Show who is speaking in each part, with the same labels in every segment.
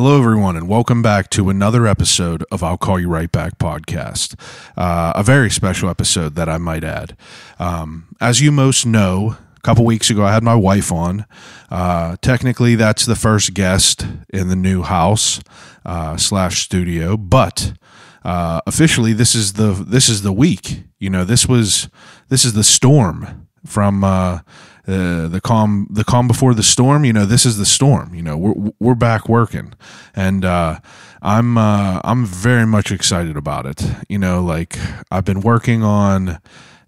Speaker 1: Hello, everyone, and welcome back to another episode of I'll Call You Right Back podcast. Uh, a very special episode that I might add. Um, as you most know, a couple weeks ago, I had my wife on. Uh, technically, that's the first guest in the new house uh, slash studio, but uh, officially, this is the this is the week. You know, this was this is the storm from uh, the calm the calm before the storm you know this is the storm you know we're we're back working. And uh, i'm uh, i'm very much excited about it. You know like i've been working on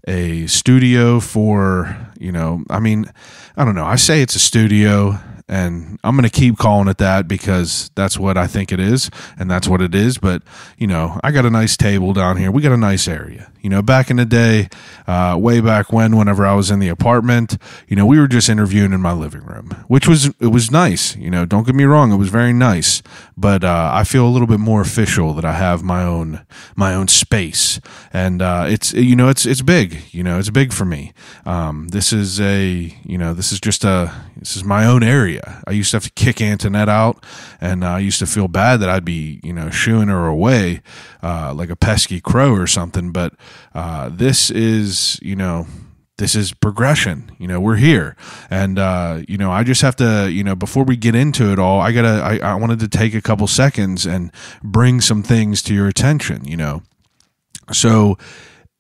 Speaker 1: a studio for you know i mean i don't know. I say it's a studio and I'm going to keep calling it that because that's what I think it is and that's what it is. But you know I got a nice table down here. We got a nice area. You know back in the day uh, way back when whenever I was in the apartment you know we were just interviewing in my living room which was it was nice. You know don't get me wrong it was very nice. But uh, I feel a little bit more official that I have my own my own space. And uh, it's you know it's it's big. You know it's big for me. Um, this is a you know this is just a this is my own area area. I used to have to kick Antoinette out, and I used to feel bad that I'd be, you know, shooing her away uh, like a pesky crow or something. But uh, this is, you know, this is progression you know we're here and uh, you know i just have to you know before we get into it all i gotta I, I wanted to take a couple seconds and bring some things to your attention you know so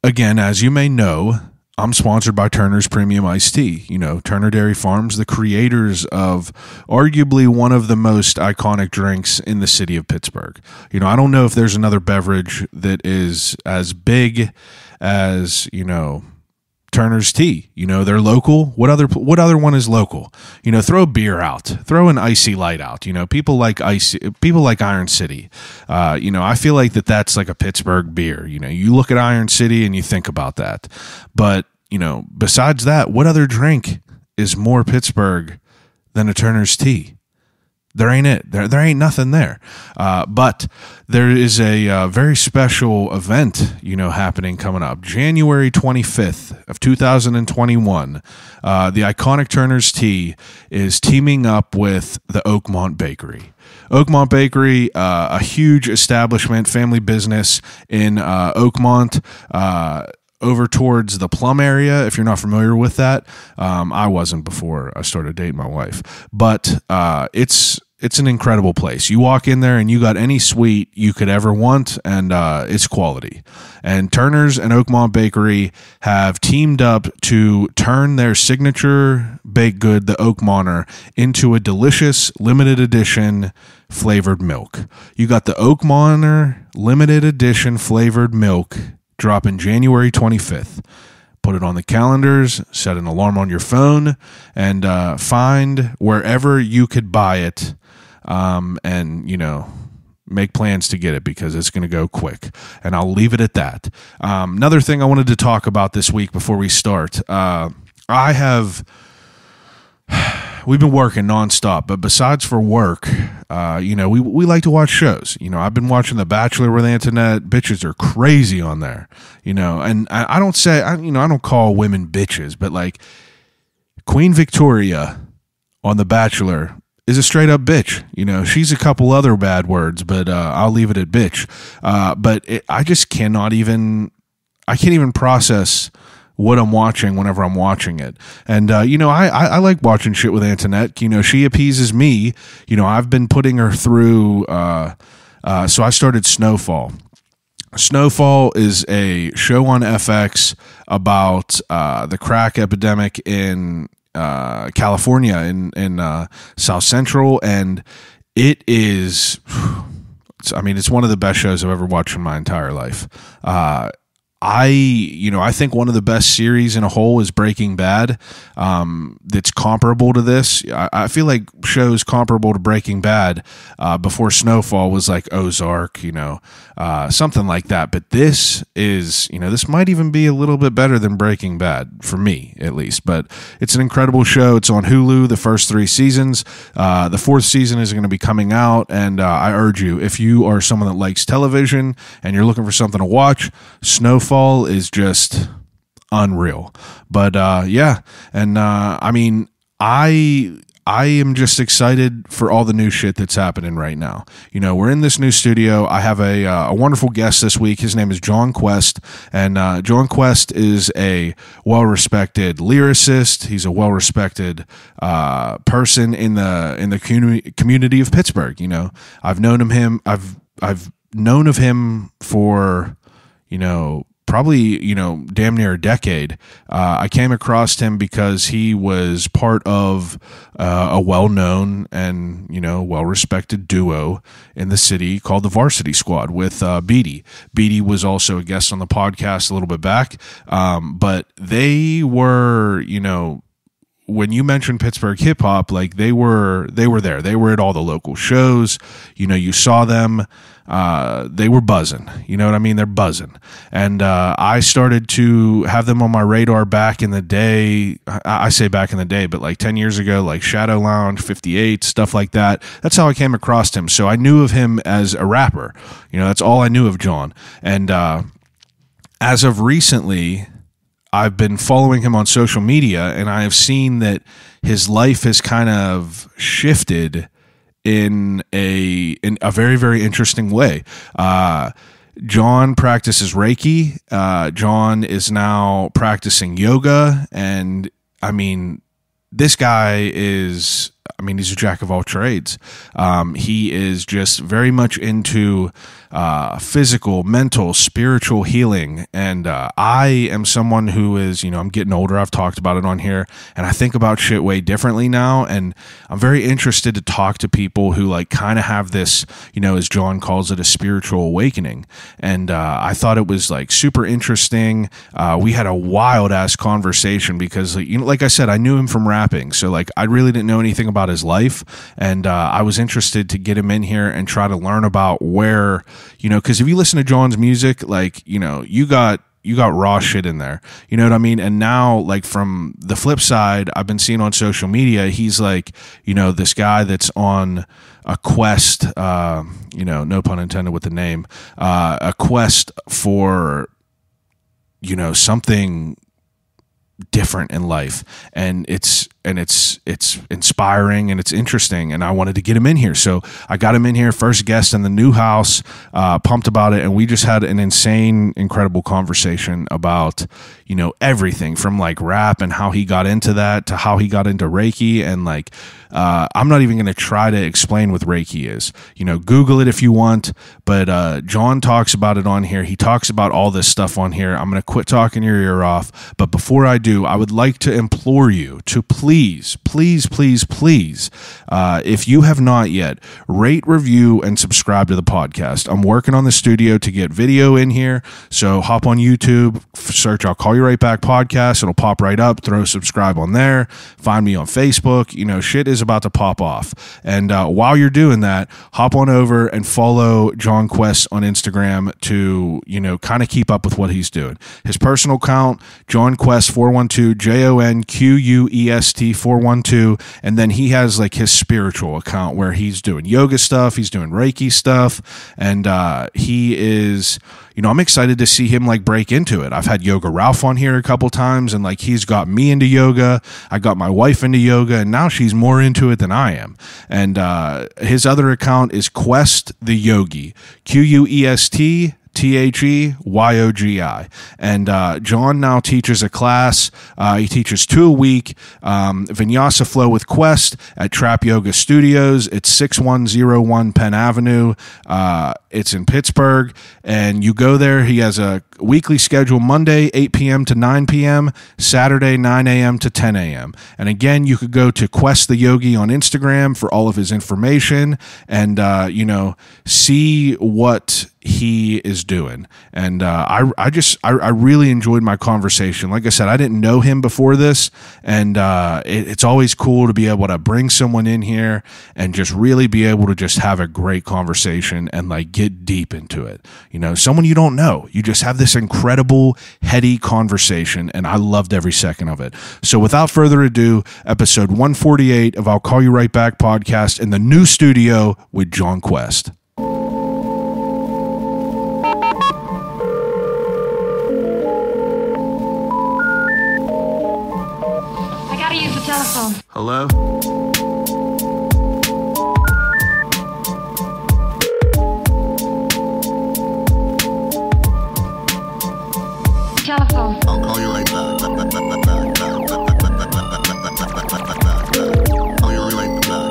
Speaker 1: again as you may know I'm sponsored by Turner's Premium Iced Tea. You know, Turner Dairy Farms, the creators of arguably one of the most iconic drinks in the city of Pittsburgh. You know, I don't know if there's another beverage that is as big as, you know, Turner's Tea. You know, they're local. What other what other one is local? You know, throw beer out, throw an IC Light out. You know, people like icy people like Iron City. Uh, you know, I feel like that that's like a Pittsburgh beer. You know, you look at Iron City and you think about that, but you know, besides that, what other drink is more Pittsburgh than a Turner's Tea? There ain't it. There, there ain't nothing there. Uh, but there is a uh, very special event, you know, happening coming up. January 25th of 2021, uh, the iconic Turner's Tea is teaming up with the Oakmont Bakery. Oakmont Bakery, uh, a huge establishment, family business in uh, Oakmont uh, over towards the Plum area. If you're not familiar with that, um, I wasn't before I started dating my wife, but uh, it's it's an incredible place. You walk in there and you got any sweet you could ever want, and uh, it's quality. And Turner's and Oakmont Bakery have teamed up to turn their signature baked good, the Oakmonter, into a delicious limited edition flavored milk. You got the Oakmonter limited edition flavored milk dropping January 25th. Put it on the calendars, set an alarm on your phone, and uh, find wherever you could buy it. Um, and, you know, make plans to get it because it's going to go quick. And I'll leave it at that. Um, another thing I wanted to talk about this week before we start uh, I have we've been working nonstop, but besides for work, uh, you know, we we like to watch shows. You know, I've been watching The Bachelor with Antoinette. Bitches are crazy on there. You know, and I, I don't say, I, you know, I don't call women bitches, but like Queen Victoria on The Bachelor is a straight up bitch. You know, she's a couple other bad words, but uh, I'll leave it at bitch. Uh, but it, I just cannot even, I can't even process what I'm watching whenever I'm watching it. And uh, you know, I, I, I like watching shit with Antoinette. You know, she appeases me. You know, I've been putting her through. Uh, uh, so I started Snowfall. Snowfall is a show on FX about uh, the crack epidemic in uh, California in in uh, South Central, and it is. I mean, it's one of the best shows I've ever watched in my entire life. Uh, I, you know, I think one of the best series in a whole is Breaking Bad. Um, that's comparable to this. I, I, feel like shows comparable to Breaking Bad uh, before Snowfall was like Ozark, you know, uh, something like that. But this is, you know, this might even be a little bit better than Breaking Bad for me, at least. But it's an incredible show. It's on Hulu. The first three seasons. Uh, the fourth season is going to be coming out, and uh, I urge you, if you are someone that likes television and you're looking for something to watch, Snowfall fall is just unreal. But uh, yeah, and uh, I mean, I I am just excited for all the new shit that's happening right now. You know, we're in this new studio. I have a, uh, a wonderful guest this week. His name is Jon Quest, and uh, Jon Quest is a well respected lyricist. He's a well respected uh, person in the in the community community of Pittsburgh. You know, I've known him. Him. I've I've known of him for you know probably you know damn near a decade. Uh, I came across him because he was part of uh, a well-known and you know well-respected duo in the city called the Varsity Squad with uh, Beedie. Beedie was also a guest on the podcast a little bit back, um, but they were you know when you mentioned Pittsburgh hip hop, like they were they were there. They were at all the local shows. You know, you saw them uh, they were buzzing. You know what I mean? They're buzzing. And uh, I started to have them on my radar back in the day. I, say back in the day, but like 10 years ago, like Shadow Lounge, 58, stuff like that. That's how I came across him. So I knew of him as a rapper. You know, that's all I knew of Jon. And uh, as of recently, I've been following him on social media and I have seen that his life has kind of shifted in a in a very very interesting way. Uh, Jon practices Reiki. Uh, Jon is now practicing yoga, and I mean, this guy is. I mean, he's a jack of all trades. Um, he is just very much into uh, physical, mental, spiritual healing. And uh, I am someone who is, you know, I'm getting older. I've talked about it on here, and I think about shit way differently now. And I'm very interested to talk to people who like kind of have this, you know, as Jon calls it, a spiritual awakening. And uh, I thought it was like super interesting. Uh, we had a wild ass conversation because, you know, like I said, I knew him from rapping, so like I really didn't know anything about his life, and uh, I was interested to get him in here and try to learn about where you know, because if you listen to Jon's music, like, you know, you got you got raw shit in there. You know what I mean? And now, like from the flip side, I've been seeing on social media, he's like, you know, this guy that's on a quest, uh, you know, no pun intended with the name, uh, a quest for, you know, something different in life. And it's and it's it's inspiring and it's interesting and i wanted to get him in here. So i got him in here first guest in the new house uh, pumped about it and we just had an insane incredible conversation about you know everything from like rap and how he got into that to how he got into reiki and like uh, i'm not even going to try to explain what reiki is. You know google it if you want but uh, jon talks about it on here. He talks about all this stuff on here. I'm going to quit talking your ear off but before i do i would like to implore you to please please, please, please, please, uh, if you have not yet, rate, review, and subscribe to the podcast. I'm working on the studio to get video in here. So hop on YouTube, search I'll Call You Right Back podcast. It'll pop right up. Throw subscribe on there. Find me on Facebook. You know, shit is about to pop off. And uh, while you're doing that, hop on over and follow Jon Quest on Instagram to, you know, kind of keep up with what he's doing. His personal account, John Quest 412, J O N Q U E S T 412 and then he has like his spiritual account where he's doing yoga stuff he's doing reiki stuff and uh, he is you know i'm excited to see him like break into it. I've had yoga ralph on here a couple times and like he's got me into yoga i got my wife into yoga and now she's more into it than i am. And uh, his other account is quest the yogi q-u-e-s-t T H E Y O G I. And uh, Jon now teaches a class. Uh, he teaches two a week um, Vinyasa Flow with Quest at Trap Yoga Studios. It's 6101 Penn Avenue. Uh, it's in Pittsburgh. And you go there. He has a weekly schedule Monday, 8 p.m. to 9 p.m., Saturday, 9 a.m. to 10 a.m. And again, you could go to Quest the Yogi on Instagram for all of his information and, uh, you know, see what he is doing. And uh, I, I just, I, I, really enjoyed my conversation. Like I said, I didn't know him before this, and uh, it, it's always cool to be able to bring someone in here and just really be able to just have a great conversation and like get deep into it. You know, someone you don't know, you just have this incredible, heady conversation, and I loved every second of it. So without further ado, episode 148 of I'll Call You Right Back podcast in the new studio with Jon Quest.
Speaker 2: I gotta use the telephone.
Speaker 1: Hello?
Speaker 2: Call you right back. Call you right back.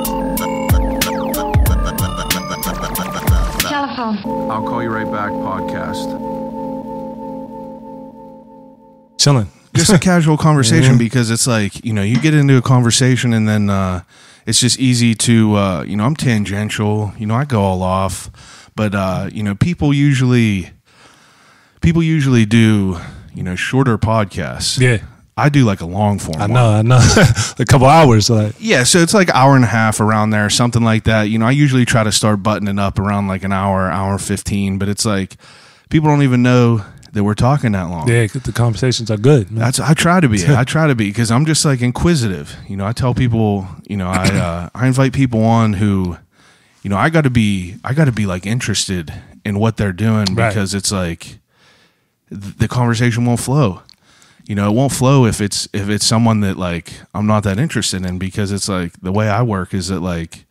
Speaker 3: Telephone.
Speaker 1: I'll call you right back podcast.
Speaker 4: Chilling.
Speaker 1: Just a casual conversation because it's like, you know, you get into a conversation and then uh, it's just easy to, uh, you know, I'm tangential, you know, I go all off, but, uh, you know, people usually, people usually do, you know, shorter podcasts.
Speaker 4: Yeah.
Speaker 1: I do like a long form.
Speaker 4: I
Speaker 1: one.
Speaker 4: know, I know. a couple hours. Like,
Speaker 1: Yeah, so it's like hour and a half around there, something like that. You know, I usually try to start buttoning up around like an hour, hour fifteen, but it's like people don't even know that we're talking that long.
Speaker 4: yeah, the conversations are good. Man.
Speaker 1: That's I try to be. I try to be because I'm just like inquisitive. You know, I tell people, you know, I uh, I invite people on who, you know, I got to be I got to be like interested in what they're doing
Speaker 4: Right.
Speaker 1: because it's like the conversation won't flow. You know, it won't flow if it's if it's someone that like I'm not that interested in because it's like the way I work is that like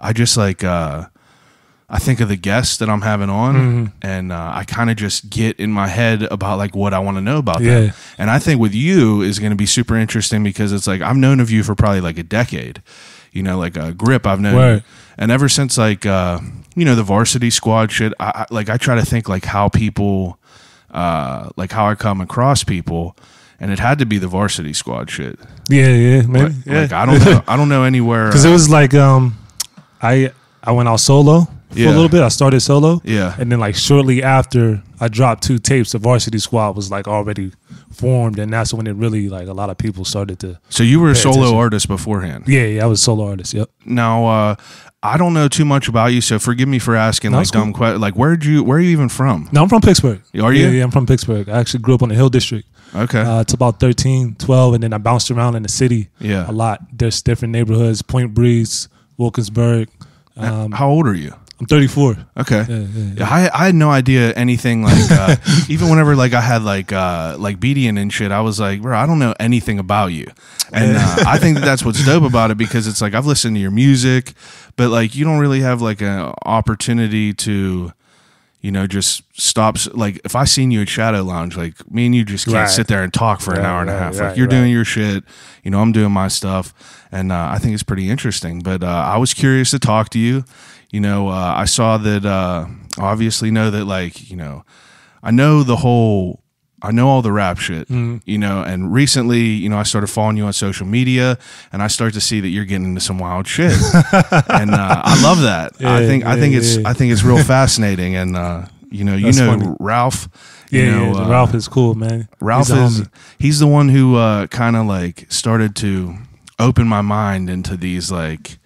Speaker 1: I just like uh I think of the guests that I'm having on
Speaker 4: Mm-hmm.
Speaker 1: and uh, I kind of just get in my head about like what I want to know about
Speaker 4: Yeah.
Speaker 1: them. And I think with you is going to be super interesting because it's like I've known of you for probably like a decade. You know, like a grip I've known.
Speaker 4: Right.
Speaker 1: And ever since like uh you know the varsity squad shit, I, I like I try to think like how people uh like how I come across people and it had to be the varsity squad shit.
Speaker 4: yeah, yeah, maybe.
Speaker 1: Like,
Speaker 4: yeah.
Speaker 1: like, I don't know I don't know anywhere
Speaker 4: because
Speaker 1: uh,
Speaker 4: it was like um, I I went out solo for
Speaker 1: Yeah.
Speaker 4: a little bit. I started solo,
Speaker 1: Yeah.
Speaker 4: and then like shortly after I dropped two tapes, the Varsity Squad was like already formed, and that's when it really like a lot of people started to.
Speaker 1: So you were a solo
Speaker 4: attention.
Speaker 1: artist beforehand.
Speaker 4: Yeah, yeah, I was a solo artist. Yep.
Speaker 1: Now, uh, I don't know too much about you, so forgive me for asking
Speaker 4: No,
Speaker 1: like
Speaker 4: cool.
Speaker 1: dumb questions. Like, where'd you? Where are you even from?
Speaker 4: No, I'm from Pittsburgh.
Speaker 1: Are you?
Speaker 4: Yeah, yeah, I'm from Pittsburgh. I actually grew up on the Hill District.
Speaker 1: Okay.
Speaker 4: Uh, it's about 13, 12, and then I bounced around in the city
Speaker 1: Yeah.
Speaker 4: a lot. There's different neighborhoods: Point Breeze, Wilkinsburg. Um,
Speaker 1: How old are you?
Speaker 4: I'm 34.
Speaker 1: Okay.
Speaker 4: Yeah, yeah,
Speaker 1: Yeah, I, I had no idea anything like uh, even whenever like I had like uh, like Bedian and shit, I was like, bro, I don't know anything about you, and uh, I think that that's what's dope about it because it's like I've listened to your music, but like you don't really have like an opportunity to, you know, just stops. Like if I seen you at Shadow Lounge, like me and you just can't
Speaker 4: Right.
Speaker 1: sit there and talk for an hour and a
Speaker 4: right,
Speaker 1: half. Like
Speaker 4: right,
Speaker 1: you're
Speaker 4: right.
Speaker 1: doing your shit, you know, I'm doing my stuff, and uh, I think it's pretty interesting. But uh, I was curious to talk to you. You know, uh, I saw that. Uh, obviously, know that like you know, I know the whole. I know all the rap shit,
Speaker 4: Mm-hmm.
Speaker 1: you know, and recently, you know, I started following you on social media and I start to see that you're getting into some wild shit. and uh, I love that. I
Speaker 4: Yeah,
Speaker 1: think I
Speaker 4: yeah,
Speaker 1: think it's
Speaker 4: yeah.
Speaker 1: I think it's real fascinating and uh, you know, you know
Speaker 4: funny.
Speaker 1: Ralph,
Speaker 4: Yeah,
Speaker 1: you know,
Speaker 4: yeah,
Speaker 1: uh,
Speaker 4: Ralph is cool, man.
Speaker 1: Ralph
Speaker 4: He's
Speaker 1: is he's the one who uh, kind of like started to open my mind into these like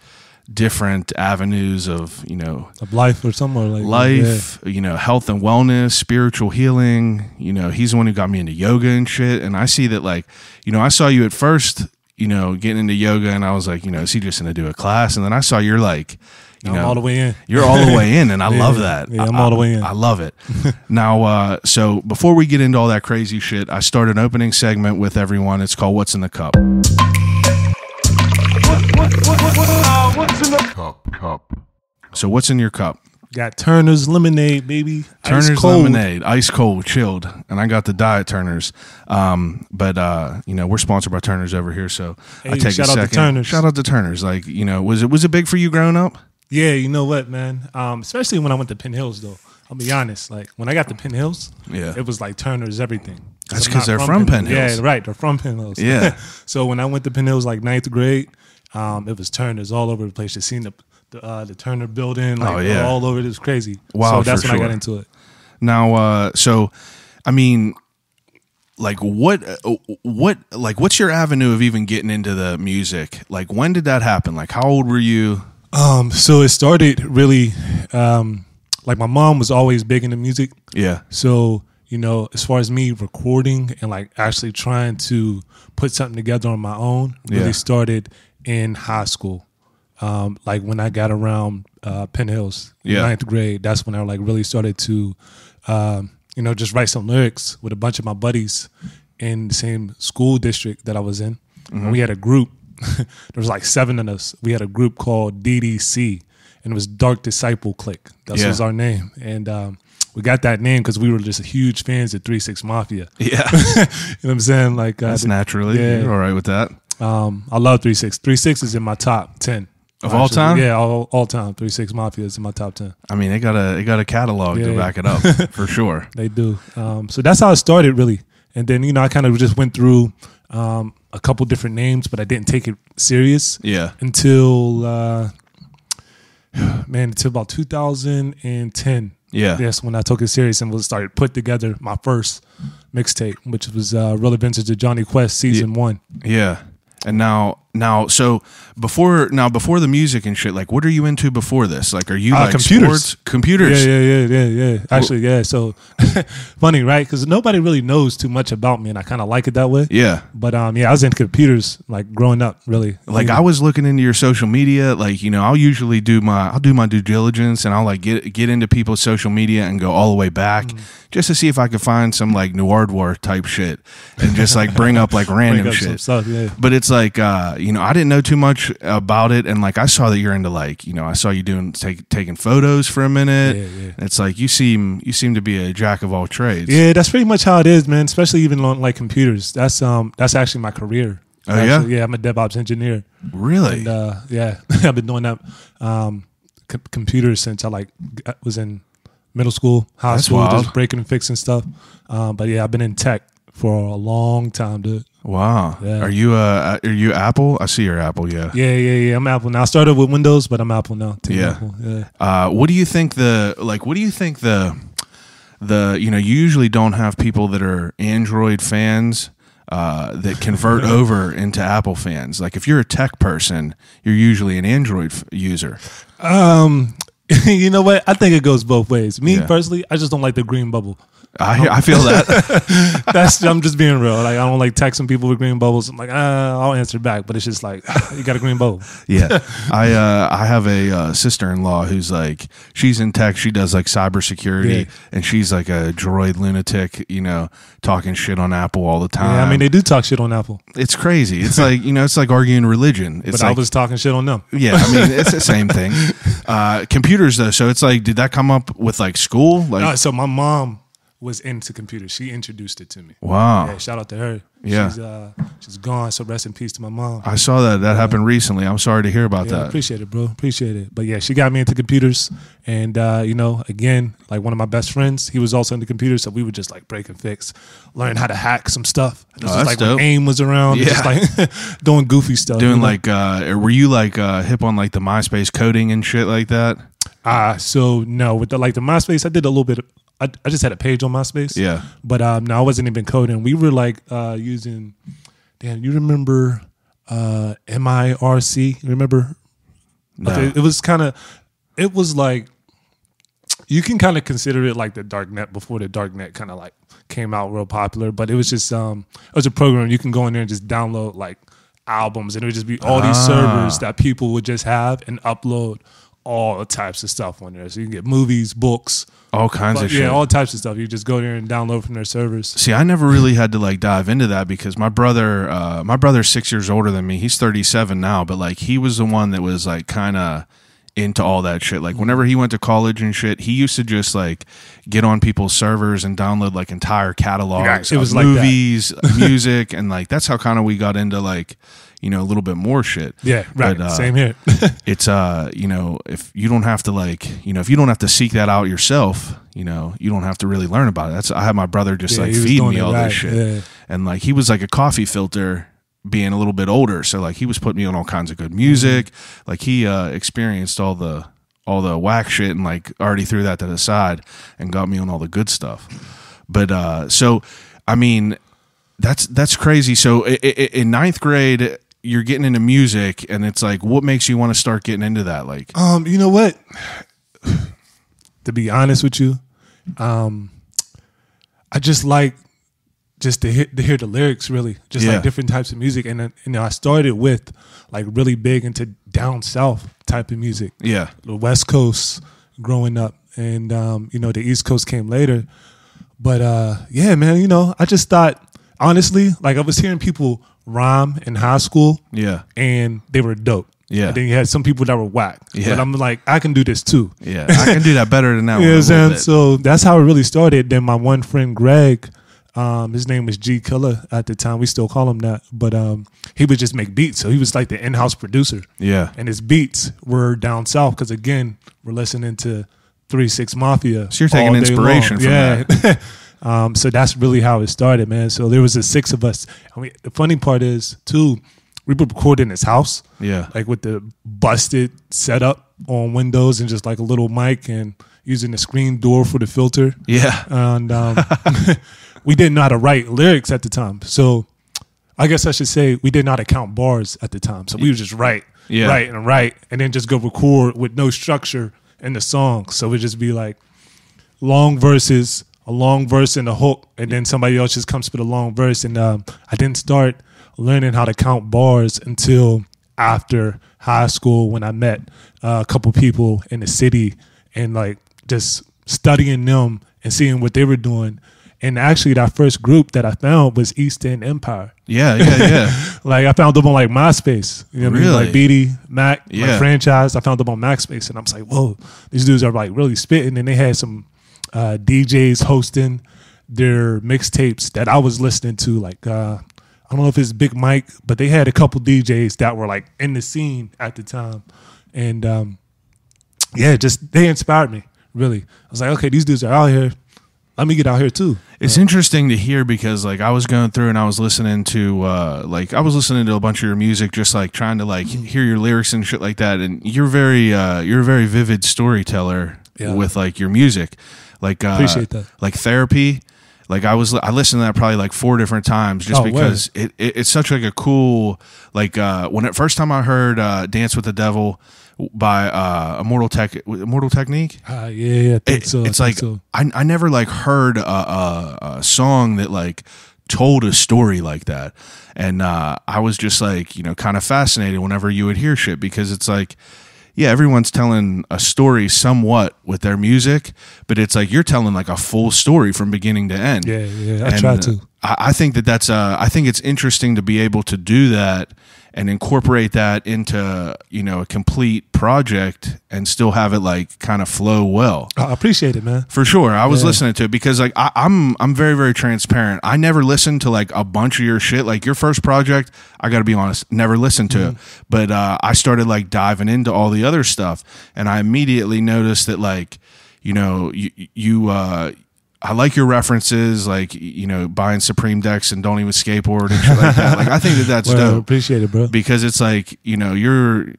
Speaker 1: different avenues of you know
Speaker 4: of life or somewhere like
Speaker 1: life, you know, health and wellness, spiritual healing. You know, he's the one who got me into yoga and shit. And I see that, like, you know, I saw you at first, you know, getting into yoga, and I was like, you know, is he just going to do a class? And then I saw you're like, you
Speaker 4: I'm
Speaker 1: know,
Speaker 4: all the way in.
Speaker 1: you're all the way in, and I
Speaker 4: Yeah,
Speaker 1: love that.
Speaker 4: yeah, I'm
Speaker 1: I-
Speaker 4: all the way in.
Speaker 1: I love it. now, uh, so before we get into all that crazy shit, I start an opening segment with everyone. It's called "What's in the Cup." So, what's in your cup?
Speaker 4: Got Turner's lemonade, baby. Ice
Speaker 1: Turner's
Speaker 4: cold.
Speaker 1: lemonade, ice cold, chilled, and I got the diet Turner's. Um, but uh, you know, we're sponsored by Turner's over here, so I take
Speaker 4: shout
Speaker 1: a
Speaker 4: out to
Speaker 1: second.
Speaker 4: Turner's.
Speaker 1: Shout out to Turner's. Like, you know, was it was it big for you growing up?
Speaker 4: Yeah, you know what, man? Um, especially when I went to Penn Hills, though. I'll be honest. Like when I got to Penn Hills,
Speaker 1: Yeah.
Speaker 4: it was like Turner's everything.
Speaker 1: That's
Speaker 4: I'm
Speaker 1: 'cause
Speaker 4: not
Speaker 1: they're from Penn
Speaker 4: Yeah,
Speaker 1: Hills.
Speaker 4: Yeah, right. They're from Penn Hills.
Speaker 1: Yeah.
Speaker 4: so when I went to Penn Hills, like ninth grade, um, it was Turner's all over the place. You seen the the, uh, the Turner building, like
Speaker 1: Oh, yeah.
Speaker 4: all over. It was crazy.
Speaker 1: Wow,
Speaker 4: so that's when I got into it.
Speaker 1: Now, uh, so, I mean, like, what, uh, what, like, what's your avenue of even getting into the music? Like, when did that happen? Like, how old were you?
Speaker 4: Um, so it started really, um, like my mom was always big into music.
Speaker 1: Yeah,
Speaker 4: So, you know, as far as me recording and like actually trying to put something together on my own, really
Speaker 1: Yeah.
Speaker 4: started in high school. Um, like when I got around uh, Penn Hills,
Speaker 1: Yeah.
Speaker 4: ninth grade, that's when I like really started to, um, you know, just write some lyrics with a bunch of my buddies in the same school district that I was in.
Speaker 1: Mm-hmm.
Speaker 4: And we had a group. there was like seven of us. We had a group called DDC, and it was Dark Disciple Click. That
Speaker 1: Yeah.
Speaker 4: was our name. And um, we got that name because we were just huge fans of Three Six Mafia.
Speaker 1: Yeah,
Speaker 4: you know what I'm saying? Like uh,
Speaker 1: that's naturally.
Speaker 4: yeah.
Speaker 1: You're all right with that.
Speaker 4: Um, I love Three Six. Three Six is in my top ten
Speaker 1: Of all time?
Speaker 4: Yeah, all, all time. Three Six Mafia is in my top ten.
Speaker 1: I mean, they got a they got a catalog to
Speaker 4: Yeah.
Speaker 1: back it up for sure.
Speaker 4: They do. Um, so that's how it started, really. And then you know, I kind of just went through um, a couple different names, but I didn't take it serious
Speaker 1: Yeah,
Speaker 4: until uh, man, until about 2010.
Speaker 1: yeah,
Speaker 4: Yes, when I took it serious and was started put together my first mixtape, which was uh, Relevance to Johnny Quest season one.
Speaker 1: yeah. And now, now, so before now, before the music and shit, like, what are you into before this? Like, are you
Speaker 4: Uh,
Speaker 1: like
Speaker 4: computers.
Speaker 1: sports, computers?
Speaker 4: Yeah, yeah, yeah, yeah, yeah. Actually, yeah. So funny, right? Because nobody really knows too much about me, and I kind of like it that way.
Speaker 1: Yeah.
Speaker 4: But um, yeah, I was into computers like growing up, really.
Speaker 1: Like I was looking into your social media, like you know, I'll usually do my I'll do my due diligence and I'll like get get into people's social media and go all the way back
Speaker 4: Mm.
Speaker 1: just to see if I could find some like noir type shit and just like bring up like random
Speaker 4: up
Speaker 1: shit.
Speaker 4: stuff. Yeah.
Speaker 1: But it's like uh, you know, I didn't know too much about it, and like I saw that you're into like you know, I saw you doing take, taking photos for a minute.
Speaker 4: Yeah, yeah.
Speaker 1: It's like you seem you seem to be a jack of all trades.
Speaker 4: Yeah, that's pretty much how it is, man. Especially even on like computers. That's um that's actually my career.
Speaker 1: Oh, yeah?
Speaker 4: Yeah. I'm a DevOps engineer,
Speaker 1: Really?
Speaker 4: and uh, yeah, I've been doing that um, c- computers since I like was in middle school, high
Speaker 1: That's
Speaker 4: school,
Speaker 1: wild.
Speaker 4: just breaking and fixing stuff. Um, but yeah, I've been in tech for a long time, dude.
Speaker 1: Wow.
Speaker 4: Yeah.
Speaker 1: Are you uh are you Apple? I see your Apple. Yeah.
Speaker 4: Yeah, yeah, yeah. I'm Apple now. I started with Windows, but I'm Apple now. Team
Speaker 1: Yeah.
Speaker 4: Apple. Yeah.
Speaker 1: Uh, what do you think the like? What do you think the the you know you usually don't have people that are Android fans uh, that convert over into Apple fans. Like if you're a tech person, you're usually an Android f- user.
Speaker 4: Um, you know what? I think it goes both ways. Me
Speaker 1: Yeah.
Speaker 4: personally, I just don't like the green bubble.
Speaker 1: I I feel that.
Speaker 4: That's I'm just being real. Like I don't like texting people with green bubbles. I'm like, uh, I'll answer back, but it's just like you got a green bubble.
Speaker 1: yeah, I uh, I have a uh, sister in law who's like she's in tech. She does like cybersecurity,
Speaker 4: Yeah.
Speaker 1: and she's like a droid lunatic. You know, talking shit on Apple all the time.
Speaker 4: Yeah, I mean they do talk shit on Apple,
Speaker 1: it's crazy. It's like you know, it's like arguing religion. It's
Speaker 4: but I was talking shit on them.
Speaker 1: Yeah, I mean it's the same thing. Uh, computers though, so it's like, did that come up with like school? Like,
Speaker 4: Uh, so my mom was into computers. She introduced it to me.
Speaker 1: wow,
Speaker 4: Yeah, shout out to her.
Speaker 1: Yeah.
Speaker 4: she's uh, she's gone. So rest in peace to my mom.
Speaker 1: I saw that that happened recently. I'm sorry to hear about
Speaker 4: Yeah,
Speaker 1: that.
Speaker 4: appreciate it, bro. Appreciate it. But yeah, she got me into computers, and uh, you know, again, like one of my best friends, he was also into computers, so we would just like break and fix, learn how to hack some stuff. This
Speaker 1: Oh,
Speaker 4: was
Speaker 1: that's
Speaker 4: like
Speaker 1: dope.
Speaker 4: when AIM was around,
Speaker 1: Yeah.
Speaker 4: just like doing goofy stuff.
Speaker 1: Doing
Speaker 4: you know?
Speaker 1: like, uh, were you like uh, hip on like the MySpace coding and shit like that?
Speaker 4: ah, so no, with the like the MySpace, I did a little bit. I, I just had a page on MySpace.
Speaker 1: Yeah.
Speaker 4: but um, no, I wasn't even coding. We were like uh, using. Damn, you remember uh, MIRC? You remember
Speaker 1: No.
Speaker 4: Okay, it was kind of, it was like, you can kind of consider it like the dark net before the dark net kind of like came out real popular. But it was just, um, it was a program you can go in there and just download like albums, and it would just be all these
Speaker 1: Ah.
Speaker 4: servers that people would just have and upload all types of stuff on there. So you can get movies, books,
Speaker 1: All kinds
Speaker 4: but
Speaker 1: of
Speaker 4: yeah,
Speaker 1: shit.
Speaker 4: all types of stuff. You just go there and download from their servers.
Speaker 1: See, I never really had to like dive into that because my brother, uh, my brother's six years older than me. He's 37 now, but like he was the one that was like kind of into all that shit. Like whenever he went to college and shit, he used to just like get on people's servers and download like entire catalogs
Speaker 4: Yeah, it was
Speaker 1: of
Speaker 4: like
Speaker 1: movies, music, and like that's how kind of we got into like you know a little bit more shit.
Speaker 4: Yeah, right.
Speaker 1: But, uh,
Speaker 4: Same here.
Speaker 1: It's uh you know if you don't have to like you know if you don't have to seek that out yourself, you know you don't have to really learn about it. That's I had my brother just
Speaker 4: Yeah,
Speaker 1: like feed me all
Speaker 4: right,
Speaker 1: this shit
Speaker 4: yeah.
Speaker 1: and like he was like a coffee filter being a little bit older so like he was putting me on all kinds of good music
Speaker 4: Mm-hmm.
Speaker 1: like he uh experienced all the all the whack shit and like already threw that to the side and got me on all the good stuff but uh so i mean that's that's crazy so in ninth grade you're getting into music and it's like what makes you want to start getting into that like
Speaker 4: Um, you know what? to be honest with you, um, I just like just to hear, to hear the lyrics really, just
Speaker 1: Yeah.
Speaker 4: like different types of music, and then, you know I started with like really big into down south type of music,
Speaker 1: yeah
Speaker 4: the West Coast growing up, and um, you know the East Coast came later. But uh, yeah, man, you know I just thought honestly, like I was hearing people rhyme in high school,
Speaker 1: yeah
Speaker 4: and they were dope.
Speaker 1: Yeah.
Speaker 4: And then you had some people that were whack.
Speaker 1: Yeah.
Speaker 4: But I'm like, I can do this too.
Speaker 1: Yeah, I can do that better than that.
Speaker 4: You
Speaker 1: one
Speaker 4: what
Speaker 1: a
Speaker 4: I'm
Speaker 1: little
Speaker 4: saying?
Speaker 1: bit.
Speaker 4: So that's how it really started. Then my one friend Greg, um, his name was G Killer at the time. We still call him that. But um, he would just make beats. So he was like the in-house producer.
Speaker 1: yeah,
Speaker 4: And his beats were down south because again, we're listening to Three Six Mafia.
Speaker 1: So you're taking inspiration from
Speaker 4: yeah. um, so that's really how it started, man. So there was a six of us. I mean, the funny part is too, we would record in his house
Speaker 1: yeah,
Speaker 4: like with the busted setup on Windows and just like a little mic and using the screen door for the filter.
Speaker 1: yeah,
Speaker 4: And um, we didn't know how to write lyrics at the time. So I guess I should say we didn't know how to count bars at the time. So we would just write,
Speaker 1: Yeah.
Speaker 4: write, and write, and then just go record with no structure in the song. So it would just be like long verses, a long verse and a hook, and then somebody else just comes with a long verse. And um, I didn't start learning how to count bars until after high school when I met uh, a couple people in the city and like just studying them and seeing what they were doing. And actually, that first group that I found was East End Empire.
Speaker 1: yeah, yeah, yeah.
Speaker 4: Like I found them on like MySpace. You know what I mean?
Speaker 1: Really?
Speaker 4: Like BD, Mac,
Speaker 1: Yeah.
Speaker 4: franchise. I found them on MySpace, and I'm like, whoa, these dudes are like really spitting. And they had some uh, DJs hosting their mixtapes that I was listening to. Like uh, I don't know if it's Big Mike, but they had a couple DJs that were like in the scene at the time, and um, yeah, just they inspired me. Really, I was like, okay, these dudes are out here. Let me get out here too.
Speaker 1: It's interesting to hear because like I was going through and I was listening to uh like I was listening to a bunch of your music just like trying to like hear your lyrics and shit like that and you're very uh you're a very vivid storyteller
Speaker 4: Yeah.
Speaker 1: with like your music. Like uh
Speaker 4: Appreciate that.
Speaker 1: like therapy like I was I listened to that probably like four different times just
Speaker 4: Oh,
Speaker 1: because it, it it's such like a cool like uh when it first time I heard uh Dance with the Devil by uh Immortal Tech Immortal Technique
Speaker 4: Uh, yeah, yeah, I
Speaker 1: it-
Speaker 4: so. I
Speaker 1: it's
Speaker 4: think
Speaker 1: like
Speaker 4: so.
Speaker 1: I, I never like heard a, a, a song that like told a story like that and uh, i was just like you know kind of fascinated whenever you would hear shit because it's like yeah everyone's telling a story somewhat with their music but it's like you're telling like a full story from beginning to end
Speaker 4: Yeah, yeah, I
Speaker 1: And,
Speaker 4: try to.
Speaker 1: I, I think that that's uh, I think it's interesting to be able to do that and incorporate that into you know a complete project and still have it like kind of flow well.
Speaker 4: I appreciate it, man.
Speaker 1: For sure, I was
Speaker 4: Yeah.
Speaker 1: listening to it because like I, I'm I'm very very transparent. I never listened to like a bunch of your shit. Like your first project, I got to be honest, never listened to it. But uh, I started like diving into all the other stuff, and I immediately noticed that like you know you you. Uh, I like your references, like you know, buying Supreme decks and don't even skateboard and shit like that. Like I think that that's
Speaker 4: Well,
Speaker 1: dope
Speaker 4: appreciate it, bro.
Speaker 1: because it's like you know you're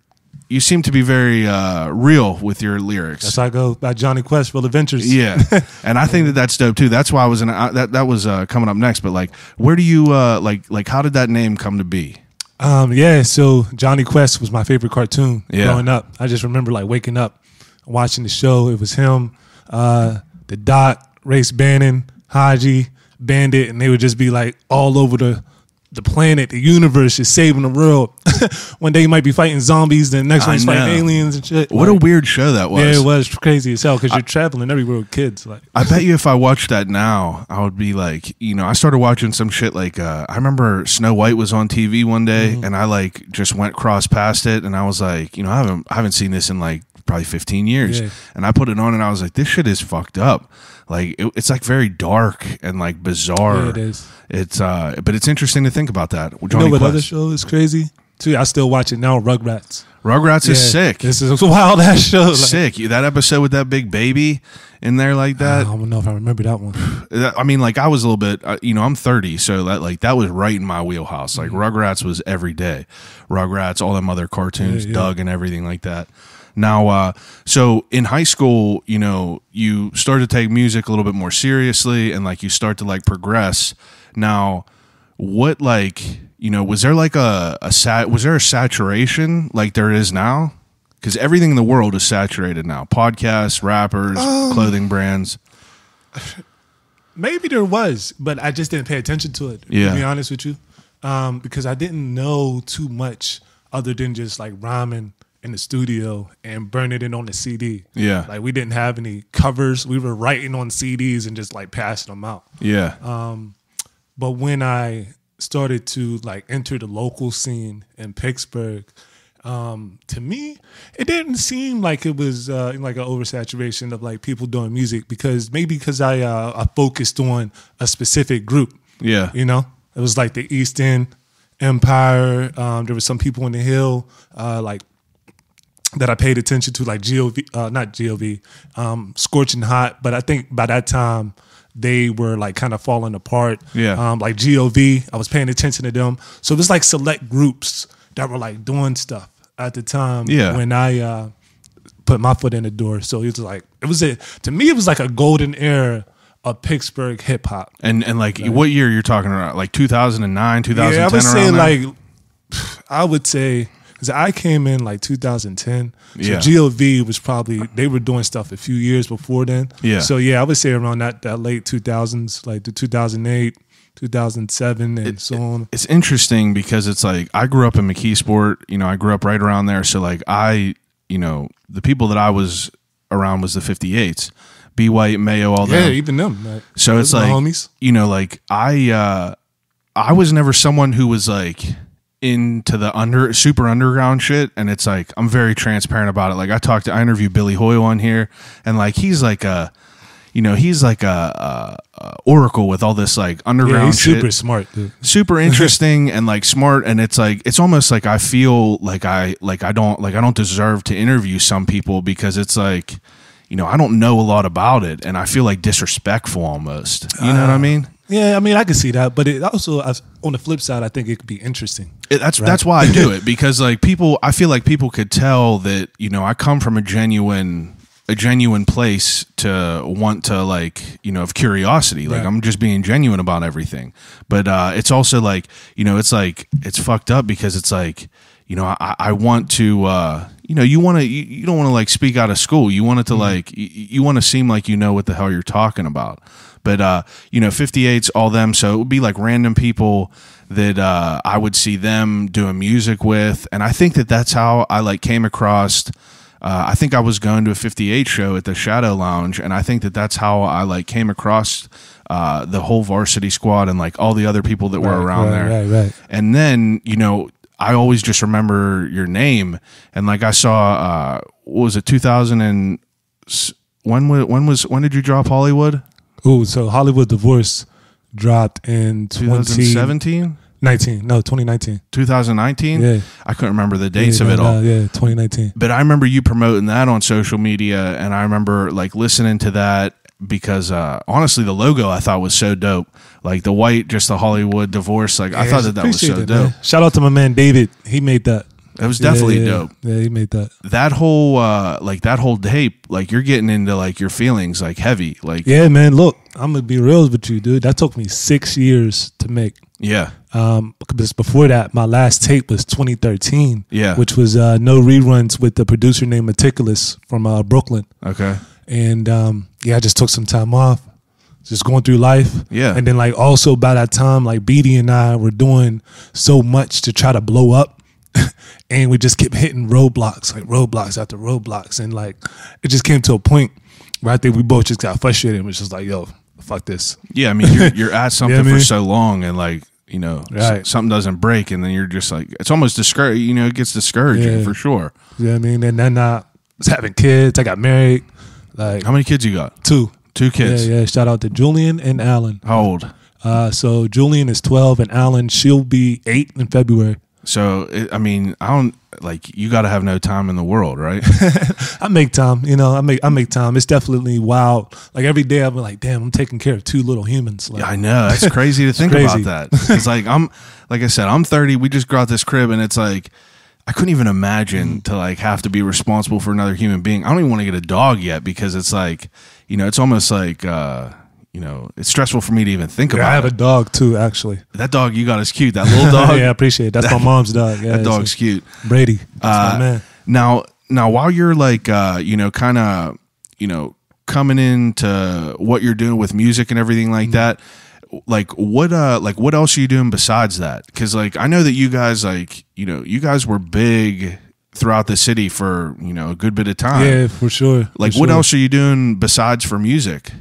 Speaker 1: you seem to be very uh, real with your lyrics.
Speaker 4: That's how I go by Johnny Quest, Real Adventures.
Speaker 1: Yeah, and I think that that's dope too. That's why I was in uh, that. That was uh, coming up next. But like, where do you uh, like like how did that name come to be?
Speaker 4: Um, yeah, so Jonny Quest was my favorite cartoon
Speaker 1: Yeah.
Speaker 4: growing up. I just remember like waking up, watching the show. It was him, uh, the Dot, Race Bannon, Hadji, Bandit, and they would just be like all over the the planet, the universe, just saving the world. One day you might be fighting zombies, then the next one's fighting aliens and shit.
Speaker 1: What a weird show that was.
Speaker 4: yeah, it was crazy as hell because you're traveling everywhere with kids. Like,
Speaker 1: I bet you if I watched that now, I would be like, you know, I started watching some shit like uh, I remember Snow White was on TV one day,
Speaker 4: Mm-hmm.
Speaker 1: and I like just went cross past it, and I was like, you know, I haven't I haven't seen this in like probably 15 years,
Speaker 4: Yeah.
Speaker 1: and I put it on, and I was like, this shit is fucked up. Like it, it's like very dark and like bizarre.
Speaker 4: Yeah, it is.
Speaker 1: It's uh, but it's interesting to think about that.
Speaker 4: you
Speaker 1: Johnny
Speaker 4: know what
Speaker 1: Quest.
Speaker 4: other show is crazy? Too, I still watch it now. Rugrats.
Speaker 1: Rugrats is sick.
Speaker 4: This is a wild ass show. Like,
Speaker 1: sick. You- That episode with that big baby in there like that.
Speaker 4: I don't know if I remember that one.
Speaker 1: I mean, like I was a little bit, uh, you know, I'm 30, so that like that was right in my wheelhouse. Like Rugrats was every day. Rugrats, all them other cartoons,
Speaker 4: Yeah, yeah.
Speaker 1: Doug, and everything like that. Now, uh, so in high school, you know, you start to take music a little bit more seriously, and like you start to like progress. Now, what like you know was there like a a sat was there a saturation like there is now? Because everything in the world is saturated now. Podcasts, rappers,
Speaker 4: Um,
Speaker 1: clothing brands.
Speaker 4: Maybe there was, but I just didn't pay attention to it.
Speaker 1: Yeah.
Speaker 4: To be honest with you, um, because I didn't know too much other than just like rhyming in the studio and burning it in on the CD.
Speaker 1: Yeah.
Speaker 4: Like we didn't have any covers. We were writing on CDs and just like passing them out.
Speaker 1: Yeah.
Speaker 4: Um, But when I started to like enter the local scene in Pittsburgh, um, to me, it didn't seem like it was uh, like an oversaturation of like people doing music because maybe because I uh, I focused on a specific group.
Speaker 1: Yeah.
Speaker 4: You know, it was like the East End Empire. Um, there were some people in the Hill, uh, like that I paid attention to, like Gov, uh, not Gov, um, Scorching Hot. But I think by that time they were like kind of falling apart.
Speaker 1: Yeah.
Speaker 4: Um, like Gov, I was paying attention to them. So it was like select groups that were like doing stuff at the time.
Speaker 1: Yeah.
Speaker 4: When I uh, put my foot in the door, so it was like it was a to me it was like a golden era of Pittsburgh hip hop.
Speaker 1: And and like what year you're talking about? Like 2009, 2010
Speaker 4: Yeah, I would say
Speaker 1: there?
Speaker 4: like I would say because I came in like 2010. So
Speaker 1: Yeah.
Speaker 4: GLV was probably they were doing stuff a few years before then.
Speaker 1: Yeah.
Speaker 4: So yeah, I would say around that that late 2000s, like the 2008, 2007, and so on.
Speaker 1: it's interesting because it's like I grew up in McKeesport. You know, I grew up right around there. So like I, you know, the people that I was around was the 58s, B White, Mayo, all
Speaker 4: Yeah,
Speaker 1: that.
Speaker 4: Yeah, even them. Like,
Speaker 1: So it's like
Speaker 4: homies.
Speaker 1: you know, like I uh I was never someone who was like into the under super underground shit and it's like I'm very transparent about it. Like I talked to I interviewed Billy Hoyle on here and like he's like a you know, he's like a, a, a oracle with all this like underground
Speaker 4: Yeah, he's
Speaker 1: shit
Speaker 4: super smart, dude.
Speaker 1: super interesting and like smart and it's like it's almost like I feel like I like I don't like I don't deserve to interview some people because it's like you know I don't know a lot about it and I feel like disrespectful almost you know what I ah. mean
Speaker 4: Yeah, I mean, I can see that, but it also, on the flip side, I think it could be interesting.
Speaker 1: It- that's that's why I do it because like people I feel like people could tell that you know I come from a genuine a genuine place to want to like you know of curiosity. Like
Speaker 4: Right.
Speaker 1: I'm just being genuine about everything. But uh it's also like you know it's like it's fucked up because it's like you know I, I want to uh you know you want to you, you don't want to like speak out of school. You want it to like you, you want to seem like you know what the hell you're talking about but uh you know 58's all them so it would be like random people that uh I would see them doing music with and I think that that's how I like came across uh, I think I was going to a 58 show at the Shadow Lounge, and I think that that's how I like came across uh, the whole varsity squad and like all the other people that were around
Speaker 4: right,
Speaker 1: there.
Speaker 4: right, right.
Speaker 1: And then you know, I always just remember your name, and like I saw, uh, what was it 2000 and when was when was when did you drop Hollywood?
Speaker 4: Ooh, so Hollywood Divorce dropped in 2019.
Speaker 1: 2017,
Speaker 4: No, 2019.
Speaker 1: 2019.
Speaker 4: Yeah.
Speaker 1: I couldn't remember the dates
Speaker 4: yeah,
Speaker 1: of it
Speaker 4: no,
Speaker 1: all.
Speaker 4: yeah, 2019.
Speaker 1: but I remember you promoting that on social media, and I remember like listening to that because uh, honestly, the logo I thought was so dope. Like the white, just the Hollywood divorce. Like I thought that that was so
Speaker 4: it,
Speaker 1: dope.
Speaker 4: man. Shout out to my man David. He made that.
Speaker 1: It was definitely
Speaker 4: Yeah, yeah,
Speaker 1: dope.
Speaker 4: Yeah, he made that.
Speaker 1: That whole uh, like that whole tape, like you're getting into like your feelings, like heavy, like yeah,
Speaker 4: man. Look, I'm gonna be real with you, dude. That took me six years to make. Yeah. Um, because before that, my last tape was 2013.
Speaker 1: Yeah.
Speaker 4: which was uh, no reruns with the producer named Meticulous from uh, Brooklyn.
Speaker 1: okay,
Speaker 4: And um, yeah, I just took some time off, just going through life.
Speaker 1: Yeah.
Speaker 4: and then like also by that time, like Beedie and I were doing so much to try to blow up. and we just kept hitting roadblocks, like roadblocks after roadblocks, and like it just came to a point where I think we both just got frustrated and was just like, "Yo, fuck this."
Speaker 1: yeah. I mean, you're, you're at something
Speaker 4: mean?
Speaker 1: for so long, and like you know,
Speaker 4: Right.
Speaker 1: something doesn't break, and then you're just like, it's almost discourage. You know, it gets discouraging
Speaker 4: Yeah.
Speaker 1: for sure.
Speaker 4: Yeah, I mean? And then I was having kids. I got married, like
Speaker 1: How many kids you got?
Speaker 4: two.
Speaker 1: Two kids.
Speaker 4: Yeah, yeah. Shout out to Julian and Alan.
Speaker 1: How old?
Speaker 4: Uh, so Julian is 12 and Alan, she'll be eight in February.
Speaker 1: So it, I mean, I don't like you got to have no time in the world, right?
Speaker 4: I make time, you know, I make, I make time. It's definitely wild. Like every day I'm like, damn, I'm taking care of two little humans. Like,
Speaker 1: Yeah, I know that's crazy to think
Speaker 4: crazy.
Speaker 1: about that. It's like I'm, like I said, I'm 30. We just got this crib, and it's like I couldn't even imagine to like have to be responsible for another human being. I don't even want to get a dog yet because it's like, you know, it's almost like, uh, you know, it's stressful for me to even think
Speaker 4: Yeah,
Speaker 1: about
Speaker 4: I have a dog too, actually.
Speaker 1: that dog you got is cute. That little dog,
Speaker 4: yeah, I appreciate it. That's my mom's dog. Yeah,
Speaker 1: that dog's cute.
Speaker 4: Brady. That's
Speaker 1: Uh,
Speaker 4: my man.
Speaker 1: Now, now, while you're like, uh, you know, kind of, you know, coming into what you're doing with music and everything like that, like what, uh, like what else are you doing besides that? Because like I know that you guys, like, you know, you guys were big throughout the city for you know a good bit of time.
Speaker 4: Yeah, for sure.
Speaker 1: Like,
Speaker 4: for
Speaker 1: what
Speaker 4: sure.
Speaker 1: else are you doing besides for music?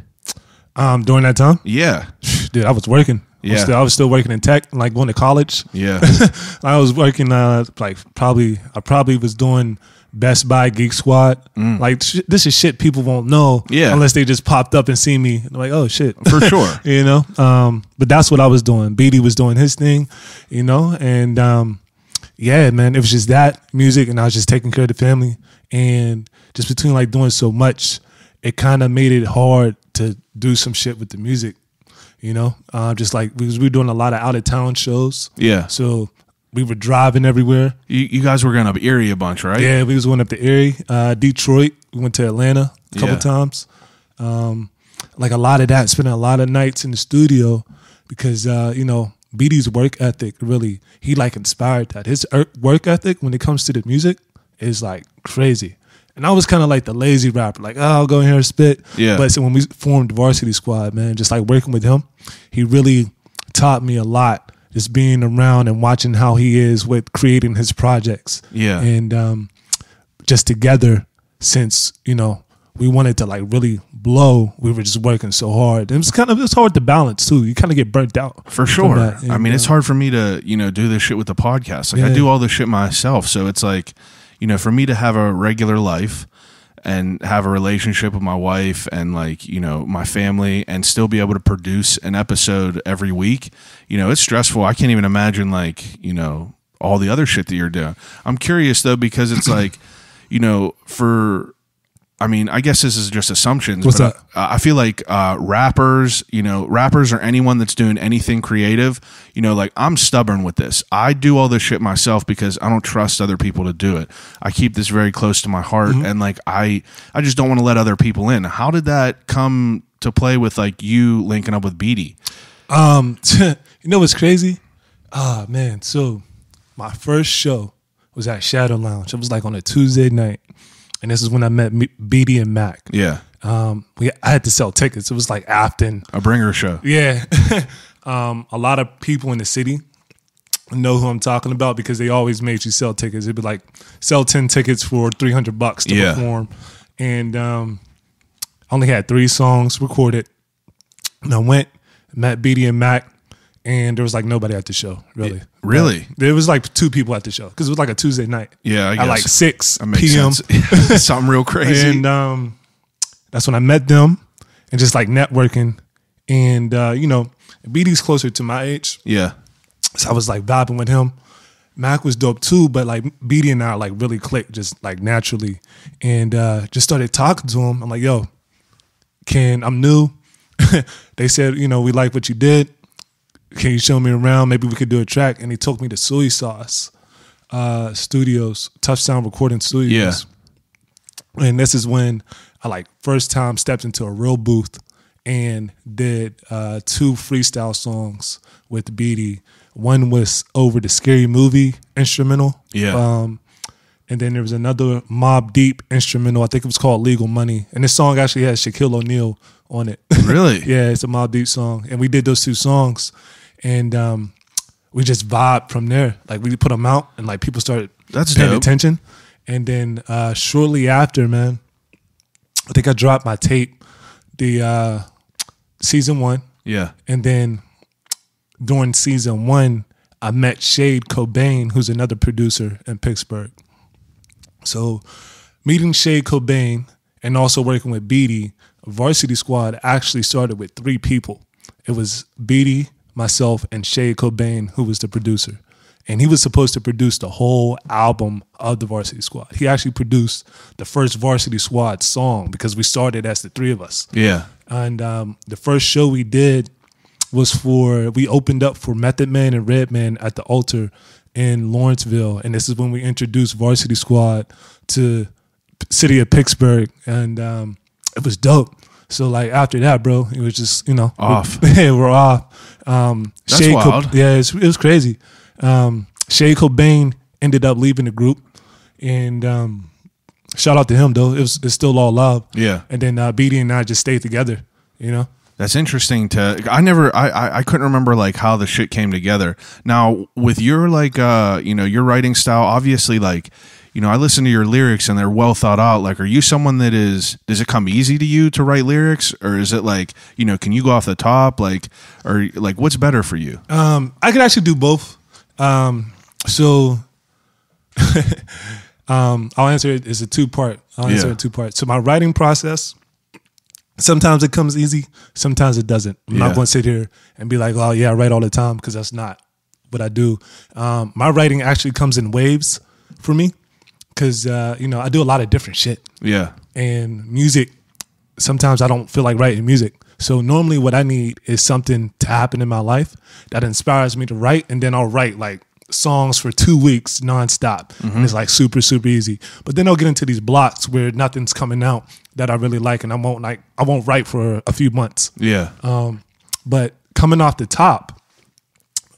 Speaker 4: Um, during that time,
Speaker 1: Yeah,
Speaker 4: dude, I was working. I was
Speaker 1: Yeah.
Speaker 4: still, I was still working in tech, like going to college.
Speaker 1: Yeah.
Speaker 4: I was working uh like probably I probably was doing Best Buy Geek Squad. Like sh- this is shit people won't know
Speaker 1: Mm. Yeah.
Speaker 4: unless they just popped up and see me. They're like, oh shit,
Speaker 1: For sure.
Speaker 4: you know. Um, but that's what I was doing. Beedie was doing his thing, you know, and um, yeah, man, it was just that music, and I was just taking care of the family, and just between like doing so much, it kind of made it hard to do some shit with the music, you know. Uh, just like because we were doing a lot of out of town shows,
Speaker 1: Yeah.
Speaker 4: so we were driving everywhere.
Speaker 1: You, you guys were going up Erie a bunch, right?
Speaker 4: Yeah, we was going up to Erie, uh, Detroit. We went to Atlanta a couple
Speaker 1: Yeah.
Speaker 4: times. Um, like a lot of that, spending a lot of nights in the studio because uh, you know Beedie's work ethic really he like inspired that. His er- work ethic when it comes to the music is like crazy. And I was kind of like the lazy rapper, like oh, I'll go in here and spit.
Speaker 1: Yeah.
Speaker 4: But so when we formed Varsity Squad, man, just like working with him, he really taught me a lot. Just being around and watching how he is with creating his projects
Speaker 1: Yeah.
Speaker 4: and um, just together since you know we wanted to like really blow we were just working so hard it was kind of it's hard to balance too you kind of get burnt out
Speaker 1: For sure.
Speaker 4: that.
Speaker 1: I
Speaker 4: And,
Speaker 1: mean, it's
Speaker 4: uh,
Speaker 1: hard for me to, you know, do this shit with the podcast. Like I do all this shit myself. So it's like, you know, for me to have a regular life and have a relationship with my wife and like, you know, my family and still be able to produce an episode every week, you know, it's stressful. I can't even imagine like, you know, all the other shit that you're doing. I'm curious though, because it's like, you know, for I mean, I guess this is just assumptions.
Speaker 4: What's
Speaker 1: but
Speaker 4: that?
Speaker 1: I, I feel like uh, rappers, you know, rappers or anyone that's doing anything creative, you know, like I'm stubborn with this. I do all this shit myself because I don't trust other people to do it. I keep this very close to my heart,
Speaker 4: Mm-hmm.
Speaker 1: and like I, I just don't want to let other people in. How did that come to play with like you linking up with Beedie?
Speaker 4: um you know what's crazy ah man so my first show was at shadow lounge it was like on a tuesday night and this is when i met Me- Beedie and mac
Speaker 1: Yeah,
Speaker 4: um we i had to sell tickets it was like afton
Speaker 1: a bringer show.
Speaker 4: Yeah. um, a lot of people in the city know who I'm talking about because they always made you sell tickets. It'd be like sell 10 tickets for 300 bucks to
Speaker 1: Yeah.
Speaker 4: perform. And um, I only had three songs recorded. And I went, met Beedie and Mac, and there was like nobody at the show, really.
Speaker 1: Really?
Speaker 4: There was like two people at the show because it was like a Tuesday night.
Speaker 1: Yeah, I
Speaker 4: At like 6
Speaker 1: That makes
Speaker 4: p.m.
Speaker 1: Something real crazy.
Speaker 4: And um, that's when I met them and just like networking. And, uh, you know, Beedie's closer to my age.
Speaker 1: yeah,
Speaker 4: So I was like vibing with him. Mac was dope too, but like Beedie and I like really clicked just like naturally. And uh, just started talking to him. I'm like, yo, can I'm new. they said, you know, we like what you did. Can you show me around? Maybe we could do a track. And he took me to Soy Sauce uh, Studios, Tough Sound Recording Studios. Yeah. And this is when I like first time stepped into a real booth and did uh, two freestyle songs with Beedie. One was over the scary movie instrumental.
Speaker 1: Yeah.
Speaker 4: Um, and then there was another Mobb Deep instrumental. I think it was called Legal Money. And this song actually has Shaquille O'Neal on it.
Speaker 1: really.
Speaker 4: yeah, it's a Mobb Deep song. And we did those two songs. And um, we just vibed from there. Like we put them out and like people started
Speaker 1: That's
Speaker 4: paying
Speaker 1: dope.
Speaker 4: attention. And then uh, shortly after, man, I think I dropped my tape, the uh, season one.
Speaker 1: Yeah,
Speaker 4: And then during season one, I met Shade Cobain, who's another producer in Pittsburgh. So meeting Shade Cobain and also working with Beedie, Varsity Squad actually started with three people. It was Beedie, myself, and Shay Cobain, who was the producer. And he was supposed to produce the whole album of the Varsity Squad. He actually produced the first Varsity Squad song because we started as the three of us.
Speaker 1: yeah,
Speaker 4: And um, the first show we did was for we opened up for Method Man and Redman at the altar in Lawrenceville, and this is when we introduced Varsity Squad to city of Pittsburgh, and um, it was dope. So like after that, bro, it was just you know
Speaker 1: Off.
Speaker 4: We're, yeah, we're off. Um,
Speaker 1: That's
Speaker 4: Shay
Speaker 1: wild.
Speaker 4: yeah, it's, it was crazy. Um, Shay Cobain ended up leaving the group, and um, shout out to him though. It was it's still all love.
Speaker 1: yeah.
Speaker 4: And then uh, Beedie and I just stayed together, you know?
Speaker 1: That's interesting to I never I, I I couldn't remember like how the shit came together. Now with your like uh you know your writing style obviously like you know, I listen to your lyrics and they're well thought out. Like, are you someone that is, does it come easy to you to write lyrics or is it like, you know, can you go off the top? Like, or like, what's better for you?
Speaker 4: Um, I could actually do both. Um, so um, I'll answer it as a two part. I'll answer
Speaker 1: Yeah.
Speaker 4: it in two parts. So my writing process, sometimes it comes easy, sometimes it doesn't. I'm
Speaker 1: Yeah.
Speaker 4: not going to sit here and be like, oh yeah, I write all the time because that's not what I do. Um, my writing actually comes in waves for me because uh, you know I do a lot of different shit
Speaker 1: Yeah.
Speaker 4: and music sometimes i don't feel like writing music so normally what i need is something to happen in my life that inspires me to write and then i'll write like songs for two weeks nonstop and it's like super super easy but then i'll get into these blocks where nothing's coming out that i really like and i won't like i won't write for a few months
Speaker 1: Yeah.
Speaker 4: um, but coming off the top,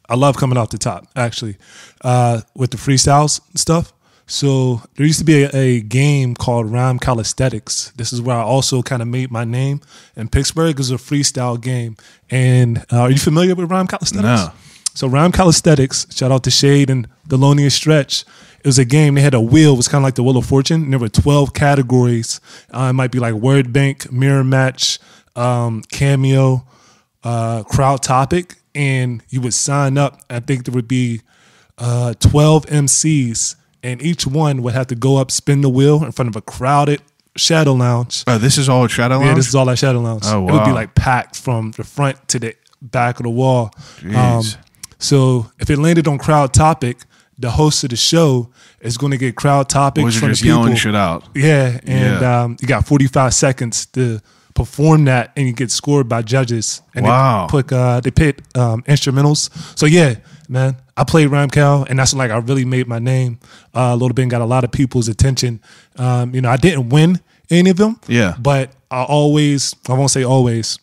Speaker 4: I love coming off the top actually uh, with the freestyles stuff. So there used to be a, a game called Rhyme Calisthenics. This is where I also kind of made my name in Pittsburgh. It was a freestyle game. And uh, are you familiar with Rhyme Calisthenics?
Speaker 1: No.
Speaker 4: So Rhyme Calisthenics, shout out to Shade and Thelonious Stretch. It was a game. They had a wheel. It was kind of like the Wheel of Fortune. And there were 12 categories. Uh, it might be like word bank, mirror match, um, cameo, uh, crowd topic. And you would sign up. I think there would be uh, 12 MCs. And each one would have to go up, spin the wheel in front of a crowded shadow lounge.
Speaker 1: Oh, this is all Shadow Lounge?
Speaker 4: Yeah, this is all at Shadow Lounge.
Speaker 1: Oh, wow.
Speaker 4: It would be like packed from the front to the back of the wall. Um, so if it landed on crowd topic, the host of the show is going to get crowd topic
Speaker 1: Was
Speaker 4: from
Speaker 1: just
Speaker 4: the people.
Speaker 1: yelling shit out?
Speaker 4: Yeah, and
Speaker 1: Yeah.
Speaker 4: Um, you got 45 seconds to perform that, and you get scored by judges. And
Speaker 1: Wow.
Speaker 4: they put uh, they put um, instrumentals. So yeah, man, I played Rhyme Cow, and that's like I really made my name. Uh, a little bit got a lot of people's attention. Um, you know, I didn't win any of them.
Speaker 1: Yeah.
Speaker 4: but I always, I won't say always.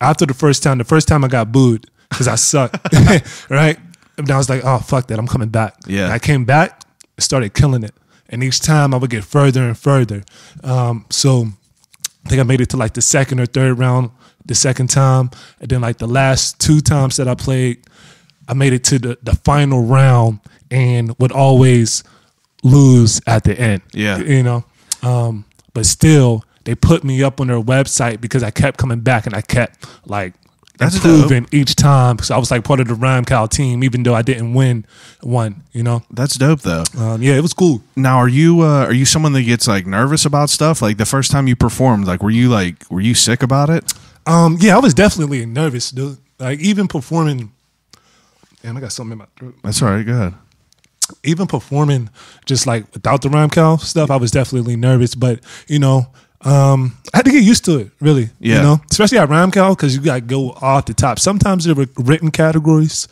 Speaker 4: After the first time, the first time I got booed because I suck, right? And I was like, oh fuck that, I'm coming back.
Speaker 1: Yeah.
Speaker 4: And I came back, started killing it, and each time I would get further and further. Um, so I think I made it to like the second or third round the second time. And then like the last two times that I played, I made it to the, the final round and would always lose at the end.
Speaker 1: Yeah.
Speaker 4: You know? Um, but still they put me up on their website because I kept coming back and I kept like
Speaker 1: That's
Speaker 4: improving each time. So I was like part of the Rhyme Cow team, even though I didn't win one, you know?
Speaker 1: That's dope though.
Speaker 4: Um, yeah, it was cool.
Speaker 1: Now, are you uh, are you someone that gets like nervous about stuff? Like the first time you performed, like were you like were you sick about it?
Speaker 4: Um, yeah, I was definitely nervous, dude. Like even performing. Damn, I got something in my throat.
Speaker 1: That's all right. Go ahead.
Speaker 4: Even performing just like without the rhyme cow stuff, I was definitely nervous. But you know, um, I had to get used to it. Really,
Speaker 1: Yeah.
Speaker 4: You know, especially at rhyme cow because you got to go off the top. Sometimes there were written categories,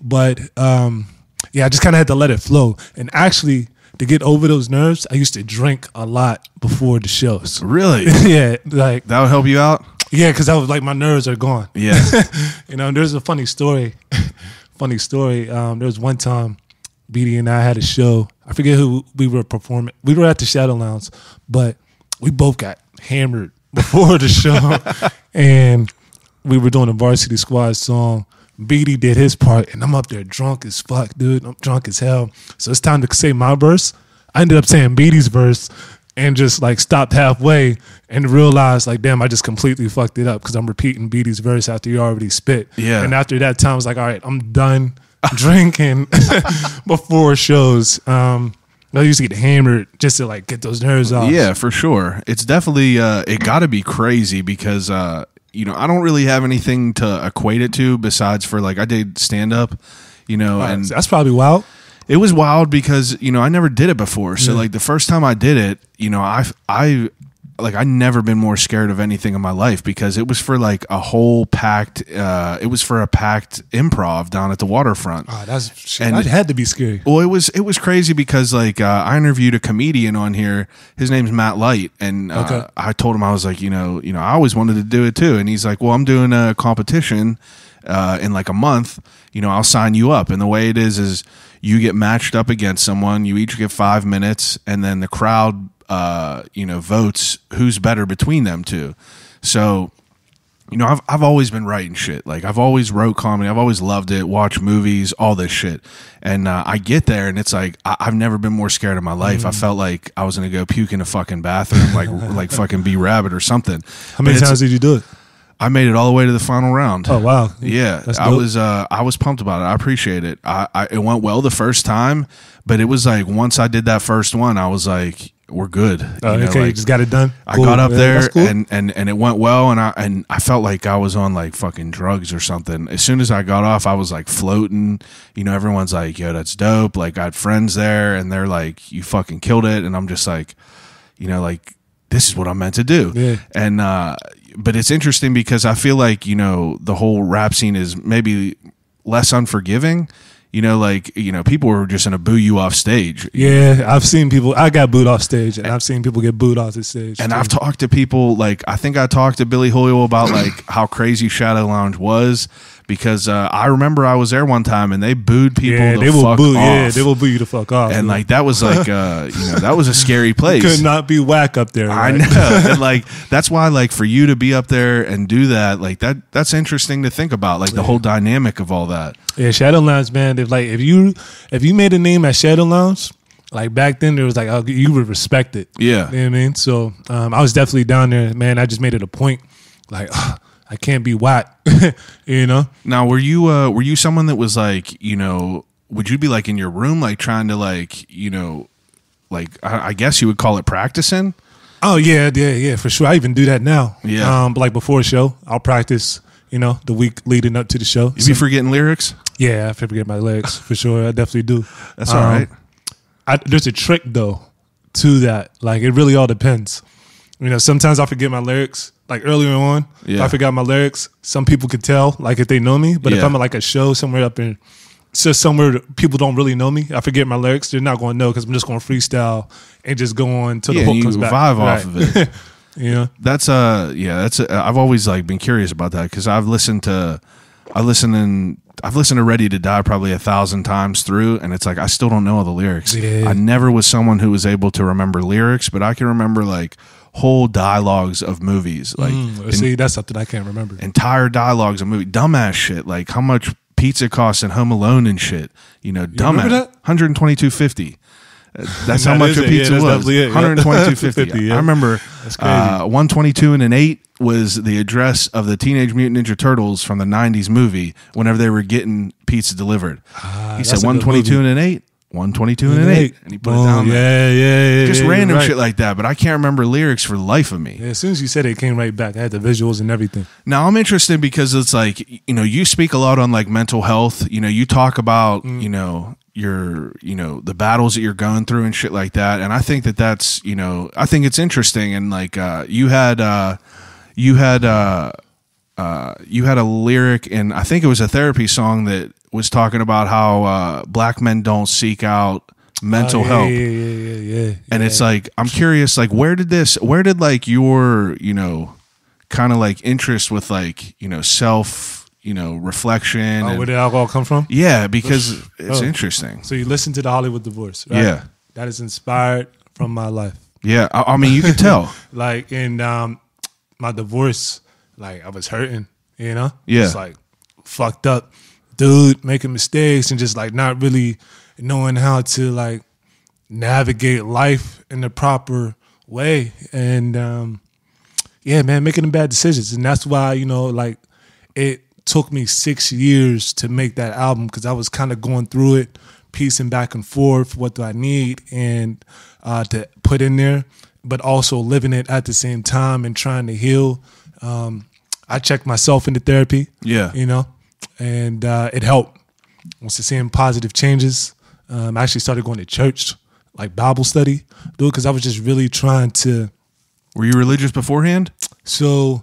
Speaker 4: but um, yeah, I just kind of had to let it flow. And actually, to get over those nerves, I used to drink a lot before the shows.
Speaker 1: Really?
Speaker 4: yeah, like
Speaker 1: that would help you out?
Speaker 4: yeah, because I was like my nerves are gone.
Speaker 1: Yeah.
Speaker 4: You know, there's a funny story. Funny story. Um, there was one time, Beedie and I had a show. I forget who we were performing. We were at the Shadow Lounge, but we both got hammered before the show, and we were doing a Varsity Squad song. Beedie did his part, and I'm up there drunk as fuck, dude. I'm drunk as hell. So it's time to say my verse. I ended up saying Beedie's verse and just like stopped halfway and realized like, damn, I just completely fucked it up because I'm repeating Beedie's verse after you already spit.
Speaker 1: Yeah.
Speaker 4: And after that time, I was like, all right, I'm done drinking before shows. Um, I used to get hammered just to like get those nerves off.
Speaker 1: Yeah, for sure. It's definitely uh it got to be crazy because uh you know, I don't really have anything to equate it to besides for like I did stand up, you know, and
Speaker 4: that's probably wild.
Speaker 1: It was wild because you know I never did it before. So like the first time I did it, you know, I I like I never been more scared of anything in my life because it was for like a whole packed. uh It was for a packed improv down at the waterfront.
Speaker 4: Oh, that's shit.
Speaker 1: And-
Speaker 4: that had to be scary.
Speaker 1: Well, it was it was crazy because like uh, I interviewed a comedian on here. His name's Matt Light, and uh,
Speaker 4: Okay.
Speaker 1: I told him I was like, you know, you know, I always wanted to do it too. And he's like, well, I'm doing a competition uh, in like a month. You know, I'll sign you up. And the way it is is you get matched up against someone. You each get five minutes, and then the crowd, uh, you know, votes who's better between them two. So you know, I've I've always been writing shit. Like I've always wrote comedy. I've always loved it. Watch movies, all this shit. And uh, I get there, and it's like I, I've never been more scared in my life.
Speaker 4: Mm.
Speaker 1: I felt like I was gonna go puke in a fucking bathroom, like like fucking B-Rabbit or something.
Speaker 4: How many times did you do it?
Speaker 1: I made it all the way to the final round.
Speaker 4: Oh wow.
Speaker 1: Yeah, I was uh, I was pumped about it. I appreciate it. I, I it went well the first time, but it was like once I did that first one, I was like, we're good.
Speaker 4: Oh,
Speaker 1: You know,
Speaker 4: okay, you just got it done.
Speaker 1: I
Speaker 4: Cool.
Speaker 1: got up
Speaker 4: Yeah,
Speaker 1: there
Speaker 4: cool.
Speaker 1: and, and and it went well, and I and I felt like I was on like fucking drugs or something. As soon as I got off, I was like floating. You know, everyone's like, "Yo, that's dope." Like I had friends there, and they're like, "You fucking killed it," and I'm just like, you know, like this is what I'm meant to do.
Speaker 4: Yeah.
Speaker 1: And uh, but it's interesting because I feel like you know the whole rap scene is maybe less unforgiving. You know, like you know, people were just gonna boo you off stage.
Speaker 4: yeah, I've seen people. I got booed off stage, and I've seen people get booed off the stage.
Speaker 1: And
Speaker 4: too.
Speaker 1: I've talked to people like I think I talked to Billy Hoyle about like how crazy Shadow Lounge was because uh, I remember I was there one time and they booed people.
Speaker 4: yeah,
Speaker 1: the
Speaker 4: they will boo.
Speaker 1: Off.
Speaker 4: Yeah, they will boo you the fuck off.
Speaker 1: And
Speaker 4: yeah.
Speaker 1: like that was like uh, you know that was a scary place.
Speaker 4: could not be whack up there.
Speaker 1: I
Speaker 4: right?
Speaker 1: know, and like that's why, like, for you to be up there and do that, like that, that's interesting to think about, like the whole dynamic of all that.
Speaker 4: Yeah, Shadow Lounge, man. If like if you if you made a name at Shadow Lounge, like back then there was like oh, you were respected.
Speaker 1: Yeah.
Speaker 4: You know what I mean? So um, I was definitely down there, man. I just made it a point, like I can't be whack, you know.
Speaker 1: Now, were you, uh, were you someone that was like, you know, would you be like in your room, like trying to, like, you know, like I, I guess you would call it practicing?
Speaker 4: Oh yeah, yeah, yeah, for sure. I even do that now.
Speaker 1: Yeah.
Speaker 4: Um, but like before a show, I'll practice. You know, the week leading up to the show.
Speaker 1: You be forgetting lyrics?
Speaker 4: yeah, I forget my lyrics for sure. I definitely do.
Speaker 1: That's all
Speaker 4: Um,
Speaker 1: right.
Speaker 4: I, there's a trick though to that. Like it really all depends. You know, sometimes I forget my lyrics. Like earlier on,
Speaker 1: Yeah.
Speaker 4: I forgot my lyrics. Some people could tell, like if they know me. But if I'm at like a show somewhere up in, just somewhere people don't really know me, I forget my lyrics. They're not going to know because I'm just going to freestyle and just go on until
Speaker 1: Yeah,
Speaker 4: the hook comes back.
Speaker 1: vibe off of it.
Speaker 4: you know,
Speaker 1: That's uh yeah that's uh, I've always like been curious about that because I've listened to I listen and I've listened to Ready to Die probably a thousand times through and it's like I still don't know all the lyrics.
Speaker 4: Yeah.
Speaker 1: I never was someone who was able to remember lyrics, but I can remember like whole dialogues of movies like
Speaker 4: Mm, see, that's something I can't remember.
Speaker 1: entire dialogues of movie dumbass shit like how much pizza costs in Home Alone and shit. You know, dumbass
Speaker 4: that?
Speaker 1: 122.50. Uh, That's how
Speaker 4: That
Speaker 1: much a
Speaker 4: it. Yeah,
Speaker 1: pizza was.
Speaker 4: it, yeah.
Speaker 1: 122.50.
Speaker 4: yeah.
Speaker 1: I remember uh, 122 and an 8 was the address of the Teenage Mutant Ninja Turtles from the 90s movie whenever they were getting pizza delivered. he
Speaker 4: Ah, that's
Speaker 1: said 122 and an 8, 122 and an 8. And he put
Speaker 4: Boom.
Speaker 1: it down there.
Speaker 4: Yeah, yeah, yeah.
Speaker 1: Just
Speaker 4: yeah,
Speaker 1: random
Speaker 4: right.
Speaker 1: shit like that, but I can't remember lyrics for the life of me.
Speaker 4: Yeah, as soon as you said it, it came right back. I had the visuals and everything.
Speaker 1: Now I'm interested because it's like you know you speak a lot on like mental health. You know you talk about
Speaker 4: Mm.
Speaker 1: you know your you know the battles that you're going through and shit like that. And I think that that's you know I think it's interesting. And like uh, you had uh, you had uh, uh, you had a lyric and I think it was a therapy song that was talking about how uh, black men don't seek out mental
Speaker 4: Oh, yeah,
Speaker 1: help
Speaker 4: Yeah, yeah, yeah, yeah.
Speaker 1: and
Speaker 4: yeah.
Speaker 1: it's like i'm curious like where did this where did like your you know kind of like interest with like you know self you know reflection
Speaker 4: Oh,
Speaker 1: and-
Speaker 4: where did alcohol come from?
Speaker 1: yeah because it's
Speaker 4: Oh.
Speaker 1: interesting
Speaker 4: So you listen to the Hollywood Divorce, right?
Speaker 1: Yeah.
Speaker 4: That is inspired from my life.
Speaker 1: yeah I, I mean you can tell
Speaker 4: Like in um, my divorce, like I was hurting, you know?
Speaker 1: Yeah.
Speaker 4: It's like fucked up dude making mistakes and just like not really knowing how to like navigate life in the proper way. And um yeah, man, making bad decisions. And that's why, you know, like it took me six years to make that album because I was kind of going through it, piecing back and forth. What do I need? And uh, to put in there, but also living it at the same time and trying to heal. Um, I checked myself into therapy.
Speaker 1: Yeah.
Speaker 4: You know, and uh, it helped. Once I seeing positive changes, um, I actually started going to church, like Bible study, dude, because I was just really trying to.
Speaker 1: were you religious beforehand
Speaker 4: So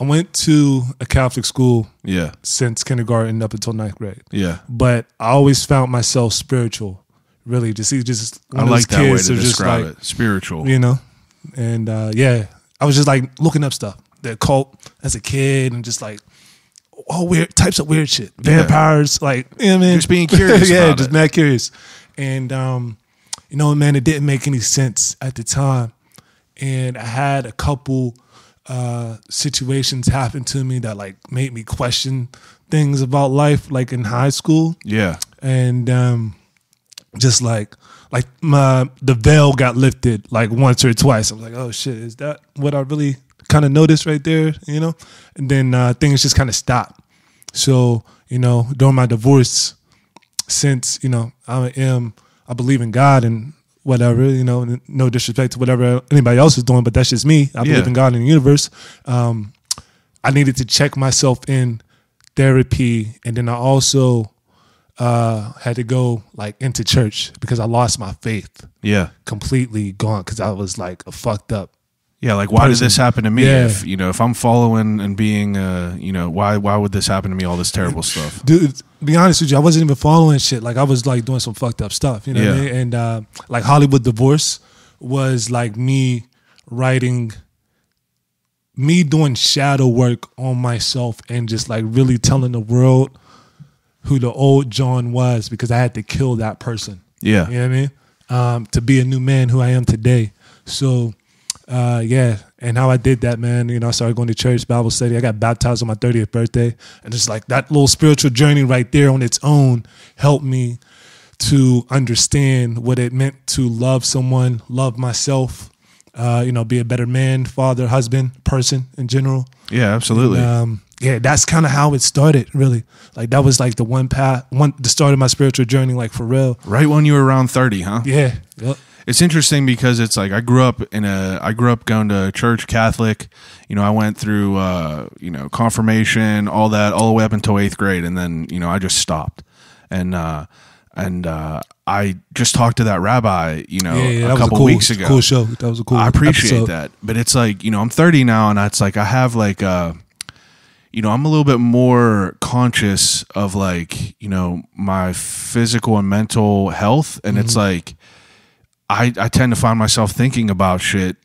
Speaker 4: I went to a Catholic school
Speaker 1: yeah
Speaker 4: since kindergarten up until ninth grade.
Speaker 1: yeah
Speaker 4: But I always found myself spiritual, really. Just see, just one
Speaker 1: i like that way to
Speaker 4: just
Speaker 1: describe
Speaker 4: like,
Speaker 1: it spiritual
Speaker 4: you know, and uh, yeah, I was just like looking up stuff, the occult as a kid, and just like all weird types of weird shit,
Speaker 1: Yeah.
Speaker 4: vampires, like you know I mean,
Speaker 1: Just being curious
Speaker 4: yeah, just
Speaker 1: it.
Speaker 4: mad curious, and um, you know, man, it didn't make any sense at the time, and I had a couple uh, situations happened to me that like made me question things about life, like in high school,
Speaker 1: Yeah.
Speaker 4: and um, just like like my the veil got lifted like once or twice. I was like, oh shit, is that what I really kind of noticed right there? You know, and then uh, things just kind of stopped. So you know, during my divorce, since you know I am I believe in God and whatever you know, no disrespect to whatever anybody else is doing, but that's just me. I believe
Speaker 1: Yeah.
Speaker 4: in God and the universe. Um, I needed to check myself in therapy, and then I also uh, had to go like into church because I lost my faith
Speaker 1: Yeah.
Speaker 4: completely gone because I was like a fucked up.
Speaker 1: Yeah, like why did this happen to me?
Speaker 4: Yeah.
Speaker 1: If you know, if I'm following and being, uh, you know, why why would this happen to me? All this terrible stuff.
Speaker 4: Dude, be honest with you, I wasn't even following shit. Like I was like doing some fucked up stuff, you know what I mean? And uh, like Hollywood Divorce was like me writing, me doing shadow work on myself and just like really telling the world who the old Jon was because I had to kill that person.
Speaker 1: Yeah,
Speaker 4: You know what I mean? Um, to be a new man who I am today. So, uh, yeah. And how I did that, man, you know, I started going to church, Bible study. I got baptized on my 30th birthday. And it's like that little spiritual journey right there on its own helped me to understand what it meant to love someone, love myself, uh, you know, be a better man, father, husband, person in general.
Speaker 1: yeah, absolutely.
Speaker 4: Um, yeah, that's kind of how it started, really. Like that was like the one path, one the start of my spiritual journey, like for real.
Speaker 1: right when you were around thirty, huh?
Speaker 4: Yeah. Yep.
Speaker 1: It's interesting because it's like I grew up in a I grew up going to church Catholic. You know, I went through uh, you know confirmation, all that, all the way up until eighth grade, and then you know I just stopped. And uh, and uh, I just talked to that rabbi, you know,
Speaker 4: Yeah, yeah,
Speaker 1: a couple
Speaker 4: cool,
Speaker 1: weeks ago.
Speaker 4: Cool show. That was a cool. Show.
Speaker 1: I appreciate
Speaker 4: episode.
Speaker 1: that. But it's like, you know, I'm 30 now and it's like I have like uh you know, I'm a little bit more conscious of like, you know, my physical and mental health and it's
Speaker 4: Mm-hmm.
Speaker 1: like I I tend to find myself thinking about shit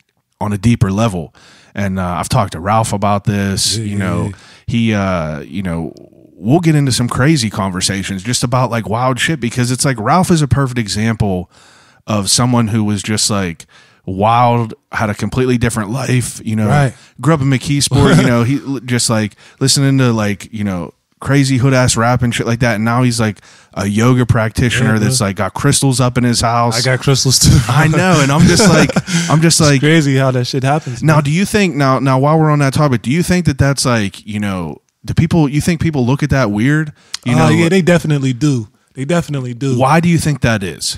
Speaker 1: on a deeper level. And uh, I've talked to Ralph about this,
Speaker 4: Yeah,
Speaker 1: you
Speaker 4: yeah,
Speaker 1: know,
Speaker 4: yeah.
Speaker 1: he uh, you know, we'll get into some crazy conversations just about like wild shit because it's like Ralph is a perfect example of someone who was just like wild, had a completely different life, you know,
Speaker 4: Right.
Speaker 1: grew up in McKeesport, you know, he just like listening to like, you know, crazy hood ass rap and shit like that. And now he's like a yoga practitioner
Speaker 4: Yeah,
Speaker 1: that's like got crystals up in his house.
Speaker 4: I got crystals too.
Speaker 1: I know. And I'm just like, I'm just like,
Speaker 4: crazy how that shit happens.
Speaker 1: now,
Speaker 4: man.
Speaker 1: do you think now, now while we're on that topic, do you think that that's like, you know, do people, you think people look at that weird? You
Speaker 4: Oh,
Speaker 1: know,
Speaker 4: yeah, they definitely do. They definitely do.
Speaker 1: why do you think that is?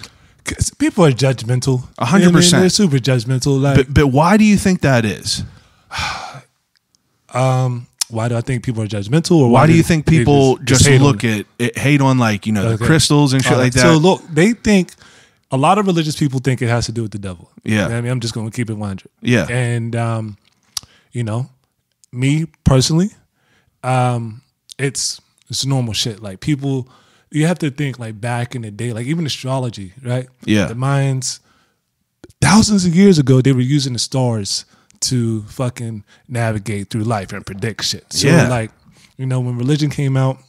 Speaker 4: People are judgmental.
Speaker 1: A hundred
Speaker 4: You know what I mean?
Speaker 1: percent.
Speaker 4: They're super judgmental. Like,
Speaker 1: But, but why do you think that is?
Speaker 4: Um, why do I think people are judgmental? Or
Speaker 1: Why do you think people just,
Speaker 4: hate
Speaker 1: look at it, hate on like you know the crystals and shit like that?
Speaker 4: So look, they think a lot of religious people think it has to do with the devil.
Speaker 1: Yeah.
Speaker 4: You know I mean, I'm just going to keep it 100.
Speaker 1: Yeah.
Speaker 4: and um, you know, me personally, um, it's it's normal shit. Like people, you have to think like back in the day, like even astrology, right?
Speaker 1: Yeah.
Speaker 4: the minds thousands of years ago they were using the stars to fucking navigate through life and predict shit. So
Speaker 1: Yeah.
Speaker 4: like, you know, when religion came out,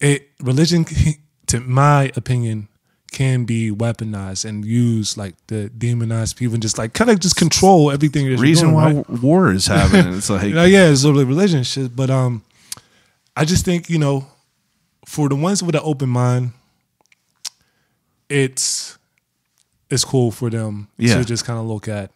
Speaker 4: it religion, to my opinion, can be weaponized and used like to demonize people and just like kind of just control everything.
Speaker 1: Reason
Speaker 4: doing,
Speaker 1: why
Speaker 4: right?
Speaker 1: war is happening. It's like
Speaker 4: You know, yeah, it's really religion shit. But um, I just think you know, for the ones with an open mind, it's it's cool for them
Speaker 1: Yeah.
Speaker 4: to just kind of look at.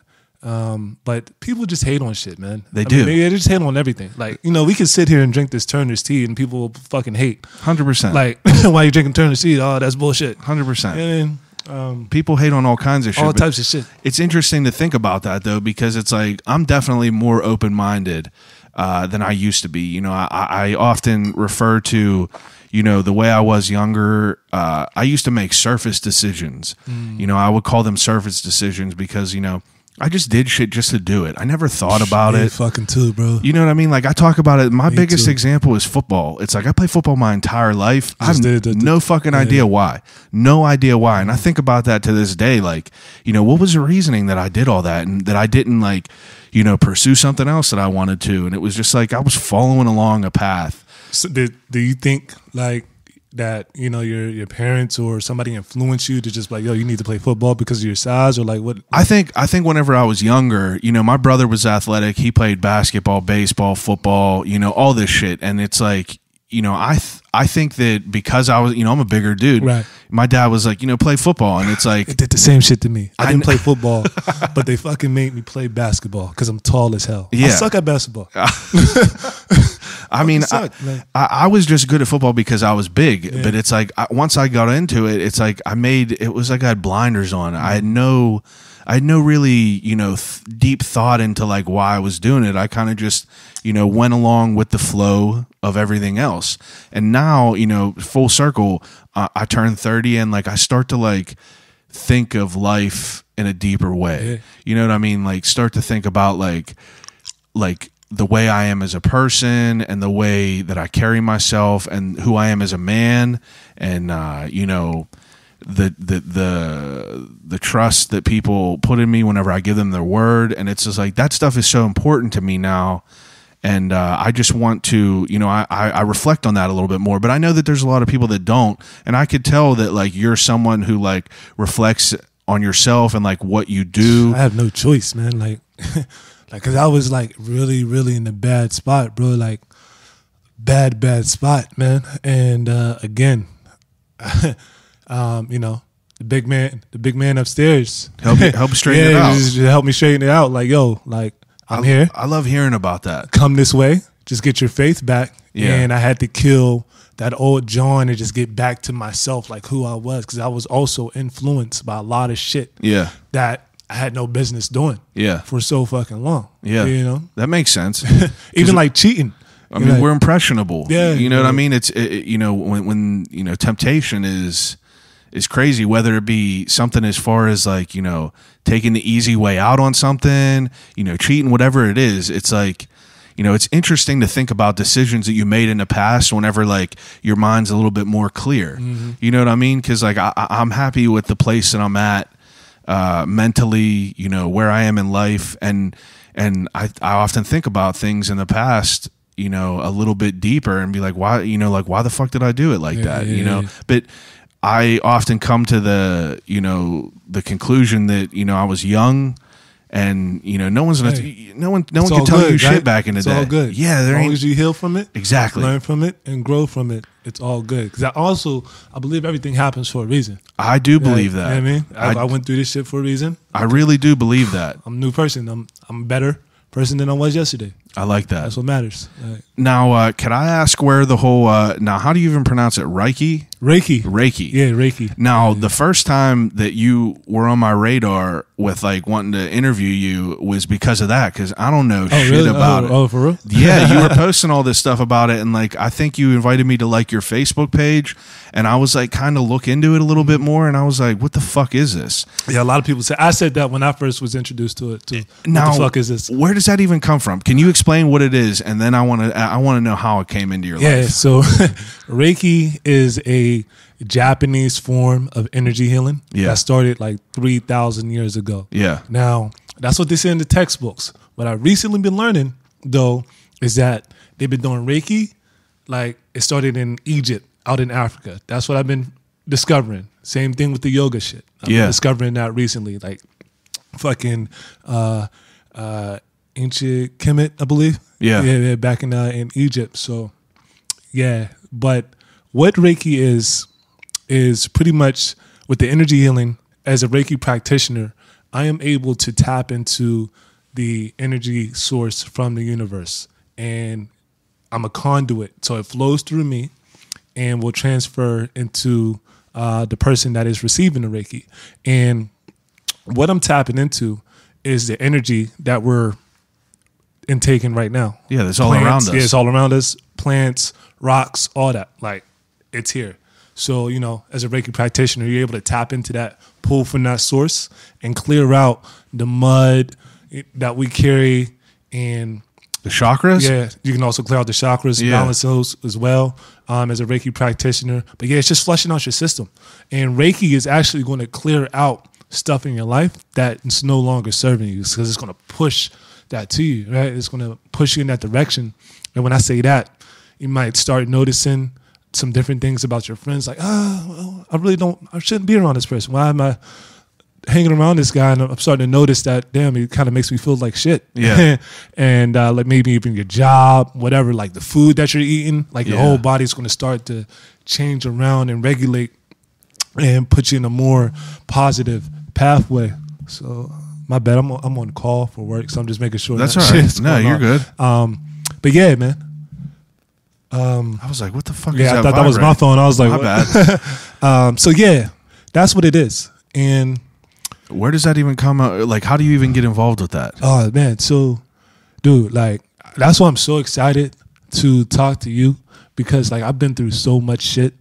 Speaker 4: Um, but people just hate on shit, man.
Speaker 1: They
Speaker 4: I
Speaker 1: do.
Speaker 4: Mean, they, just hate on everything. Like you know, we can sit here and drink this Turner's tea, and people will fucking hate.
Speaker 1: hundred percent,
Speaker 4: Like, why are you drinking Turner's tea? Oh, that's bullshit.
Speaker 1: hundred percent.
Speaker 4: And um,
Speaker 1: People hate on all kinds of shit.
Speaker 4: all types of shit.
Speaker 1: It's interesting to think about that though, because it's like I'm definitely more open minded uh, than I used to be. You know, I, I often refer to, you know, the way I was younger. Uh, I used to make surface decisions.
Speaker 4: Mm.
Speaker 1: You know, I would call them surface decisions because you know I just did shit just to do it. I never thought about
Speaker 4: Yeah,
Speaker 1: it.
Speaker 4: fucking too, bro.
Speaker 1: You know what I mean? Like I talk about it. My
Speaker 4: Me
Speaker 1: biggest
Speaker 4: too.
Speaker 1: example is football. It's like I play football my entire life. I have
Speaker 4: Just did
Speaker 1: no fucking idea why. No idea why. And I think about that to this day. Like, you know, what was the reasoning that I did all that and that I didn't like, you know, pursue something else that I wanted to. And it was just like I was following along a path.
Speaker 4: So did, do you think like that you know your your parents or somebody influenced you to just like yo you need to play football because of your size or like what
Speaker 1: I think I think whenever I was younger, you know, my brother was athletic. He played basketball, baseball, football, you know, all this shit, and it's like, you know, I th- I think that because I was, you know, I'm a bigger dude.
Speaker 4: Right.
Speaker 1: My dad was like, you know, play football, and it's like,
Speaker 4: It did the same shit to me. I
Speaker 1: I
Speaker 4: didn't play football, but they fucking made me play basketball because I'm tall as hell. I
Speaker 1: Yeah.
Speaker 4: suck at basketball.
Speaker 1: I mean, I. I, I was just good at football because I was big. But it's like I, once I got into it, it's like I made it was like I had blinders on. I had no, I had no really you know th- deep thought into like why I was doing it. I kind of just you know went along with the flow of everything else. And now you know full circle, uh, I turned thirty and like I start to like think of life in a deeper way.
Speaker 4: Yeah.
Speaker 1: You know what I mean? Like start to think about like like the way I am as a person and the way that I carry myself and who I am as a man and uh, you know the the the the trust that people put in me whenever I give them their word. And it's just like that stuff is so important to me now. And uh, I just want to you know I, I I reflect on that a little bit more. But I know that there's a lot of people that don't. And I could tell that like you're someone who like reflects on yourself and like what you do.
Speaker 4: I have no choice, man. Like, like, cause I was like really, really in a bad spot, bro. Like, bad, bad spot, man. And uh, again, um, you know, the big man, the big man upstairs,
Speaker 1: Help you- help straighten it out.
Speaker 4: Just help me straighten it out. Like, yo, like I'm
Speaker 1: I,
Speaker 4: here.
Speaker 1: I love hearing about that
Speaker 4: Come this way. Just get your faith back.
Speaker 1: Yeah.
Speaker 4: And I had to kill that old Jon and just get back to myself, like who I was, because I was also influenced by a lot of shit
Speaker 1: yeah
Speaker 4: that I had no business doing
Speaker 1: yeah
Speaker 4: for so fucking long.
Speaker 1: Yeah,
Speaker 4: You know,
Speaker 1: that makes sense.
Speaker 4: even like cheating.
Speaker 1: I mean, we're impressionable.
Speaker 4: Yeah,
Speaker 1: you know what I mean. It's it, you know when when you know temptation is is crazy. Whether it be something as far as like you know taking the easy way out on something, you know, cheating, whatever it is. It's like you know, it's interesting to think about decisions that you made in the past. Whenever like your mind's a little bit more clear,
Speaker 4: Mm-hmm.
Speaker 1: you know what I mean? Because like I, I- I'm happy with the place that I'm at uh, mentally, you know, where I am in life, and and I I often think about things in the past, you know, a little bit deeper, and be like, why, you know, like why the fuck did I do it like
Speaker 4: Yeah,
Speaker 1: that,
Speaker 4: yeah,
Speaker 1: you know?
Speaker 4: yeah.
Speaker 1: But I often come to the you know the conclusion that you know I was young. And you know, no one's gonna,
Speaker 4: Hey,
Speaker 1: no one, no one can tell you
Speaker 4: good,
Speaker 1: shit back in the
Speaker 4: it's
Speaker 1: day.
Speaker 4: all good.
Speaker 1: Yeah, there
Speaker 4: as long as you heal from it,
Speaker 1: exactly.
Speaker 4: learn from it, and grow from it. It's all good. Because I also I believe everything happens for a reason.
Speaker 1: I do believe that.
Speaker 4: You know what I mean, I,
Speaker 1: I-
Speaker 4: I went through this shit for a reason.
Speaker 1: I really do believe that.
Speaker 4: I'm a new person. I'm I'm a better person than I was yesterday.
Speaker 1: I like that.
Speaker 4: That's what matters. Like,
Speaker 1: Now, uh, can I ask where the whole uh, now? How do you even pronounce it? Reiki,
Speaker 4: Reiki.
Speaker 1: Reiki.
Speaker 4: Yeah, Reiki.
Speaker 1: Now, the first time that you were on my radar with like wanting to interview you was because of that. Because I don't know
Speaker 4: Oh,
Speaker 1: shit
Speaker 4: really?
Speaker 1: about
Speaker 4: oh,
Speaker 1: it.
Speaker 4: oh, for real?
Speaker 1: yeah, you were posting all this stuff about it, and like I think you invited me to like your Facebook page, and I was like kind of look into it a little bit more, and I was like, what the fuck is this?
Speaker 4: Yeah, a lot of people say I said that when I first was introduced to it too.
Speaker 1: Now,
Speaker 4: what the fuck is this?
Speaker 1: Where does that even come from? Can you explain what it is, and then I want to I want to know how it came into your
Speaker 4: Yeah,
Speaker 1: life.
Speaker 4: Yeah, so Reiki is a Japanese form of energy healing
Speaker 1: Yeah.
Speaker 4: that started like 3,000 years ago.
Speaker 1: Yeah.
Speaker 4: Now, that's what they say in the textbooks. What I've recently been learning, though, is that they've been doing Reiki, like it started in Egypt, out in Africa. That's what I've been discovering. Same thing with the yoga shit. I've
Speaker 1: Yeah.
Speaker 4: been discovering that recently. Like fucking uh uh ancient Kemet, I believe.
Speaker 1: Yeah.
Speaker 4: Yeah, yeah, back in uh, in Egypt. So yeah. But what Reiki is is pretty much with the energy healing as a Reiki practitioner, I am able to tap into the energy source from the universe. And I'm a conduit. So it flows through me and will transfer into uh, the person that is receiving the Reiki. And what I'm tapping into is the energy that we're intaking right now.
Speaker 1: Yeah, that's all
Speaker 4: Plants,
Speaker 1: around us.
Speaker 4: Yeah, it's all around us. Plants, rocks, all that. Like it's here. So, you know, as a Reiki practitioner, you're able to tap into that, pull from that source, and clear out the mud that we carry. And
Speaker 1: The chakras.
Speaker 4: yeah, you can also clear out the chakras,
Speaker 1: Yeah.
Speaker 4: balance those as well um, as a Reiki practitioner. But yeah, it's just flushing out your system. And Reiki is actually going to clear out stuff in your life that's no longer serving you because it's going to push that to you, right? It's going to push you in that direction. And when I say that, you might start noticing some different things about your friends, like, ah, well, I really don't, I shouldn't be around this person. Why am I hanging around this guy? And I'm starting to notice that, damn, it kind of makes me feel like shit.
Speaker 1: Yeah.
Speaker 4: and uh, like maybe even your job, whatever, like the food that you're eating, like your
Speaker 1: Yeah.
Speaker 4: whole body's going to start to change around and regulate and put you in a more positive pathway. So my bad, I'm on, I'm on call for work, so I'm just making sure
Speaker 1: That's
Speaker 4: that
Speaker 1: all right. No, you're
Speaker 4: on.
Speaker 1: good.
Speaker 4: Um, but yeah, man.
Speaker 1: I was like, what the fuck is
Speaker 4: Yeah, I
Speaker 1: that?
Speaker 4: thought that was my phone. I was like,
Speaker 1: My
Speaker 4: what?
Speaker 1: bad.
Speaker 4: Um, so yeah, that's what it is. And
Speaker 1: Where does that even come out? Like, how do you even get involved with that?
Speaker 4: oh man, so dude, like that's why I'm so excited to talk to you because like I've been through so much shit.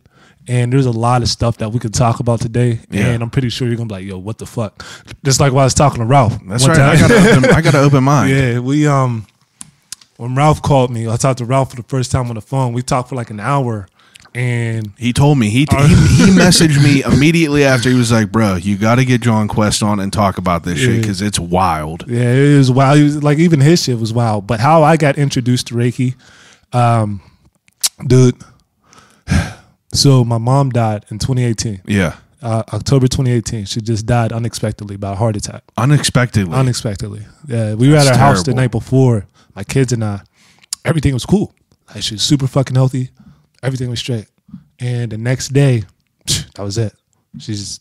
Speaker 4: And there's a lot of stuff that we could talk about today,
Speaker 1: Yeah.
Speaker 4: and I'm pretty sure you're gonna be like, "Yo, what the fuck?" Just like while I was talking to Ralph.
Speaker 1: That's right. I got, open, I got an open mind.
Speaker 4: Yeah, we um when Ralph called me, I talked to Ralph for the first time on the phone. We talked for like an hour, and
Speaker 1: He told me he, he he messaged me immediately after he was like, "Bro, you got to get Jon Quest on and talk about this shit because it's wild."
Speaker 4: yeah, it was wild. Was, like even his shit was wild. But how I got introduced to Reiki, um, dude. So my mom died in 2018,
Speaker 1: Yeah,
Speaker 4: uh, October 2018. She just died unexpectedly by a heart attack.
Speaker 1: unexpectedly.
Speaker 4: unexpectedly. Yeah, we were at our house the night before. My kids and I, everything was cool. Like she was super fucking healthy. Everything was straight. And the next day, that was it. She's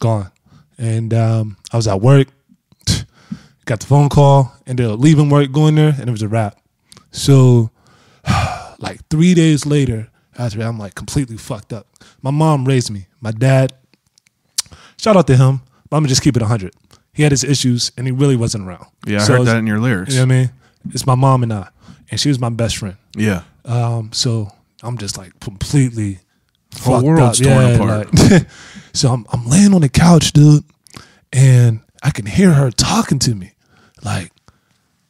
Speaker 4: gone. And um, I was at work, got the phone call, ended up leaving work, going there, and it was a wrap. So, like three days later, after that, I'm like completely fucked up. My mom raised me. My dad, shout out to him, but I'm gonna just keep it 100. He had his issues, and he really wasn't around.
Speaker 1: yeah, I
Speaker 4: So
Speaker 1: heard
Speaker 4: it's-
Speaker 1: that in your lyrics.
Speaker 4: You know what I mean? It's my mom and I, and she was my best friend.
Speaker 1: Yeah,
Speaker 4: Um, so I'm just like completely
Speaker 1: Whole
Speaker 4: fucked
Speaker 1: world's
Speaker 4: up.
Speaker 1: torn
Speaker 4: Yeah,
Speaker 1: apart.
Speaker 4: like- so I'm I'm laying on the couch, dude, and I can hear her talking to me, like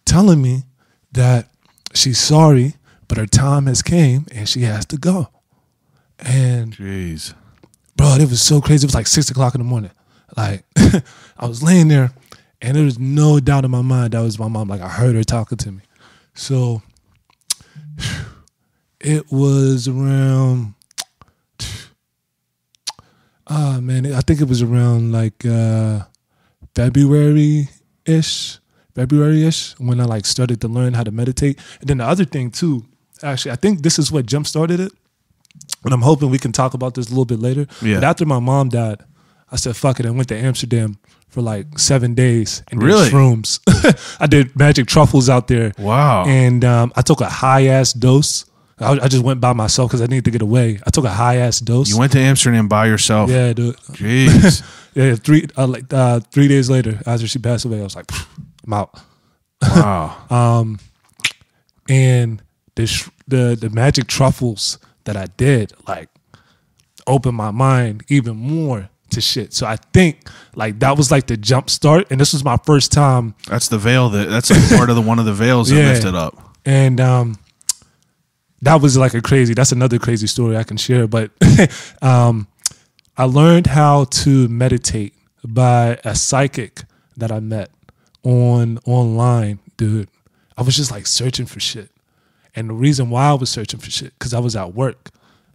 Speaker 4: telling me that she's sorry, but her time has came and she has to go. And
Speaker 1: jeez.
Speaker 4: bro, it was so crazy. It was like six o'clock in the morning. Like I was laying there, and there was no doubt in my mind that was my mom. Like I heard her talking to me. So it was around. Ah man, I think it was around like uh, February ish, February ish when I like started to learn how to meditate. And then the other thing too, actually, I think this is what jump started it. And I'm hoping we can talk about this a little bit later.
Speaker 1: Yeah.
Speaker 4: But after my mom died, I said, fuck it, and went to Amsterdam for like seven days and did
Speaker 1: Really?
Speaker 4: shrooms. I did magic truffles out there.
Speaker 1: Wow.
Speaker 4: And um, I took a high ass dose. I, I just went by myself because I needed to get away. I took a high ass dose.
Speaker 1: You went to Amsterdam by yourself.
Speaker 4: yeah, dude.
Speaker 1: Jeez.
Speaker 4: Yeah, three uh, like uh, three days later after she passed away, I was like, I'm out.
Speaker 1: wow.
Speaker 4: um, and the sh- the the magic truffles that I did like opened my mind even more to shit. So I think like that was like the jump start, and this was my first time.
Speaker 1: That's the veil that that's like part of the one of the veils that
Speaker 4: Yeah.
Speaker 1: lifted up.
Speaker 4: And um, that was like a crazy. That's another crazy story I can share. But um, I learned how to meditate by a psychic that I met on online, dude. I was just like searching for shit, and the reason why I was searching for shit because I was at work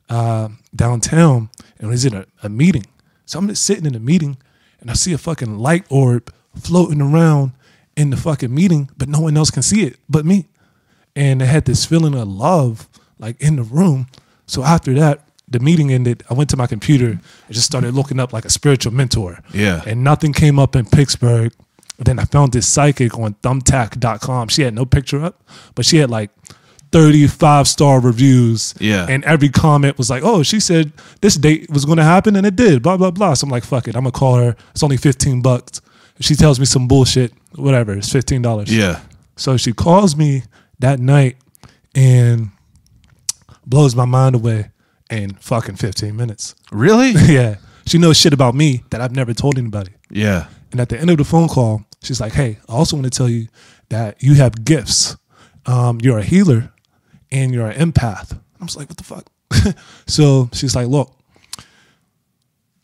Speaker 4: uh, downtown and was in a, a meeting. So I'm just sitting in a meeting, and I see a fucking light orb floating around in the fucking meeting, but no one else can see it but me and I had this feeling of love like in the room. So after that, the meeting ended. I went to my computer and just started looking up like a spiritual mentor.
Speaker 1: Yeah.
Speaker 4: And nothing came up in Pittsburgh. Then I found this psychic on thumbtack.com. She had no picture up, but she had like 35 star reviews.
Speaker 1: Yeah.
Speaker 4: And every comment was like, oh, she said this date was going to happen and it did, blah, blah, blah. So I'm like, fuck it. I'm going to call her. It's only 15 bucks. She tells me some bullshit, whatever, it's $15.
Speaker 1: Yeah.
Speaker 4: So she calls me that night and blows my mind away in fucking 15 minutes.
Speaker 1: Really?
Speaker 4: yeah. She knows shit about me that I've never told anybody.
Speaker 1: Yeah.
Speaker 4: And at the end of the phone call, she's like, hey, I also want to tell you that you have gifts. Um, you're a healer and you're an empath. I was like, what the fuck? so she's like, look,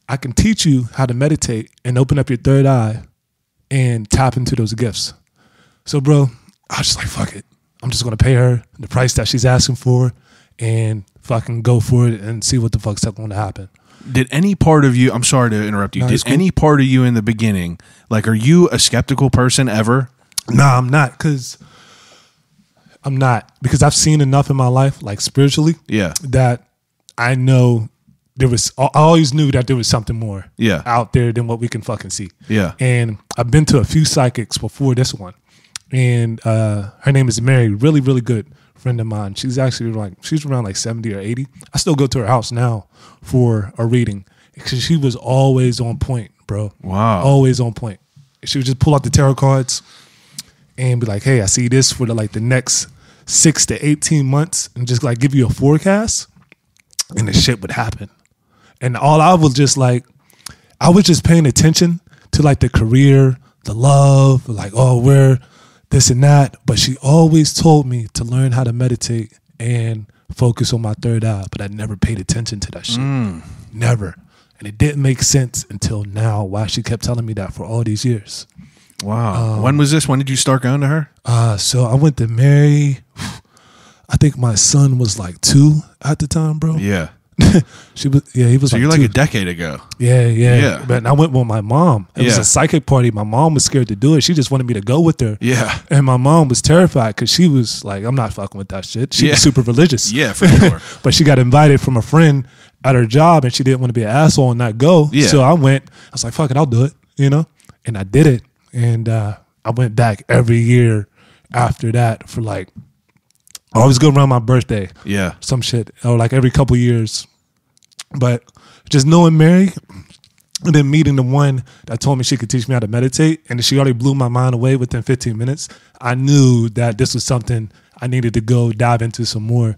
Speaker 4: I can teach you how to meditate and open up your third eye and tap into those gifts. So, bro, I was just like, fuck it. I'm just gonna pay her the price that she's asking for, and fucking go for it and see what the fuck's going to happen.
Speaker 1: Did any part of you? I'm sorry to interrupt you.
Speaker 4: No,
Speaker 1: did
Speaker 4: cool.
Speaker 1: any part of you in the beginning, like, are you a skeptical person ever?
Speaker 4: No, I'm not because I'm not because I've seen enough in my life, like spiritually,
Speaker 1: Yeah.
Speaker 4: that I know there was. I always knew that there was something more,
Speaker 1: Yeah.
Speaker 4: out there than what we can fucking see.
Speaker 1: Yeah.
Speaker 4: And I've been to a few psychics before this one, and uh, her name is Mary, really, really good friend of mine. She's actually like she's around like seventy or eighty. I still go to her house now for a reading because she was always on point, bro.
Speaker 1: Wow.
Speaker 4: always on point. She would just pull out the tarot cards and be like, "Hey, I see this for the, like the next six to eighteen months," and just like give you a forecast, and the shit would happen. And all I was just like, I was just paying attention to like the career, the love, like oh, we're this and that. But she always told me to learn how to meditate and focus on my third eye. But I never paid attention to that shit. Mm. Never. And it didn't make sense until now why she kept telling me that for all these years.
Speaker 1: Wow.
Speaker 4: Um,
Speaker 1: when was this? When did you start going to her?
Speaker 4: Uh, so I went to Mary. I think my son was like two at the time, bro.
Speaker 1: Yeah.
Speaker 4: She was, yeah, he was
Speaker 1: So
Speaker 4: like
Speaker 1: you're like
Speaker 4: two.
Speaker 1: a decade ago.
Speaker 4: Yeah, yeah,
Speaker 1: Yeah.
Speaker 4: But I went with my mom. It was a psychic party. My mom was scared to do it. She just wanted me to go with her.
Speaker 1: Yeah.
Speaker 4: And my mom was terrified because she was like, I'm not fucking with that shit. She
Speaker 1: Yeah.
Speaker 4: was super religious.
Speaker 1: Yeah, for sure.
Speaker 4: but she got invited from a friend at her job and she didn't want to be an asshole and not go.
Speaker 1: Yeah.
Speaker 4: So I went, I was like, fuck it, I'll do it, you know? And I did it. And uh, I went back every year after that for like, I always go around my birthday
Speaker 1: Yeah.
Speaker 4: some shit or like every couple years. But just knowing Mary and then meeting the one that told me she could teach me how to meditate and she already blew my mind away within 15 minutes, I knew that this was something I needed to go dive into some more.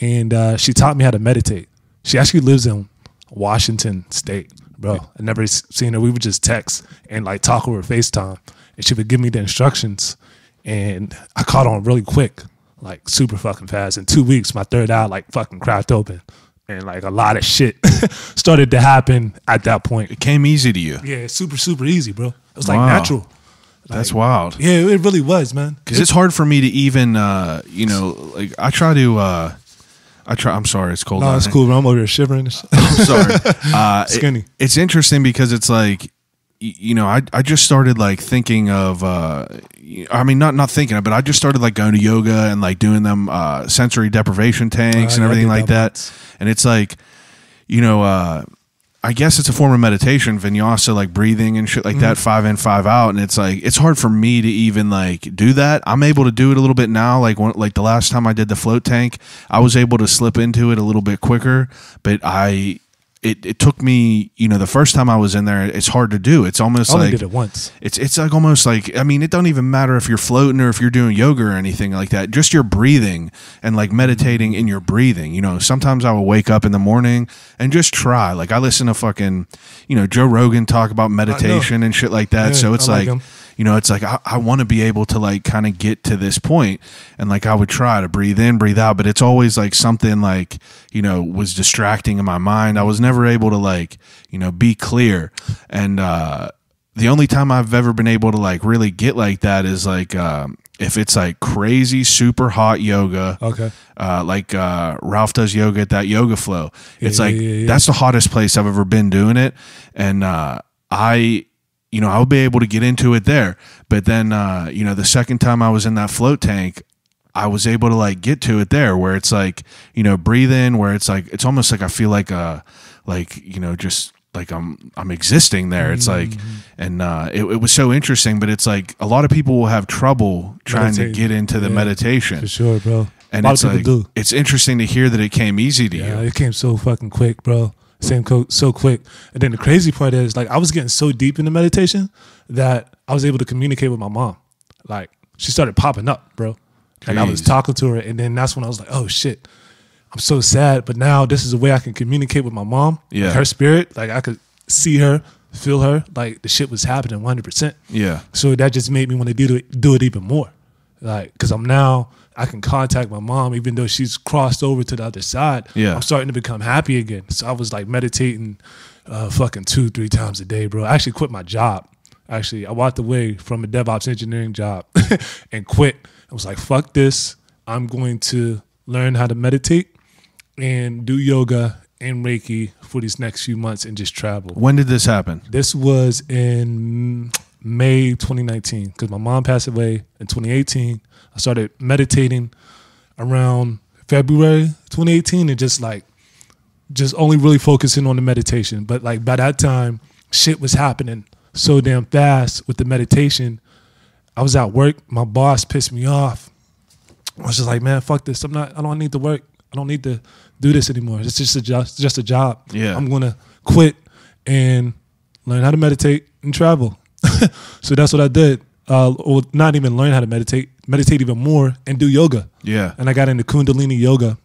Speaker 4: And uh, she taught me how to meditate. She actually lives in Washington State, bro. I never seen her. We would just text and like talk over FaceTime, and she would give me the instructions. And I caught on really quick, like super fucking fast. In two weeks, my third eye like fucking cracked open, and like a lot of shit started to happen at that point.
Speaker 1: It came easy to you.
Speaker 4: Yeah, super super easy, bro. It was like
Speaker 1: Wow.
Speaker 4: natural.
Speaker 1: That's wild.
Speaker 4: Yeah, it really was, man.
Speaker 1: Because it's hard for me to even, uh, you know, like I try to. Uh, I try. I'm sorry. It's cold.
Speaker 4: No, it's cool, bro. I'm over here shivering.
Speaker 1: I'm sorry. Uh, it-
Speaker 4: Skinny.
Speaker 1: it's interesting because it's like, you know, I I just started like thinking of. Uh, I mean, not not thinking, of, but I just started like going to yoga and like doing them uh, sensory deprivation tanks
Speaker 4: Uh,
Speaker 1: and everything like
Speaker 4: that once.
Speaker 1: And it's like, you know, uh, I guess it's a form of meditation, vinyasa, like breathing and shit like that,
Speaker 4: Mm-hmm.
Speaker 1: five in, five out. And it's like it's hard for me to even like do that. I'm able to do it a little bit now. Like one, like the last time I did the float tank, I was able to slip into it a little bit quicker. But I, it, it took me, you know, the first time I was in there, it's hard to do. It's almost
Speaker 4: I only
Speaker 1: like
Speaker 4: did it once.
Speaker 1: it's it's like almost like I mean it don't even matter if you're floating or if you're doing yoga or anything like that. Just your breathing and like meditating in your breathing. You know, sometimes I will wake up in the morning and just try. Like I listen to fucking you know Joe Rogan talk about meditation and shit like that.
Speaker 4: Yeah,
Speaker 1: so it's
Speaker 4: I like
Speaker 1: like. You know, it's like I, I want to be able to like kind of get to this point, and like I would try to breathe in, breathe out, but it's always like something like you know was distracting in my mind. I was never able to like you know be clear, and uh, the only time I've ever been able to like really get like that is like um, if it's like crazy super hot yoga.
Speaker 4: Okay.
Speaker 1: Uh, like uh, Ralph does yoga at that yoga flow. It's
Speaker 4: Yeah,
Speaker 1: like
Speaker 4: yeah, yeah.
Speaker 1: that's the hottest place I've ever been doing it, and uh, I, you know, I'll be able to get into it there. But then, uh, you know, the second time I was in that float tank, I was able to like get to it there, where it's like you know breathe in, where it's like it's almost like I feel like a, like you know just like I'm I'm existing there. It's like
Speaker 4: Mm-hmm.
Speaker 1: and uh, it, it was so interesting, but it's like a lot of people will have trouble trying to get into the
Speaker 4: Yeah,
Speaker 1: meditation.
Speaker 4: For sure, bro.
Speaker 1: And it's like
Speaker 4: do.
Speaker 1: it's interesting to hear that it came easy to you.
Speaker 4: Yeah,
Speaker 1: you.
Speaker 4: it came so fucking quick, bro. Same code so quick. And then the crazy part is, like, I was getting so deep into meditation that I was able to communicate with my mom. Like, she started popping up, bro. And I was talking to her, and then that's when I was like, oh shit, I'm so sad. But now this is a way I can communicate with my mom. Like,
Speaker 1: Yeah.
Speaker 4: her spirit, like, I could see her, feel her. Like, the shit was happening 100%.
Speaker 1: Yeah.
Speaker 4: So that just made me want to do it, do it even more. Like, cause I'm now, I can contact my mom, even though she's crossed over to the other side.
Speaker 1: Yeah.
Speaker 4: I'm starting to become happy again. So I was like meditating uh, fucking two, three times a day, bro. I actually quit my job. Actually, I walked away from a DevOps engineering job and quit. I was like, fuck this. I'm going to learn how to meditate and do yoga and Reiki for these next few months and just travel.
Speaker 1: When did this happen?
Speaker 4: This was in May 2019 because my mom passed away in 2018. I started meditating around February 2018 and just like just only really focusing on the meditation. But like by that time, shit was happening so damn fast with the meditation. I was at work. My boss pissed me off. I was just like, man, fuck this. I'm not. I don't need to work. I don't need to do this anymore. It's just a job. Just a job.
Speaker 1: Yeah.
Speaker 4: I'm gonna quit and learn how to meditate and travel. so that's what I did. Uh, or not even learn how to meditate, meditate even more, and do yoga.
Speaker 1: Yeah.
Speaker 4: And I got into Kundalini yoga,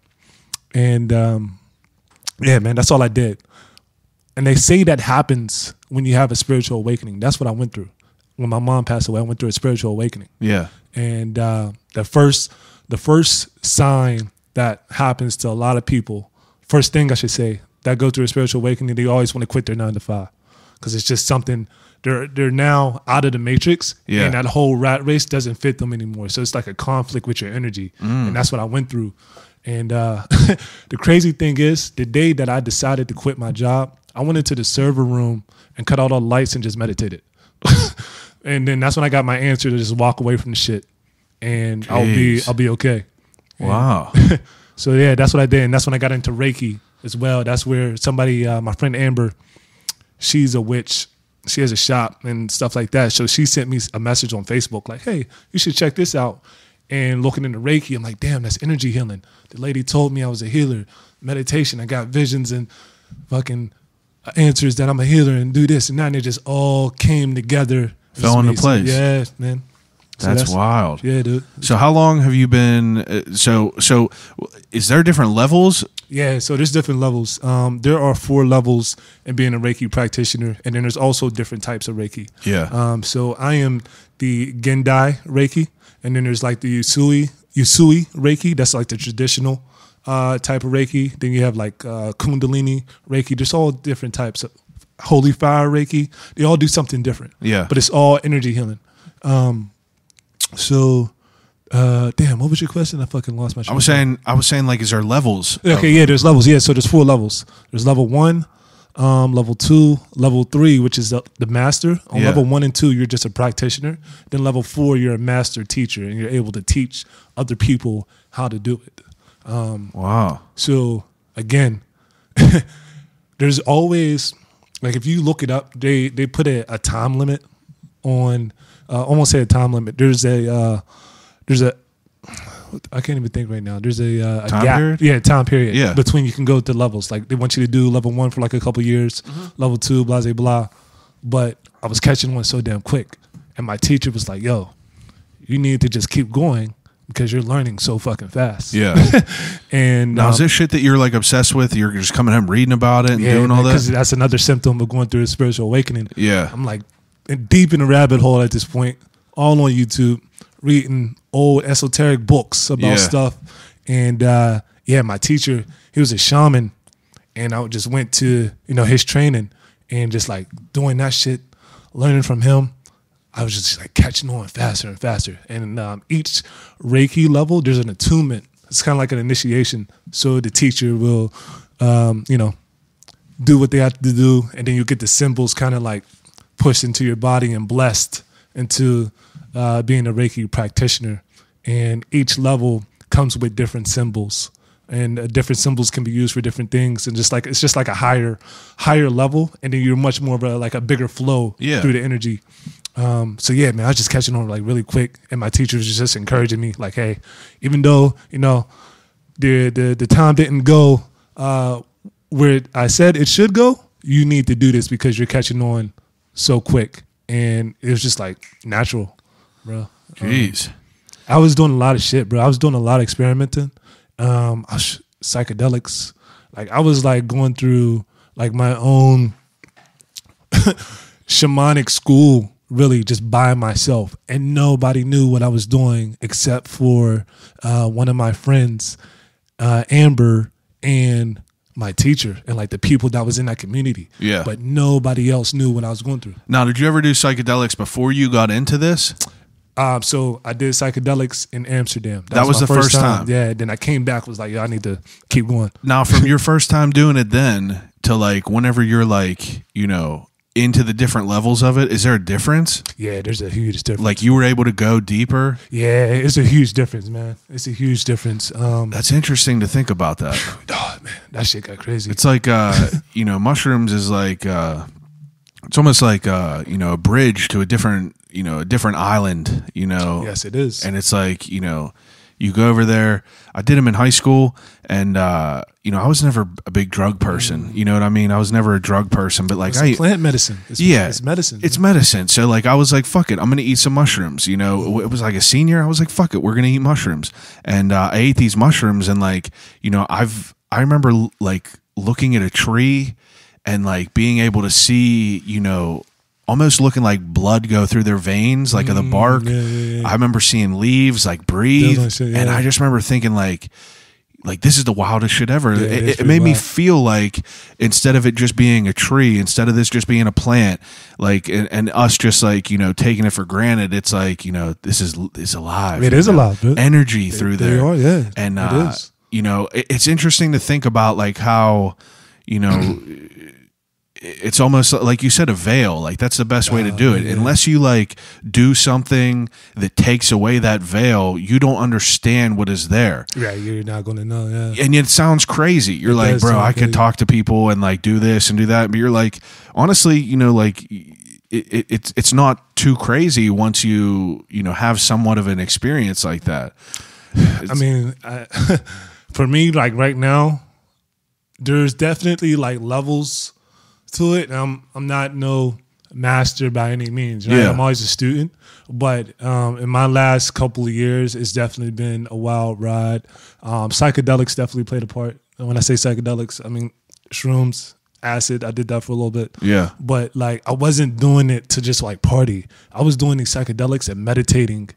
Speaker 4: and um, yeah, man, that's all I did. And they say that happens when you have a spiritual awakening. That's what I went through. When my mom passed away, I went through a spiritual awakening
Speaker 1: Yeah.
Speaker 4: and uh, the first the first sign that happens to a lot of people first thing i should say that go through a spiritual awakening they always want to quit their nine to five because it's just something they're they're now out of the matrix
Speaker 1: Yeah.
Speaker 4: and that whole rat race doesn't fit them anymore so it's like a conflict with your energy and that's what i went through and uh, the crazy thing is the day that i decided to quit my job i went into the server room and cut out all the lights and just meditated and then that's when I got my answer to just walk away from the shit, and I'll be I'll be okay.
Speaker 1: Wow.
Speaker 4: So yeah, that's what I did, and that's when I got into Reiki as well. That's where somebody, uh, my friend Amber, she's a witch. She has a shop and stuff like that. So she sent me a message on Facebook like, "Hey, you should check this out." And looking into Reiki, I'm like, "Damn, that's energy healing." The lady told me I was a healer. Meditation, I got visions and fucking answers that I'm a healer and do this and that. And it just all came together.
Speaker 1: Fell into place.
Speaker 4: Yeah, man. So
Speaker 1: That's, wild.
Speaker 4: Yeah, dude.
Speaker 1: So how long have you been? Uh, so so, is there different levels?
Speaker 4: Yeah, so there's different levels. Um, there are four levels in being a Reiki practitioner, and then there's also different types of Reiki.
Speaker 1: Yeah.
Speaker 4: Um, so I am the Gendai Reiki, and then there's like the Usui Usui Reiki. That's like the traditional uh, type of Reiki. Then you have like uh, Kundalini Reiki. There's all different types of Holy Fire Reiki. They all do something different.
Speaker 1: Yeah.
Speaker 4: but it's all energy healing. Um, so, uh, damn, what was your question? I fucking lost my.
Speaker 1: I was saying I was saying like, is there levels?
Speaker 4: Okay, yeah, there's levels. Yeah, so there's four levels. There's level one, um, level two, level three, which is the, the master. On
Speaker 1: Yeah.
Speaker 4: level one and two, you're just a practitioner. Then level four, you're a master teacher, and you're able to teach other people how to do it.
Speaker 1: Um, wow.
Speaker 4: So again, there's always like if you look it up, they they put a, a time limit on. Uh, won't say a time limit. There's a uh, there's a I can't even think right now. There's a, uh, a
Speaker 1: Time
Speaker 4: gap.
Speaker 1: period?
Speaker 4: Yeah, time period.
Speaker 1: Yeah.
Speaker 4: between you can go to levels. Like they want you to do level one for like a couple years,
Speaker 1: Mm-hmm.
Speaker 4: level two, blah blah blah. But I was catching one so damn quick, and my teacher was like, "Yo, you need to just keep going." Because you're learning so fucking fast.
Speaker 1: Yeah.
Speaker 4: And
Speaker 1: now
Speaker 4: um,
Speaker 1: is this shit that you're like obsessed with? You're just coming home reading about it and doing all
Speaker 4: because that's another symptom of going through a spiritual awakening.
Speaker 1: Yeah.
Speaker 4: I'm like deep in a rabbit hole at this point, all on YouTube, reading old esoteric books about
Speaker 1: Yeah.
Speaker 4: stuff. And uh, yeah, my teacher, he was a shaman, and I just went to you know his training and just like doing that shit, learning from him. I was just like catching on faster and faster. And um, each Reiki level, there's an attunement. It's kind of like an initiation. So the teacher will, um, you know, do what they have to do, and then you get the symbols kind of like pushed into your body and blessed into uh, being a Reiki practitioner. And each level comes with different symbols, and uh, different symbols can be used for different things. And just like it's just like a higher, higher level, and then you're much more of a like a bigger flow
Speaker 1: Yeah.
Speaker 4: through the energy. Um, so yeah, man, I was just catching on like really quick, and my teacher was just encouraging me, like, hey, even though you know the the the time didn't go uh, where I said it should go, you need to do this because you're catching on so quick, and it was just like natural, bro.
Speaker 1: Jeez.
Speaker 4: I was doing a lot of shit, bro. I was doing a lot of experimenting, um, was- psychedelics. Like I was like going through like my own shamanic school, really just by myself, and nobody knew what I was doing except for uh, one of my friends, uh, Amber, and my teacher, and like the people that was in that community.
Speaker 1: Yeah.
Speaker 4: but nobody else knew what I was going through.
Speaker 1: Now, did you ever do psychedelics before you got into this?
Speaker 4: Um, so I did psychedelics in Amsterdam.
Speaker 1: That was
Speaker 4: my
Speaker 1: the first time.
Speaker 4: Yeah. Then I came back. Was like, yo, I need to keep going.
Speaker 1: Now, from your first time doing it then to like whenever you're like, you know, into the different levels of it, is there a difference?
Speaker 4: Yeah, there's a huge difference.
Speaker 1: Like you were able to go deeper?
Speaker 4: yeah, it's a huge difference, man. It's a huge difference. Um,
Speaker 1: That's interesting to think about that.
Speaker 4: oh, man, that shit got crazy.
Speaker 1: It's like uh, you know, mushrooms is like uh it's almost like uh, you know, a bridge to a different, you know, a different island, you know.
Speaker 4: yes, it is.
Speaker 1: and it's like you know you go over there i did them in high school and uh you know i was never a big drug person you know what i mean i was never a drug person but like
Speaker 4: it's
Speaker 1: i
Speaker 4: plant medicine. It's,
Speaker 1: yeah
Speaker 4: it's medicine.
Speaker 1: it's medicine so like i was like fuck it i'm gonna eat some mushrooms you know it was like a senior i was like fuck it we're gonna eat mushrooms and uh, i ate these mushrooms and like you know i've i remember like looking at a tree and like being able to see you know almost looking like blood go through their veins like of the bark
Speaker 4: Mm, yeah, yeah, yeah.
Speaker 1: i remember seeing leaves like breathe
Speaker 4: shit,
Speaker 1: and i just remember thinking like like this is the wildest shit ever.
Speaker 4: it
Speaker 1: it, it, made me feel like instead of it just being a tree, instead of this just being a plant, like and, and us just like you know taking it for granted, it's like you know this is is alive.
Speaker 4: It is
Speaker 1: you
Speaker 4: is
Speaker 1: know?
Speaker 4: alive, dude.
Speaker 1: Energy through there.
Speaker 4: are, yeah.
Speaker 1: and
Speaker 4: It
Speaker 1: uh,
Speaker 4: is.
Speaker 1: you know it, it's interesting to think about like how you know. It's almost like you said, a veil. Like that's the best way to oh, do it. Unless you like do something that takes away that veil, you don't understand what is there
Speaker 4: yeah, you're not gonna know. Yeah,
Speaker 1: and it sounds crazy. You're like, bro, I could talk to people and like do this and do that, but you're like, honestly, you know, like it, it, it's it's not too crazy once you you know have somewhat of an experience like that.
Speaker 4: I mean, I, for me, like right now, there's definitely like levels to it. I'm I'm not no master by any means. Right?
Speaker 1: Yeah.
Speaker 4: I'm always a student, but um, in my last couple of years, it's definitely been a wild ride. Um, psychedelics definitely played a part. And when I say psychedelics, I mean shrooms, acid. I did that for a little bit.
Speaker 1: Yeah.
Speaker 4: but like I wasn't doing it to just like party. I was doing these psychedelics and meditating.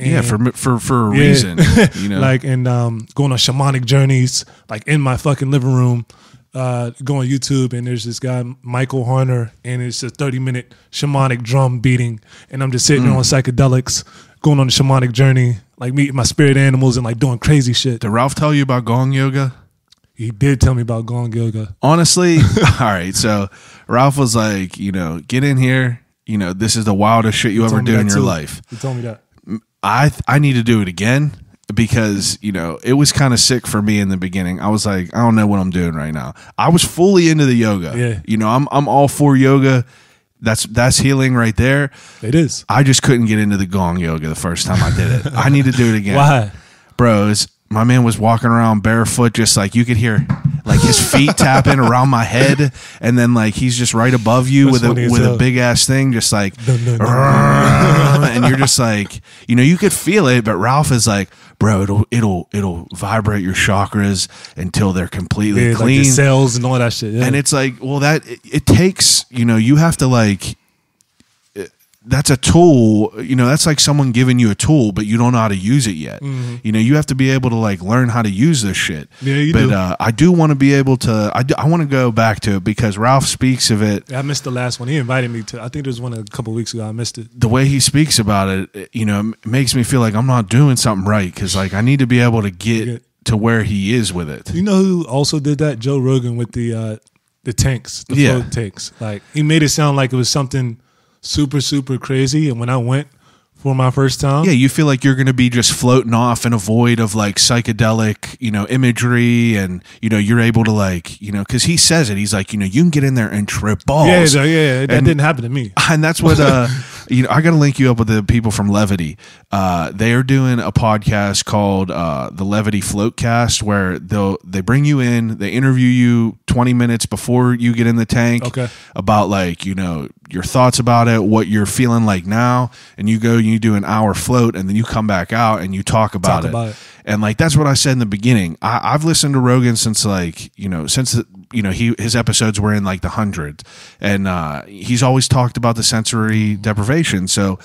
Speaker 4: And
Speaker 1: Yeah, for for for a
Speaker 4: Yeah.
Speaker 1: reason, you know.
Speaker 4: like and um, going on shamanic journeys, like in my fucking living room. Uh, go on YouTube and there's this guy Michael Harner, and it's a 30 minute shamanic drum beating, and I'm just sitting
Speaker 1: Mm.
Speaker 4: there on psychedelics, going on a shamanic journey, like meeting my spirit animals and like doing crazy shit.
Speaker 1: Did Ralph tell you about Gong Yoga?
Speaker 4: He did tell me about Gong Yoga.
Speaker 1: Honestly, all right. So Ralph was like, you know, get in here. You know, this is the wildest shit you ever
Speaker 4: Told
Speaker 1: do in your
Speaker 4: too.
Speaker 1: life.
Speaker 4: He told me that.
Speaker 1: I I need to do it again because you know it was kind of sick for me in the beginning. I was like, I don't know what I'm doing right now. I was fully into the yoga.
Speaker 4: Yeah.
Speaker 1: you know, I'm I'm all for yoga. That's that's healing right there.
Speaker 4: It is.
Speaker 1: I just couldn't get into the gong yoga the first time I did it. I need to do it again.
Speaker 4: Why?
Speaker 1: bros? My man was walking around barefoot, just like you could hear, like his feet tapping around my head, and then like he's just right above you with a with a big ass thing, just like
Speaker 4: Dun, dun, dun.
Speaker 1: and you're just like, you know, you could feel it, but Ralph is like, bro, it'll it'll it'll vibrate your chakras until they're completely
Speaker 4: Yeah, like
Speaker 1: clean.
Speaker 4: the cells and all that shit. Yeah.
Speaker 1: and it's like, well, that it, it takes, you know, you have to like. It- That's a tool, you know. That's like someone giving you a tool, but you don't know how to use it yet. You know, you have to be able to like learn how to use this shit.
Speaker 4: Mm-hmm. Yeah, you
Speaker 1: but
Speaker 4: do.
Speaker 1: Uh, I do want to be able to. I, do, I want to go back to it because Ralph speaks of it
Speaker 4: I missed the last one. He invited me to. I think there was one a couple weeks ago. I missed it.
Speaker 1: the way he speaks about it, it, you know, m- makes me feel like I'm not doing something right because like I need to be able to get
Speaker 4: Yeah.
Speaker 1: to where he is with it.
Speaker 4: You know who also did that? Joe Rogan with the uh, the tanks, the
Speaker 1: Yeah.
Speaker 4: float tanks. Like he made it sound like it was something super super crazy. And when I went for my first time,
Speaker 1: Yeah, you feel like you're going to be just floating off in a void of like psychedelic, you know, imagery, and you know you're able to like, you know, because he says it. He's like, you know, you can get in there and trip balls.
Speaker 4: yeah, so, yeah, that
Speaker 1: And-
Speaker 4: didn't happen to me.
Speaker 1: and that's what uh you know i gotta link you up with the people from levity uh they are doing a podcast called uh the levity floatcast where they'll they bring you in they interview you 20 minutes before you get in the tank
Speaker 4: Okay.
Speaker 1: about like you know your thoughts about it what you're feeling like now and you go and you do an hour float and then you come back out and you talk about,
Speaker 4: Talk
Speaker 1: it.
Speaker 4: about it.
Speaker 1: and like that's what i said in the beginning I, i've listened to rogan since like you know since the, you know he his episodes were in like the hundreds and uh he's always talked about the sensory deprivation so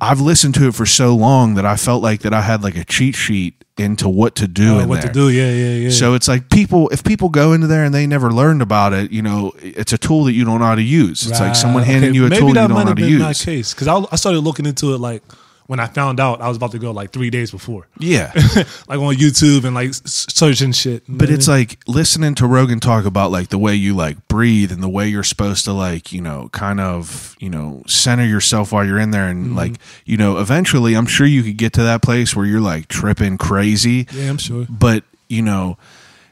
Speaker 1: i've listened to it for so long that i felt like that i had like a cheat sheet into what to do
Speaker 4: uh,
Speaker 1: in
Speaker 4: what
Speaker 1: there.
Speaker 4: to do? Yeah, yeah, yeah.
Speaker 1: So it's like people, if people go into there and they never learned about it, you know, it's a tool that you don't know how to use. It's like someone handing
Speaker 4: Okay,
Speaker 1: you a
Speaker 4: maybe
Speaker 1: tool you don't know how to
Speaker 4: been my
Speaker 1: use.
Speaker 4: case because I, I started looking into it like when I found out I was about to go like three days before,
Speaker 1: Yeah.
Speaker 4: like on YouTube and like searching shit.
Speaker 1: But it's like listening to Rogan talk about like the way you like breathe and the way you're supposed to like, you know, kind of, you know, center yourself while you're in there. And mm-hmm. like, you know, eventually I'm sure you could get to that place where you're like tripping crazy.
Speaker 4: yeah, I'm sure.
Speaker 1: But, you know,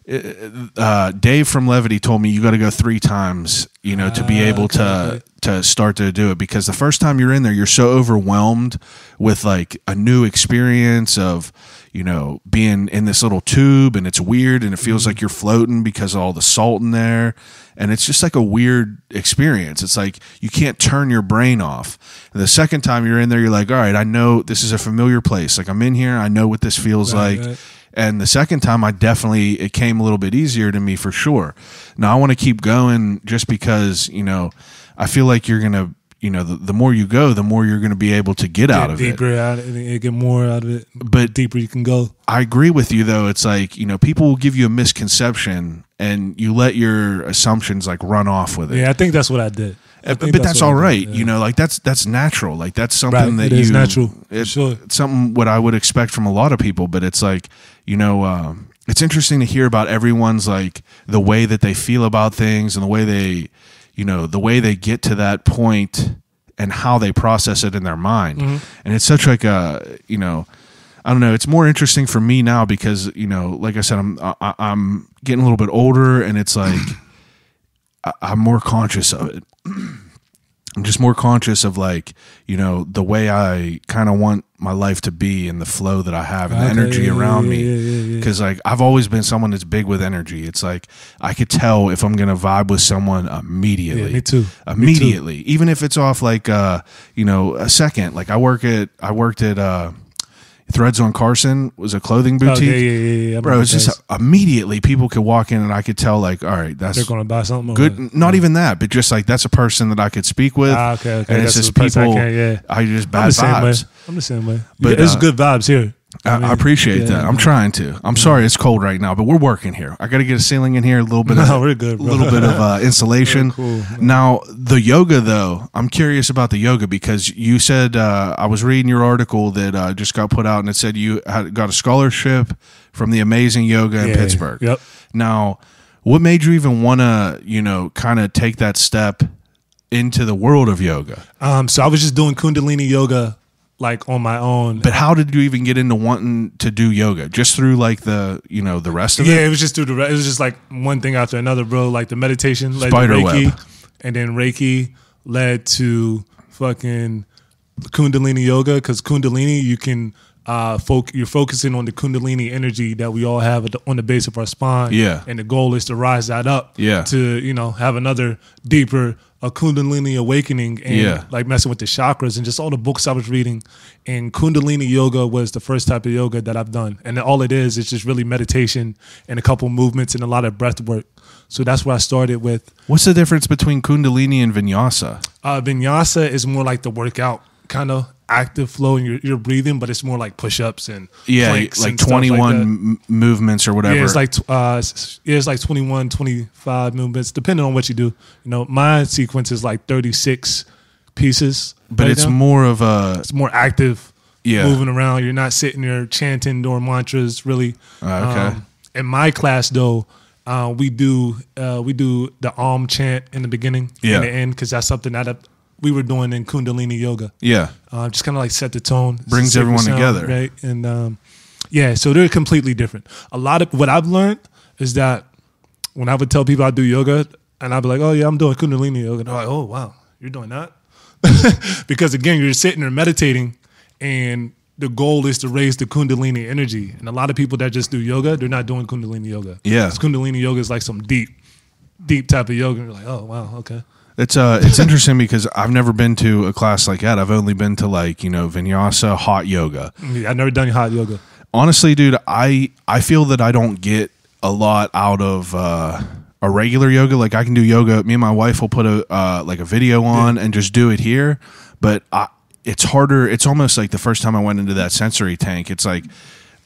Speaker 1: uh, Dave from Levity told me you got to go three times, you know, to be
Speaker 4: Ah,
Speaker 1: able
Speaker 4: okay,
Speaker 1: to to start to do it. Because the first time you're in there, you're so overwhelmed with like a new experience of you know being in this little tube and it's weird and it feels
Speaker 4: Mm-hmm.
Speaker 1: like you're floating because of all the salt in there. And it's just like a weird experience. It's like you can't turn your brain off. And the second time you're in there you're like all right i know this is a familiar place. Like i'm in here. I know what this feels
Speaker 4: Right,
Speaker 1: like.
Speaker 4: right.
Speaker 1: And the second time i definitely it came a little bit easier to me for sure now i want to keep going just because you know i feel like you're gonna you know the, the more you go the more you're gonna be able to get out
Speaker 4: Get
Speaker 1: of it
Speaker 4: deeper out of it, and get more out of it.
Speaker 1: But-
Speaker 4: deeper you can go.
Speaker 1: I agree with you though. It's like, you know, people will give you a misconception and you let your assumptions like run off with it.
Speaker 4: Yeah, I think that's what I did. I
Speaker 1: Uh, but that's
Speaker 4: what I
Speaker 1: all
Speaker 4: did, yeah.
Speaker 1: You know, like that's that's natural. Like that's something
Speaker 4: Right,
Speaker 1: that
Speaker 4: it is
Speaker 1: you
Speaker 4: natural, for
Speaker 1: It,
Speaker 4: sure.
Speaker 1: It's something what I would expect from a lot of people, but it's like, you know, um, it's interesting to hear about everyone's like the way that they feel about things and the way they, you know, the way they get to that point and how they process it in their mind.
Speaker 4: Mm-hmm.
Speaker 1: And it's such like a, you know, I don't know. It's more interesting for me now because you know, like I said, I'm I, I'm getting a little bit older, and it's like I, I'm more conscious of it. I'm just more conscious of like you know the way I kind of want my life to be and the flow that I have and the energy
Speaker 4: yeah,
Speaker 1: around
Speaker 4: yeah,
Speaker 1: me.
Speaker 4: yeah, yeah.
Speaker 1: Because like I've always been someone that's big with energy. It's like I could tell if I'm gonna vibe with someone immediately.
Speaker 4: Yeah, me too. Me too.
Speaker 1: Immediately, even if it's off like uh you know a second. Like I work at I worked at uh Threads on Carson was a clothing
Speaker 4: Oh,
Speaker 1: boutique.
Speaker 4: yeah, yeah, yeah, yeah.
Speaker 1: Bro, it's just immediately people could walk in and I could tell like, all right, that's
Speaker 4: they're going to buy something.
Speaker 1: good. Not even that, but just like that's a person that I could speak with.
Speaker 4: Ah, okay, okay.
Speaker 1: And
Speaker 4: That's
Speaker 1: it's just
Speaker 4: person I
Speaker 1: people.
Speaker 4: can- yeah.
Speaker 1: I just
Speaker 4: I'm
Speaker 1: bad
Speaker 4: the same way.
Speaker 1: vibes.
Speaker 4: I'm the same way.
Speaker 1: But,
Speaker 4: But it's
Speaker 1: uh,
Speaker 4: good vibes here.
Speaker 1: I, I appreciate
Speaker 4: yeah,
Speaker 1: that. I'm trying to. I'm sorry it's cold right now, but we're working here. I got to get a ceiling in here, a little bit.
Speaker 4: No,
Speaker 1: of,
Speaker 4: we're good,
Speaker 1: A little bit of uh, insulation.
Speaker 4: Cool.
Speaker 1: Now the yoga, though, I'm curious about the yoga because you said uh, I was reading your article that uh, just got put out, and it said you had got a scholarship from the Amazing Yoga in
Speaker 4: Yeah,
Speaker 1: Pittsburgh.
Speaker 4: yep.
Speaker 1: Now, what made you even want to, you know, kind of take that step into the world of yoga?
Speaker 4: Um, so I was just doing Kundalini yoga like on my own.
Speaker 1: But how did you even get into wanting to do yoga? Just through like the, you know, the rest of
Speaker 4: yeah,
Speaker 1: it?
Speaker 4: Yeah, it was just through the. It was just like one thing after another, bro. Like the meditation led
Speaker 1: Spider
Speaker 4: to Reiki,
Speaker 1: web.
Speaker 4: and then Reiki led to fucking Kundalini yoga. Because Kundalini, you can uh, foc- you're focusing on the Kundalini energy that we all have at the, on the base of our spine.
Speaker 1: Yeah.
Speaker 4: and the goal is to rise that up.
Speaker 1: Yeah.
Speaker 4: to you know have another deeper a Kundalini awakening and
Speaker 1: Yeah.
Speaker 4: like messing with the chakras and just all the books I was reading. And Kundalini yoga was the first type of yoga that I've done. And all it is is just really meditation and a couple movements and a lot of breath work. So that's where I started with.
Speaker 1: What's the difference between Kundalini and Vinyasa?
Speaker 4: Uh, vinyasa is more like the workout kind of active flow and you're, you're breathing, but it's more like push ups and
Speaker 1: Yeah,
Speaker 4: planks
Speaker 1: like
Speaker 4: and stuff like
Speaker 1: 21 m- movements or whatever.
Speaker 4: Yeah, it's like uh, it's like 21, 25 movements, depending on what you do. You know, my sequence is like 36 pieces.
Speaker 1: but
Speaker 4: right
Speaker 1: it's
Speaker 4: now.
Speaker 1: more of a,
Speaker 4: it's more active,
Speaker 1: Yeah.
Speaker 4: moving around. You're not sitting there chanting or mantras, really. Um,
Speaker 1: Uh, okay.
Speaker 4: in my class, though, uh, we do uh, we do the Om chant in the beginning
Speaker 1: Yeah.
Speaker 4: and the end because that's something that we were doing in Kundalini yoga.
Speaker 1: yeah.
Speaker 4: Uh, just kind of like set the tone,
Speaker 1: Brings everyone together.
Speaker 4: right? And um, yeah, so they're completely different. A lot of what I've learned is that when I would tell people I do yoga, and I'd be like, "Oh yeah, I'm doing Kundalini yoga," they're like, "Oh wow, you're doing that," because again, you're sitting there meditating, and the goal is to raise the Kundalini energy. And a lot of people that just do yoga, they're not doing Kundalini yoga.
Speaker 1: Yeah.
Speaker 4: Kundalini yoga is like some deep, deep type of yoga. And you're like, "Oh wow, okay."
Speaker 1: It's uh, it's interesting because I've never been to a class like that. I've only been to like you know vinyasa, hot yoga.
Speaker 4: Yeah, I've never done hot yoga.
Speaker 1: Honestly, dude, I I feel that I don't get a lot out of uh, a regular yoga. Like I can do yoga. Me and my wife will put a uh, like a video on and just do it here. But I, it's harder. It's almost like the first time I went into that sensory tank. It's like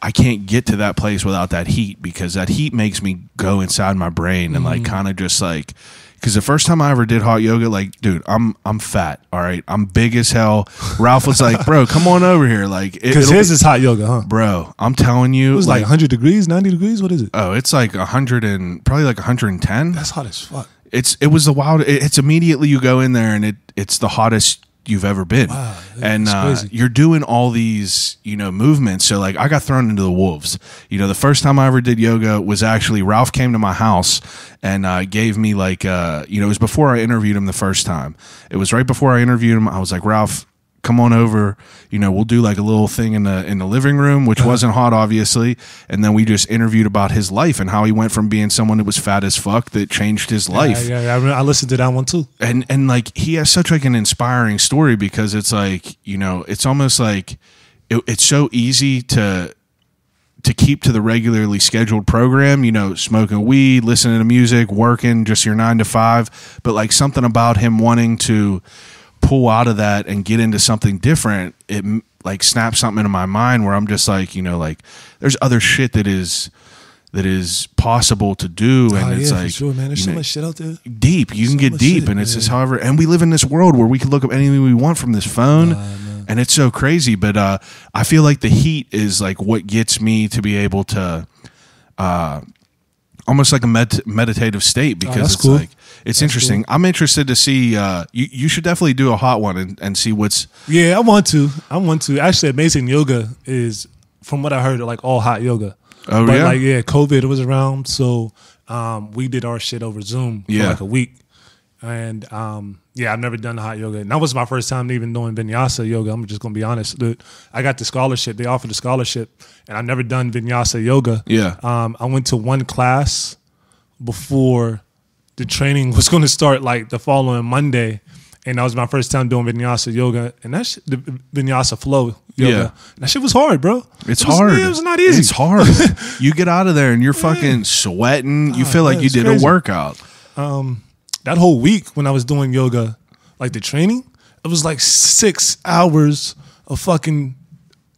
Speaker 1: I can't get to that place without that heat because that heat makes me go inside my brain and like kind of just like because the first time I ever did hot yoga, like, dude, I'm I'm fat. All right, I'm big as hell. Ralph was like, bro, come on over here, like,
Speaker 4: Because
Speaker 1: it'll
Speaker 4: his
Speaker 1: be-
Speaker 4: is hot yoga, huh?
Speaker 1: bro. I'm telling you,
Speaker 4: It was like
Speaker 1: like,
Speaker 4: 100 degrees, 90 degrees. What is it?
Speaker 1: oh, it's like hundred and probably like 110.
Speaker 4: That's hot as fuck.
Speaker 1: It's it was the wild. it- It's immediately you go in there and it it's the hottest you've ever been,
Speaker 4: Wow,
Speaker 1: and uh, you're doing all these you know movements. So like I got thrown into the wolves. You know, the first time I ever did yoga was actually Ralph came to my house and uh, gave me like uh, you know it was before I interviewed him the first time. It was right before I interviewed him. I was like Ralph. Come on over, you know. We'll do like a little thing in the in the living room, which
Speaker 4: Uh-huh.
Speaker 1: wasn't hot, obviously. And then we just interviewed about his life and how he went from being someone that was fat as fuck that changed his life
Speaker 4: Yeah, yeah, yeah. I, I listened to that one too.
Speaker 1: and and like he has such like an inspiring story because it's like you know it's almost like it, it's so easy to to keep to the regularly scheduled program you know smoking weed listening to music working just your nine to five but like something about him wanting to pull out of that and get into something different it like snaps something into my mind where i'm just like you know like there's other shit that is that is possible to do and
Speaker 4: oh,
Speaker 1: it's
Speaker 4: yeah,
Speaker 1: like
Speaker 4: sure, man. There's so
Speaker 1: know,
Speaker 4: much shit out there.
Speaker 1: deep. You can
Speaker 4: So
Speaker 1: get deep,
Speaker 4: shit,
Speaker 1: and it's
Speaker 4: man.
Speaker 1: just however. And we live in this world where we can look up anything we want from this phone, and it's so crazy. But uh, I feel like the heat is like what gets me to be able to, uh, almost like a med- meditative state because
Speaker 4: Oh,
Speaker 1: it's
Speaker 4: cool.
Speaker 1: like it's interesting. I'm interested to see. Uh, you you should definitely do a hot one and, and see what's.
Speaker 4: Yeah, I want to. I want to. Actually, Amazing Yoga is, from what I heard, like all hot yoga.
Speaker 1: Oh,
Speaker 4: but
Speaker 1: yeah?
Speaker 4: like yeah, COVID was around, so um, we did our shit over Zoom for like a week. And um, yeah, I've never done hot yoga, and that was my first time even doing vinyasa yoga. I'm just gonna be honest, dude. I got the scholarship; they offered the scholarship, and I've never done vinyasa yoga.
Speaker 1: Yeah.
Speaker 4: Um, I went to one class before the training was going to start, like the following Monday, and that was my first time doing vinyasa yoga, and that shit, the vinyasa flow yoga.
Speaker 1: Yeah.
Speaker 4: That shit was hard, bro.
Speaker 1: It's
Speaker 4: It was-
Speaker 1: hard.
Speaker 4: It was not easy.
Speaker 1: It's hard. you get out of there and you're fucking sweating. You feel like
Speaker 4: man,
Speaker 1: you did
Speaker 4: crazy.
Speaker 1: a workout.
Speaker 4: That whole week when I was doing yoga, like the training, it was like six hours of fucking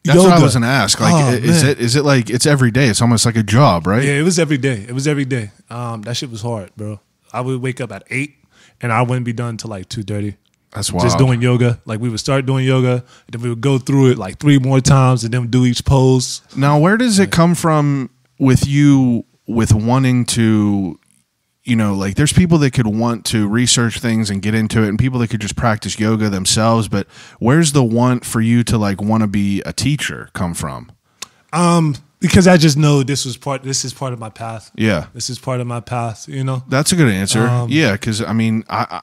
Speaker 1: That's
Speaker 4: yoga.
Speaker 1: what I was gonna ask. Like,
Speaker 4: Oh,
Speaker 1: is
Speaker 4: man.
Speaker 1: it is it like it's every day? It's almost like a job, right?
Speaker 4: Yeah, it was every day. It was every day. Um, that shit was hard, bro. I would wake up at eight, and I wouldn't be done till like two thirty.
Speaker 1: That's wild.
Speaker 4: Just doing yoga. Like we would start doing yoga, and then we would go through it like three more times, and then do each pose.
Speaker 1: Now, where does it come from with you with wanting to, you know, like there's people that could want to research things and get into it, and people that could just practice yoga themselves. But where's the want for you to like want to be a teacher come from?
Speaker 4: Um, because I just know this was part. This is part of my path.
Speaker 1: Yeah,
Speaker 4: This is part of my path. You know.
Speaker 1: that's a good answer.
Speaker 4: Um,
Speaker 1: yeah, because I mean, I.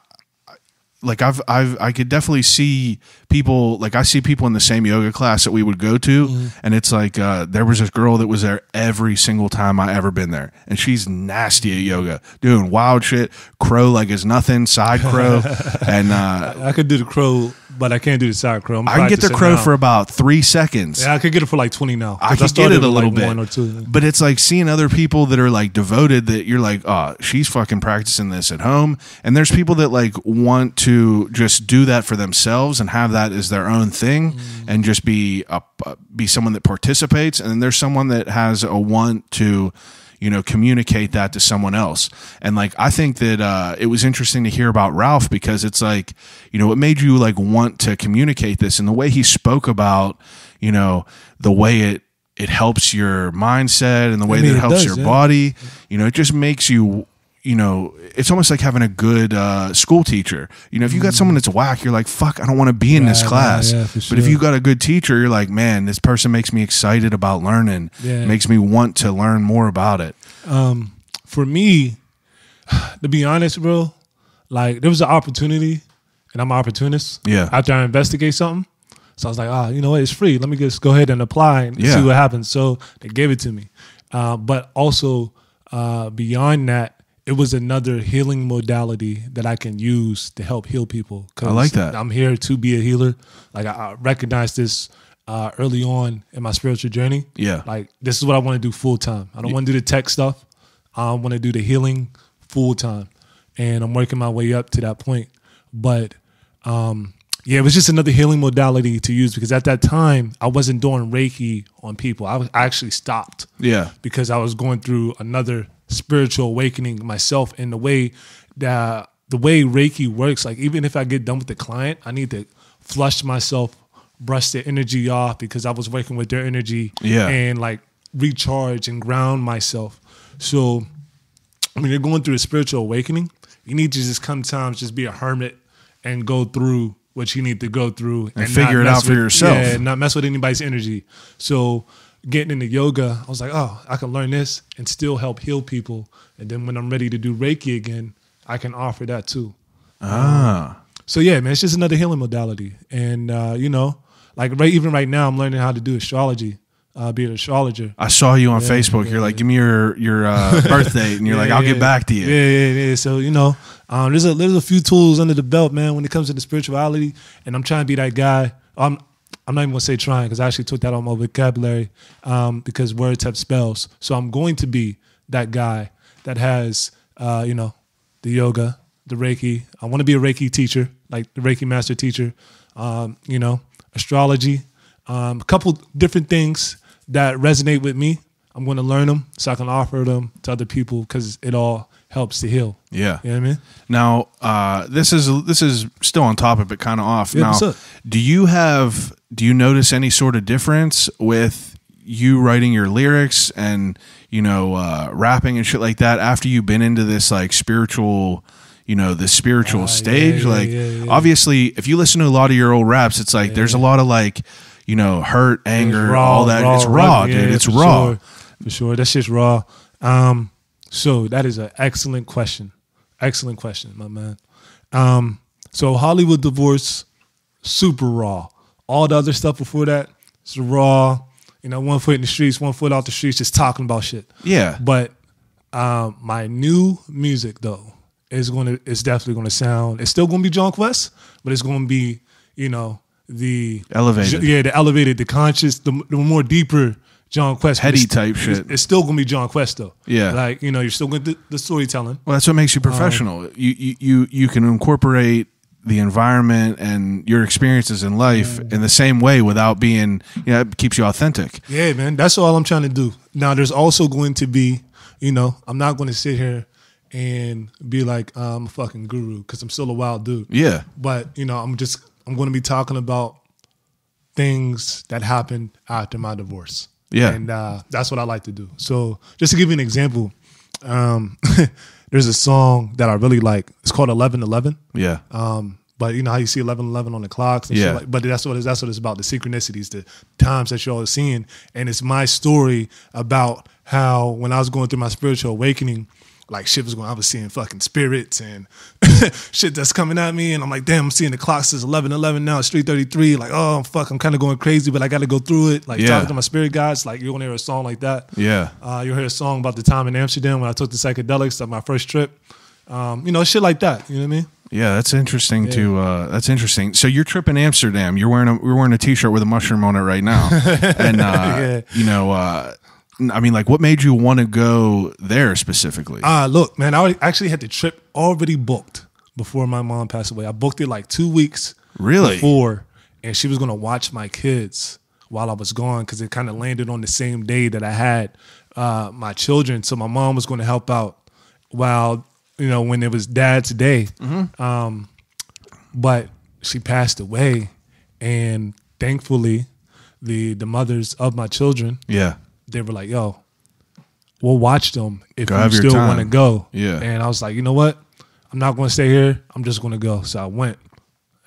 Speaker 1: I like I've I've I could definitely see people like I see people in the same yoga class that we would go to
Speaker 4: Mm-hmm.
Speaker 1: and it's like uh, there was this girl that was there every single time I ever been there and she's nasty at yoga doing wild shit crow like it's nothing side crow and uh,
Speaker 4: I could do the crow, but I can't do the side crow.
Speaker 1: I can get the crow
Speaker 4: now.
Speaker 1: for about three seconds
Speaker 4: Yeah, I could get it for like twenty now.
Speaker 1: I can get it a little
Speaker 4: like,
Speaker 1: bit,
Speaker 4: one or two.
Speaker 1: but it's like seeing other people that are like devoted that you're like, oh, she's fucking practicing this at home, and there's people that like want to just do that for themselves and have that as their own thing,
Speaker 4: Mm.
Speaker 1: and just be a be someone that participates, and then there's someone that has a want to. You know, communicate that to someone else, and like I think that uh, it was interesting to hear about Ralph because it's like, you know, it made you like want to communicate this, and the way he spoke about, you know, the way it it helps your mindset and the way
Speaker 4: mean,
Speaker 1: that it
Speaker 4: it
Speaker 1: helps
Speaker 4: does,
Speaker 1: your
Speaker 4: yeah.
Speaker 1: body. You know, it just makes you, you know, it's almost like having a good uh, school teacher. You know, if you got someone that's whack, you're like, fuck, I don't want to be in this
Speaker 4: Mm.
Speaker 1: Class.
Speaker 4: right, yeah, for
Speaker 1: But if you got a good teacher, you're like, man, this person makes me excited about learning.
Speaker 4: Yeah.
Speaker 1: Makes me want to learn more about it.
Speaker 4: for me, to be honest, bro, like there was an opportunity, and I'm an opportunist.
Speaker 1: Yeah.
Speaker 4: After I investigate something, so I was like, ah, you know what, it's free. Let me just go ahead and apply and
Speaker 1: Yeah.
Speaker 4: see what happens. So they gave it to me, uh, but also uh, beyond that. It was another healing modality that I can use to help heal people.
Speaker 1: I like that.
Speaker 4: I'm here to be a healer. Like I, I recognize this uh, early on in my spiritual journey.
Speaker 1: Yeah.
Speaker 4: Like this is what I want to do full time. I don't want to do the tech stuff. I want to do the healing full time, and I'm working my way up to that point. But um, yeah, it was just another healing modality to use because at that time I wasn't doing Reiki on people. I, was, I actually stopped
Speaker 1: Yeah.
Speaker 4: because I was going through another spiritual awakening myself in the way that the way Reiki works, like even if I get done with the client, I need to flush myself, brush the energy off because I was working with their energy,
Speaker 1: Yeah.
Speaker 4: and like recharge and ground myself. So when you're going through a spiritual awakening, you need to just come times just be a hermit and go through what you need to go through
Speaker 1: And figure it out for
Speaker 4: with-
Speaker 1: yourself.
Speaker 4: Yeah, and not mess with anybody's energy. So getting into yoga, I was like, oh, I can learn this and still help heal people. And then when I'm ready to do Reiki again, I can offer that too.
Speaker 1: Ah.
Speaker 4: So yeah, man, it's just another healing modality. And uh, you know, like right even right now, I'm learning how to do astrology, uh, be an astrologer.
Speaker 1: I saw you on Facebook. You're like, give me your your uh, birth date, and you're like, I'll get back to you.
Speaker 4: Yeah, yeah, yeah. So you know, um, there's a there's a few tools under the belt, man, when it comes to the spirituality, and I'm trying to be that guy. I'm I'm not even gonna say trying because I actually took that on my vocabulary um, because words have spells. So I'm going to be that guy that has uh, you know the yoga, the Reiki. I want to be a Reiki teacher, like the Reiki master teacher. Um, you know, astrology, um, a couple different things that resonate with me. I'm going to learn them so I can offer them to other people because it all helps to heal.
Speaker 1: Yeah.
Speaker 4: You know what I mean?
Speaker 1: Now, uh, this is this is still on topic, but kind of off.
Speaker 4: Yeah,
Speaker 1: now, do you have do you notice any sort of difference with you writing your lyrics and you know uh, rapping and shit like that after you've been into this like spiritual, you know, this spiritual
Speaker 4: yeah,
Speaker 1: stage?
Speaker 4: yeah,
Speaker 1: like,
Speaker 4: yeah, yeah.
Speaker 1: obviously, if you listen to a lot of your old raps, it's like there's a lot of like, you know, hurt, anger,
Speaker 4: It's
Speaker 1: all that. it's raw,
Speaker 4: yeah,
Speaker 1: dude. It's
Speaker 4: for
Speaker 1: raw.
Speaker 4: Sure, for sure. That shit's raw. Um, so that is an excellent question. Excellent question, my man. Um, so Hollywood divorce, super raw. All the other stuff before that, it's raw. You know, one foot in the streets, one foot out the streets, just talking about shit.
Speaker 1: Yeah.
Speaker 4: But um, my new music though is gonna it's definitely gonna sound it's still gonna be Jon Quest, but it's gonna be, you know, the
Speaker 1: Elevated.
Speaker 4: Yeah, the elevated, the conscious, the, the more deeper Jon Quest.
Speaker 1: Heady
Speaker 4: it's-
Speaker 1: type
Speaker 4: it's-
Speaker 1: shit.
Speaker 4: It's, still gonna be Jon Quest though.
Speaker 1: Yeah.
Speaker 4: Like, you know, you're still gonna do the storytelling.
Speaker 1: Well, that's what makes you professional.
Speaker 4: Um,
Speaker 1: you, you you you can incorporate the environment and your experiences in life
Speaker 4: Mm.
Speaker 1: in the same way without being, you know, it keeps you authentic.
Speaker 4: Yeah, man. That's all I'm trying to do. Now there's also going to be, you know, I'm not gonna sit here and be like I'm a fucking guru because I'm still a wild dude.
Speaker 1: Yeah.
Speaker 4: but you know i'm just i'm going to be talking about things that happened after my divorce
Speaker 1: Yeah.
Speaker 4: and uh, that's what i like to do so just to give you an example um, there's a song that i really like it's called 1111
Speaker 1: Yeah.
Speaker 4: um, but you know how you see 1111 on the clocks and
Speaker 1: Yeah.
Speaker 4: like, but that's what it's, that's what it's about the synchronicities the times that y'all are all seeing and it's my story about how when i was going through my spiritual awakening like shit was going I was seeing fucking spirits and shit that's coming at me and I'm like damn I'm seeing the clock says 1111 now it's 333 like oh fuck I'm kind of going crazy but I got to go through it like
Speaker 1: Yeah.
Speaker 4: talking to my spirit guides like you're going to hear a song like that
Speaker 1: Yeah.
Speaker 4: uh, you'll hear a song about the time in Amsterdam when I took the psychedelics on my first trip um, you know shit like that you know what I mean
Speaker 1: Yeah, that's interesting to uh that's interesting. So you're tripping Amsterdam. You're wearing a you're wearing a t-shirt with a mushroom on it right now. and uh
Speaker 4: Yeah.
Speaker 1: you know uh I mean like what made you want to go there specifically?
Speaker 4: Ah, look, man, I actually had the trip already booked before my mom passed away. I booked it like two weeks
Speaker 1: Really?
Speaker 4: before, and she was gonna watch my kids while I was gone because it kind of landed on the same day that I had uh, my children. So my mom was going to help out while you know when it was dad's day. Um, but she passed away, and thankfully, the the mothers of my children
Speaker 1: yeah.
Speaker 4: They were like, "Yo, we'll watch them if
Speaker 1: Go
Speaker 4: you still want to go."
Speaker 1: Yeah.
Speaker 4: And I was like, "You know what? I'm not going to stay here. I'm just going to go." So I went,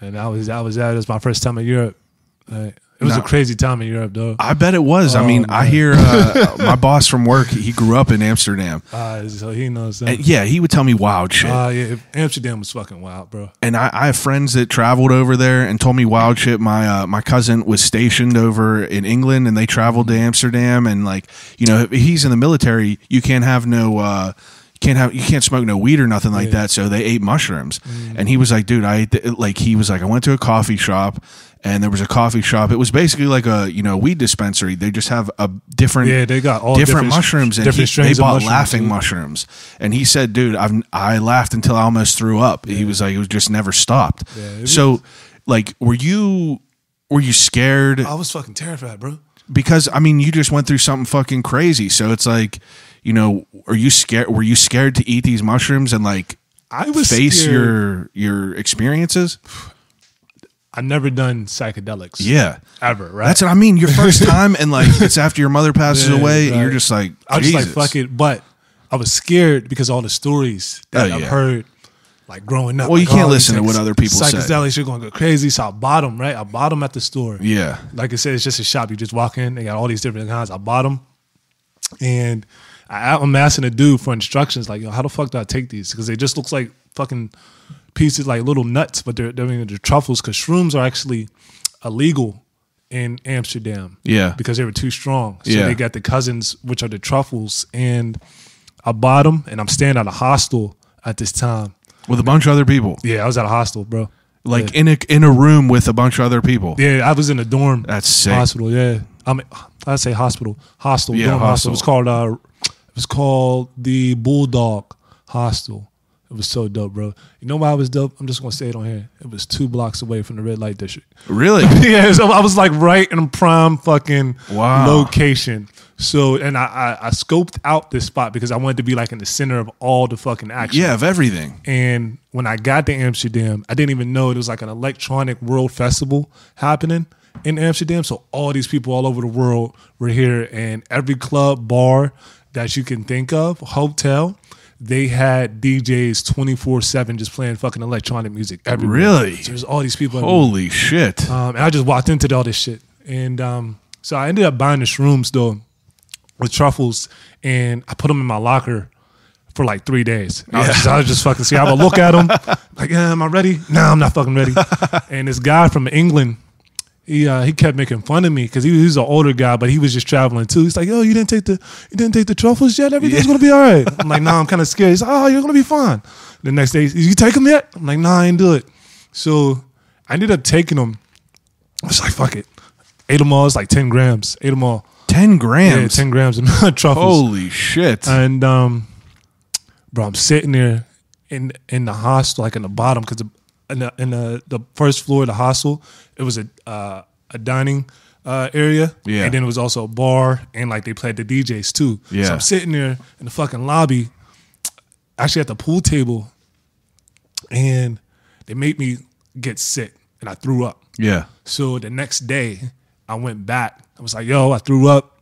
Speaker 4: and I was I was that. It was my first time in Europe. It was
Speaker 1: No.
Speaker 4: a crazy time in Europe, though.
Speaker 1: I bet it was. I
Speaker 4: Oh,
Speaker 1: mean, I hear uh, my boss from work, he grew up in Amsterdam.
Speaker 4: Uh, so he knows
Speaker 1: And
Speaker 4: that.
Speaker 1: yeah, he would tell me wild shit.
Speaker 4: Uh, yeah, Amsterdam was fucking wild, bro.
Speaker 1: and I, I have friends that traveled over there and told me wild shit. My uh, my cousin was stationed over in England, and they traveled to Amsterdam, and like you know, if he's in the military. You can't have no. Uh, can't have you can't smoke no weed or nothing like that. So they ate mushrooms, and he was like, "Dude, I ate the, like he was like, I went to a coffee shop, and there was a coffee shop. It was basically like a you know weed dispensary. They just have a different
Speaker 4: Yeah, they got all
Speaker 1: different,
Speaker 4: different-
Speaker 1: mushrooms, and
Speaker 4: different
Speaker 1: he, they bought
Speaker 4: mushrooms,
Speaker 1: laughing mushrooms. And he said, "Dude, I've I laughed until I almost threw up." He was like, "It was just never stopped."
Speaker 4: it
Speaker 1: so, like, were you were you scared?
Speaker 4: I was fucking terrified, bro.
Speaker 1: Because I mean, you just went through something fucking crazy. So it's like, you know, are you scared? Were you scared to eat these mushrooms and like
Speaker 4: I was
Speaker 1: face
Speaker 4: scared.
Speaker 1: your your experiences?
Speaker 4: I've never done psychedelics.
Speaker 1: Yeah.
Speaker 4: ever. Right.
Speaker 1: That's what I mean. Your first time, and like it's after your mother passes
Speaker 4: Yeah,
Speaker 1: away, and you're just like,
Speaker 4: I was just like, fuck it. But I was scared because all the stories that
Speaker 1: Oh,
Speaker 4: I've
Speaker 1: yeah.
Speaker 4: heard, like growing up.
Speaker 1: Well, you can't
Speaker 4: oh,
Speaker 1: listen to what other people say.
Speaker 4: Psychedelics, you're going to go crazy. So I bought them, right? I bought them at the store.
Speaker 1: Yeah.
Speaker 4: Like I said, it's just a shop. You just walk in, they got all these different kinds. I bought them. And I, I'm asking a dude for instructions, like, yo, how the fuck do I take these? Because they just looks like fucking pieces, like little nuts, but they're, they're, I mean, they're truffles because shrooms are actually illegal in Amsterdam.
Speaker 1: Yeah.
Speaker 4: Because they were too strong. So
Speaker 1: Yeah.
Speaker 4: they got the cousins, which are the truffles. And I bought them, and I'm staying at a hostel at this time.
Speaker 1: With a bunch of other people.
Speaker 4: Yeah, I was at a hostel, bro.
Speaker 1: Like in a in a room with a bunch of other people.
Speaker 4: Yeah, I was in a dorm.
Speaker 1: That's sick.
Speaker 4: Hospital, yeah. I mean, I say hospital, hostel,
Speaker 1: Yeah,
Speaker 4: dorm
Speaker 1: hostel.
Speaker 4: hostel. It was called uh, it was called the Bulldog Hostel. It was so dope, bro. You know why it was dope? I'm just gonna say it on here. It was two blocks away from the red light district.
Speaker 1: Really?
Speaker 4: yeah, so I was like right in prime fucking
Speaker 1: Wow.
Speaker 4: location. So, and I, I I scoped out this spot because I wanted to be like in the center of all the fucking action.
Speaker 1: yeah, of everything.
Speaker 4: And when I got to Amsterdam, I didn't even know it was like an electronic world festival happening in Amsterdam. So all these people all over the world were here, and every club, bar that you can think of, hotel, they had DJs twenty four seven just playing fucking electronic music everywhere.
Speaker 1: Really?
Speaker 4: So there's all these people. everywhere.
Speaker 1: Holy shit.
Speaker 4: Um, and I just walked into all this shit. And um, so I ended up buying the shrooms though with truffles and I put them in my locker for like three days. I, was just, I was just fucking see. I would look at them like, yeah, am I ready? No, I'm not fucking ready. and this guy from England, he uh, he kept making fun of me because he, he was an older guy, but he was just traveling too. He's like, "Yo, you didn't take the you didn't take the truffles yet. Everything's gonna be all right." I'm like, "No, I'm kind of scared." He's like, "Oh, you're gonna be fine." The next day, you take them yet? I'm like, "No, I ain't do it." So I ended up taking them. I was like, "Fuck it." Ate them all. It's like ten grams. Ate them all.
Speaker 1: 10 grams.
Speaker 4: Yeah, ten grams of truffles.
Speaker 1: Holy shit.
Speaker 4: And um, bro, I'm sitting there in in the hostel, like in the bottom, because in the in the, the first floor of the hostel, it was a uh, a dining uh, area,
Speaker 1: Yeah.
Speaker 4: and then it was also a bar, and like they played the DJs too.
Speaker 1: Yeah.
Speaker 4: so I'm sitting there in the fucking lobby, actually at the pool table, and they made me get sick, and I threw up.
Speaker 1: yeah.
Speaker 4: So the next day, I went back. I was like, "Yo, I threw up.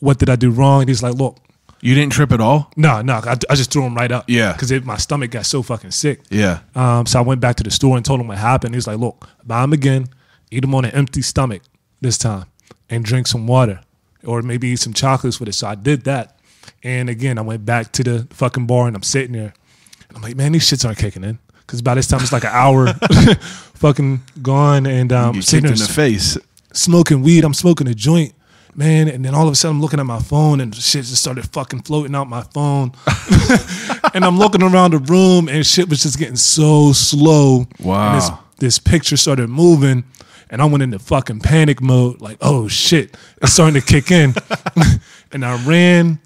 Speaker 4: What did I do wrong?" And he's like, "Look."
Speaker 1: You didn't trip at all?
Speaker 4: No, no, I, I just threw him right up.
Speaker 1: Yeah.
Speaker 4: because my stomach got so fucking sick.
Speaker 1: Yeah.
Speaker 4: Um, so I went back to the store and told him what happened. He was like, "Look, buy him again, eat them on an empty stomach this time, and drink some water, or maybe eat some chocolates with it." So I did that, and again, I went back to the fucking bar and I'm sitting there, I'm like, "Man, these shits aren't kicking in." Because by this time it's like an hour, fucking gone, and um, sitting
Speaker 1: kicked in
Speaker 4: there
Speaker 1: the face.
Speaker 4: smoking weed. I'm smoking a joint, man. And then all of a sudden, I'm looking at my phone, and shit just started fucking floating out my phone. and I'm looking around the room, and shit was just getting so slow.
Speaker 1: Wow.
Speaker 4: And this, this picture started moving, and I went into fucking panic mode. Like, oh shit, it's starting to kick in. and I ran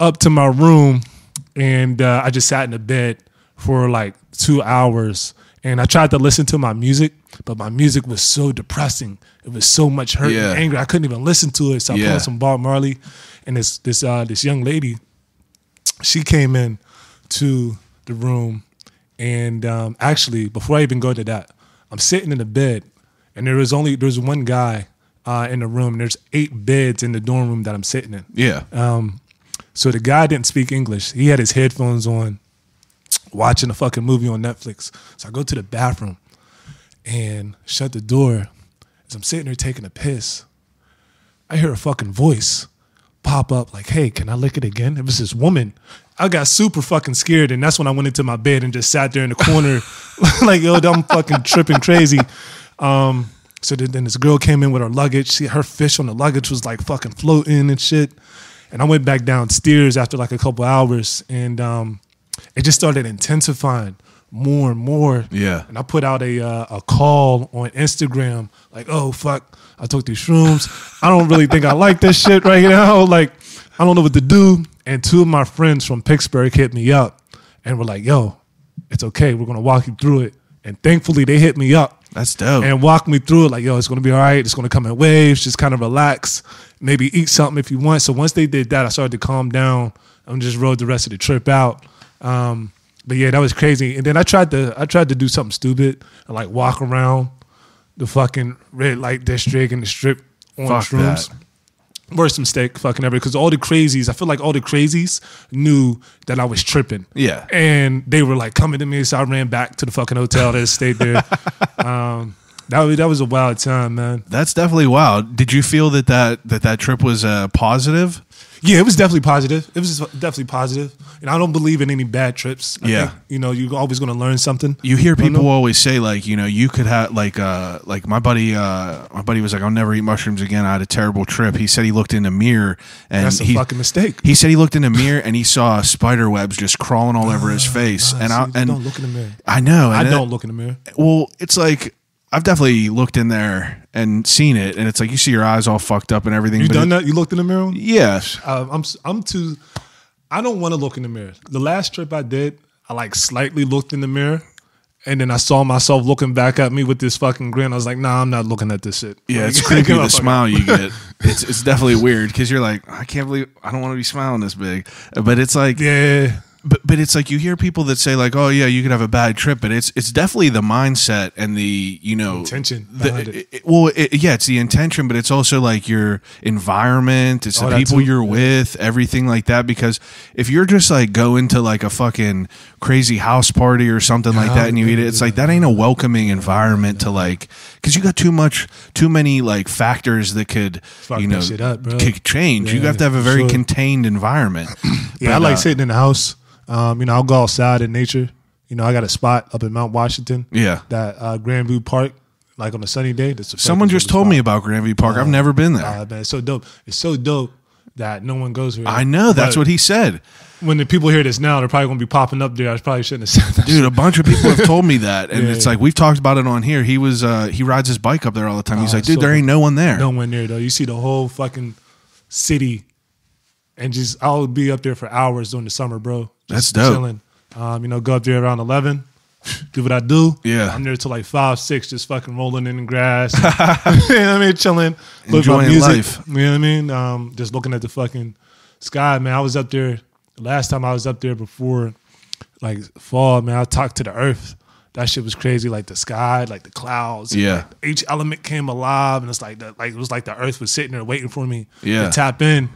Speaker 4: up to my room, and uh, I just sat in the bed for like two hours. And I tried to listen to my music, but my music was so depressing. It was so much hurt
Speaker 1: Yeah.
Speaker 4: and anger. I couldn't even listen to it. So I put
Speaker 1: Yeah.
Speaker 4: some Bob Marley, and this this uh, this young lady, she came in to the room, and um, actually before I even go to that, I'm sitting in the bed, and there was only there's one guy uh, in the room. And there's eight beds in the dorm room that I'm sitting in.
Speaker 1: Yeah.
Speaker 4: Um, so the guy didn't speak English. He had his headphones on, watching a fucking movie on Netflix. So I go to the bathroom and shut the door. As I'm sitting there taking a piss, I hear a fucking voice pop up like, "Hey, can I lick it again?" It was this woman. I got super fucking scared, and that's when I went into my bed and just sat there in the corner, like, "Yo, I'm fucking tripping crazy." Um, so then, this girl came in with her luggage. She, her fish on the luggage was like fucking floating and shit. And I went back downstairs after like a couple hours, and um, it just started intensifying more and more.
Speaker 1: Yeah.
Speaker 4: And I put out a uh, a call on Instagram, like, "Oh fuck, I took these shrooms. I don't really think I like this shit right now. Like, I don't know what to do." And two of my friends from Pittsburgh hit me up, and were like, "Yo, it's okay. We're gonna walk you through it." And thankfully, they hit me up
Speaker 1: That's dope.
Speaker 4: and walk me through it. Like, yo, it's gonna be all right. It's gonna come in waves. Just kind of relax. Maybe eat something if you want. So once they did that, I started to calm down and just rode the rest of the trip out. Um, but yeah, that was crazy. And then I tried to I tried to do something stupid and like walk around the fucking red light district and the strip on
Speaker 1: Fuck
Speaker 4: shrooms.
Speaker 1: that.
Speaker 4: Worst mistake, fucking ever. Because all the crazies, I feel like all the crazies knew that I was tripping.
Speaker 1: Yeah.
Speaker 4: and they were like coming to me, so I ran back to the fucking hotel that stayed there. um, that was that was a wild time, man.
Speaker 1: That's definitely wild. Did you feel that that that, that trip was uh, positive?
Speaker 4: Yeah, it was definitely positive. It was definitely positive. And I don't believe in any bad trips. I
Speaker 1: Yeah.
Speaker 4: think, you know, you're always going to learn something.
Speaker 1: You hear people always say like, you know, you could have like uh like my buddy uh my buddy was like I'll never eat mushrooms again. I had a terrible trip. He said he looked in a mirror and
Speaker 4: That's a
Speaker 1: he
Speaker 4: fucking mistake.
Speaker 1: he said he looked in a mirror and he saw spider webs just crawling all over his face.
Speaker 4: Nah,
Speaker 1: and I and
Speaker 4: don't look in the mirror.
Speaker 1: I know.
Speaker 4: I don't
Speaker 1: it-
Speaker 4: look in the mirror.
Speaker 1: Well, it's like I've definitely looked in there and seen it, and it's like you see your eyes all fucked up and everything.
Speaker 4: You done
Speaker 1: it-
Speaker 4: that? You looked in the mirror?
Speaker 1: Yeah.
Speaker 4: Uh, I'm I'm too. I don't want to look in the mirror. The last trip I did, I like slightly looked in the mirror, and then I saw myself looking back at me with this fucking grin. I was like, Nah, I'm not looking at this shit.
Speaker 1: Yeah,
Speaker 4: Like,
Speaker 1: it's creepy the
Speaker 4: the
Speaker 1: smile you get. It's it's definitely weird because you're like, I can't believe I don't want to be smiling this big, but it's like,
Speaker 4: Yeah,
Speaker 1: but but it's like you hear people that say like, oh yeah, you could have a bad trip, but it's it's definitely the mindset and the you know
Speaker 4: Intention
Speaker 1: the-
Speaker 4: behind it.
Speaker 1: it- well, it, yeah, it's the intention, but it's also like your environment, it's
Speaker 4: Oh,
Speaker 1: the people
Speaker 4: too.
Speaker 1: you're with, everything like that. Because if you're just like going to like a fucking crazy house party or something like that, and you eat it, it's like that ain't a welcoming environment to like because you got too much, too many like factors that could
Speaker 4: Fuck
Speaker 1: you know
Speaker 4: shit up, bro.
Speaker 1: could change. you have to have a very
Speaker 4: sure.
Speaker 1: contained environment.
Speaker 4: yeah.
Speaker 1: But,
Speaker 4: I like
Speaker 1: uh,
Speaker 4: sitting in the house. Um, you know, I'll go outside in nature. You know, I got a spot up in Mount Washington.
Speaker 1: Yeah.
Speaker 4: that uh, Grandview Park. Like on a sunny day, that's
Speaker 1: Someone just told
Speaker 4: spot.
Speaker 1: me about Grandview Park. I've never been there.
Speaker 4: Uh, man, it's so dope. It's so dope that no one goes here.
Speaker 1: I know that's
Speaker 4: But
Speaker 1: what he said.
Speaker 4: When the people hear this now, they're probably gonna be popping up there. I probably shouldn't have said that.
Speaker 1: Dude, a bunch of people have told me that, and
Speaker 4: Yeah,
Speaker 1: it's
Speaker 4: yeah.
Speaker 1: like we've talked about it on here. He was uh he rides his bike up there all the time. He's
Speaker 4: Oh,
Speaker 1: like, dude,
Speaker 4: so
Speaker 1: there ain't no one there.
Speaker 4: No one there though. You see the whole fucking city, and just I'll be up there for hours during the summer, bro.
Speaker 1: That's dope.
Speaker 4: Chilling. Um, you know, go up there around eleven. Do what I do.
Speaker 1: Yeah.
Speaker 4: I'm there till like five, six, just fucking rolling in the grass. you know what I mean? Chilling.
Speaker 1: Enjoying
Speaker 4: music.
Speaker 1: life.
Speaker 4: You know what I mean? Um, just looking at the fucking sky, man. I was up there last time I was up there before like fall, man. I talked to the earth. That shit was crazy. Like the sky, like the clouds.
Speaker 1: Yeah.
Speaker 4: Like, each element came alive, and it's like the like it was like the earth was sitting there waiting for me
Speaker 1: Yeah.
Speaker 4: to tap in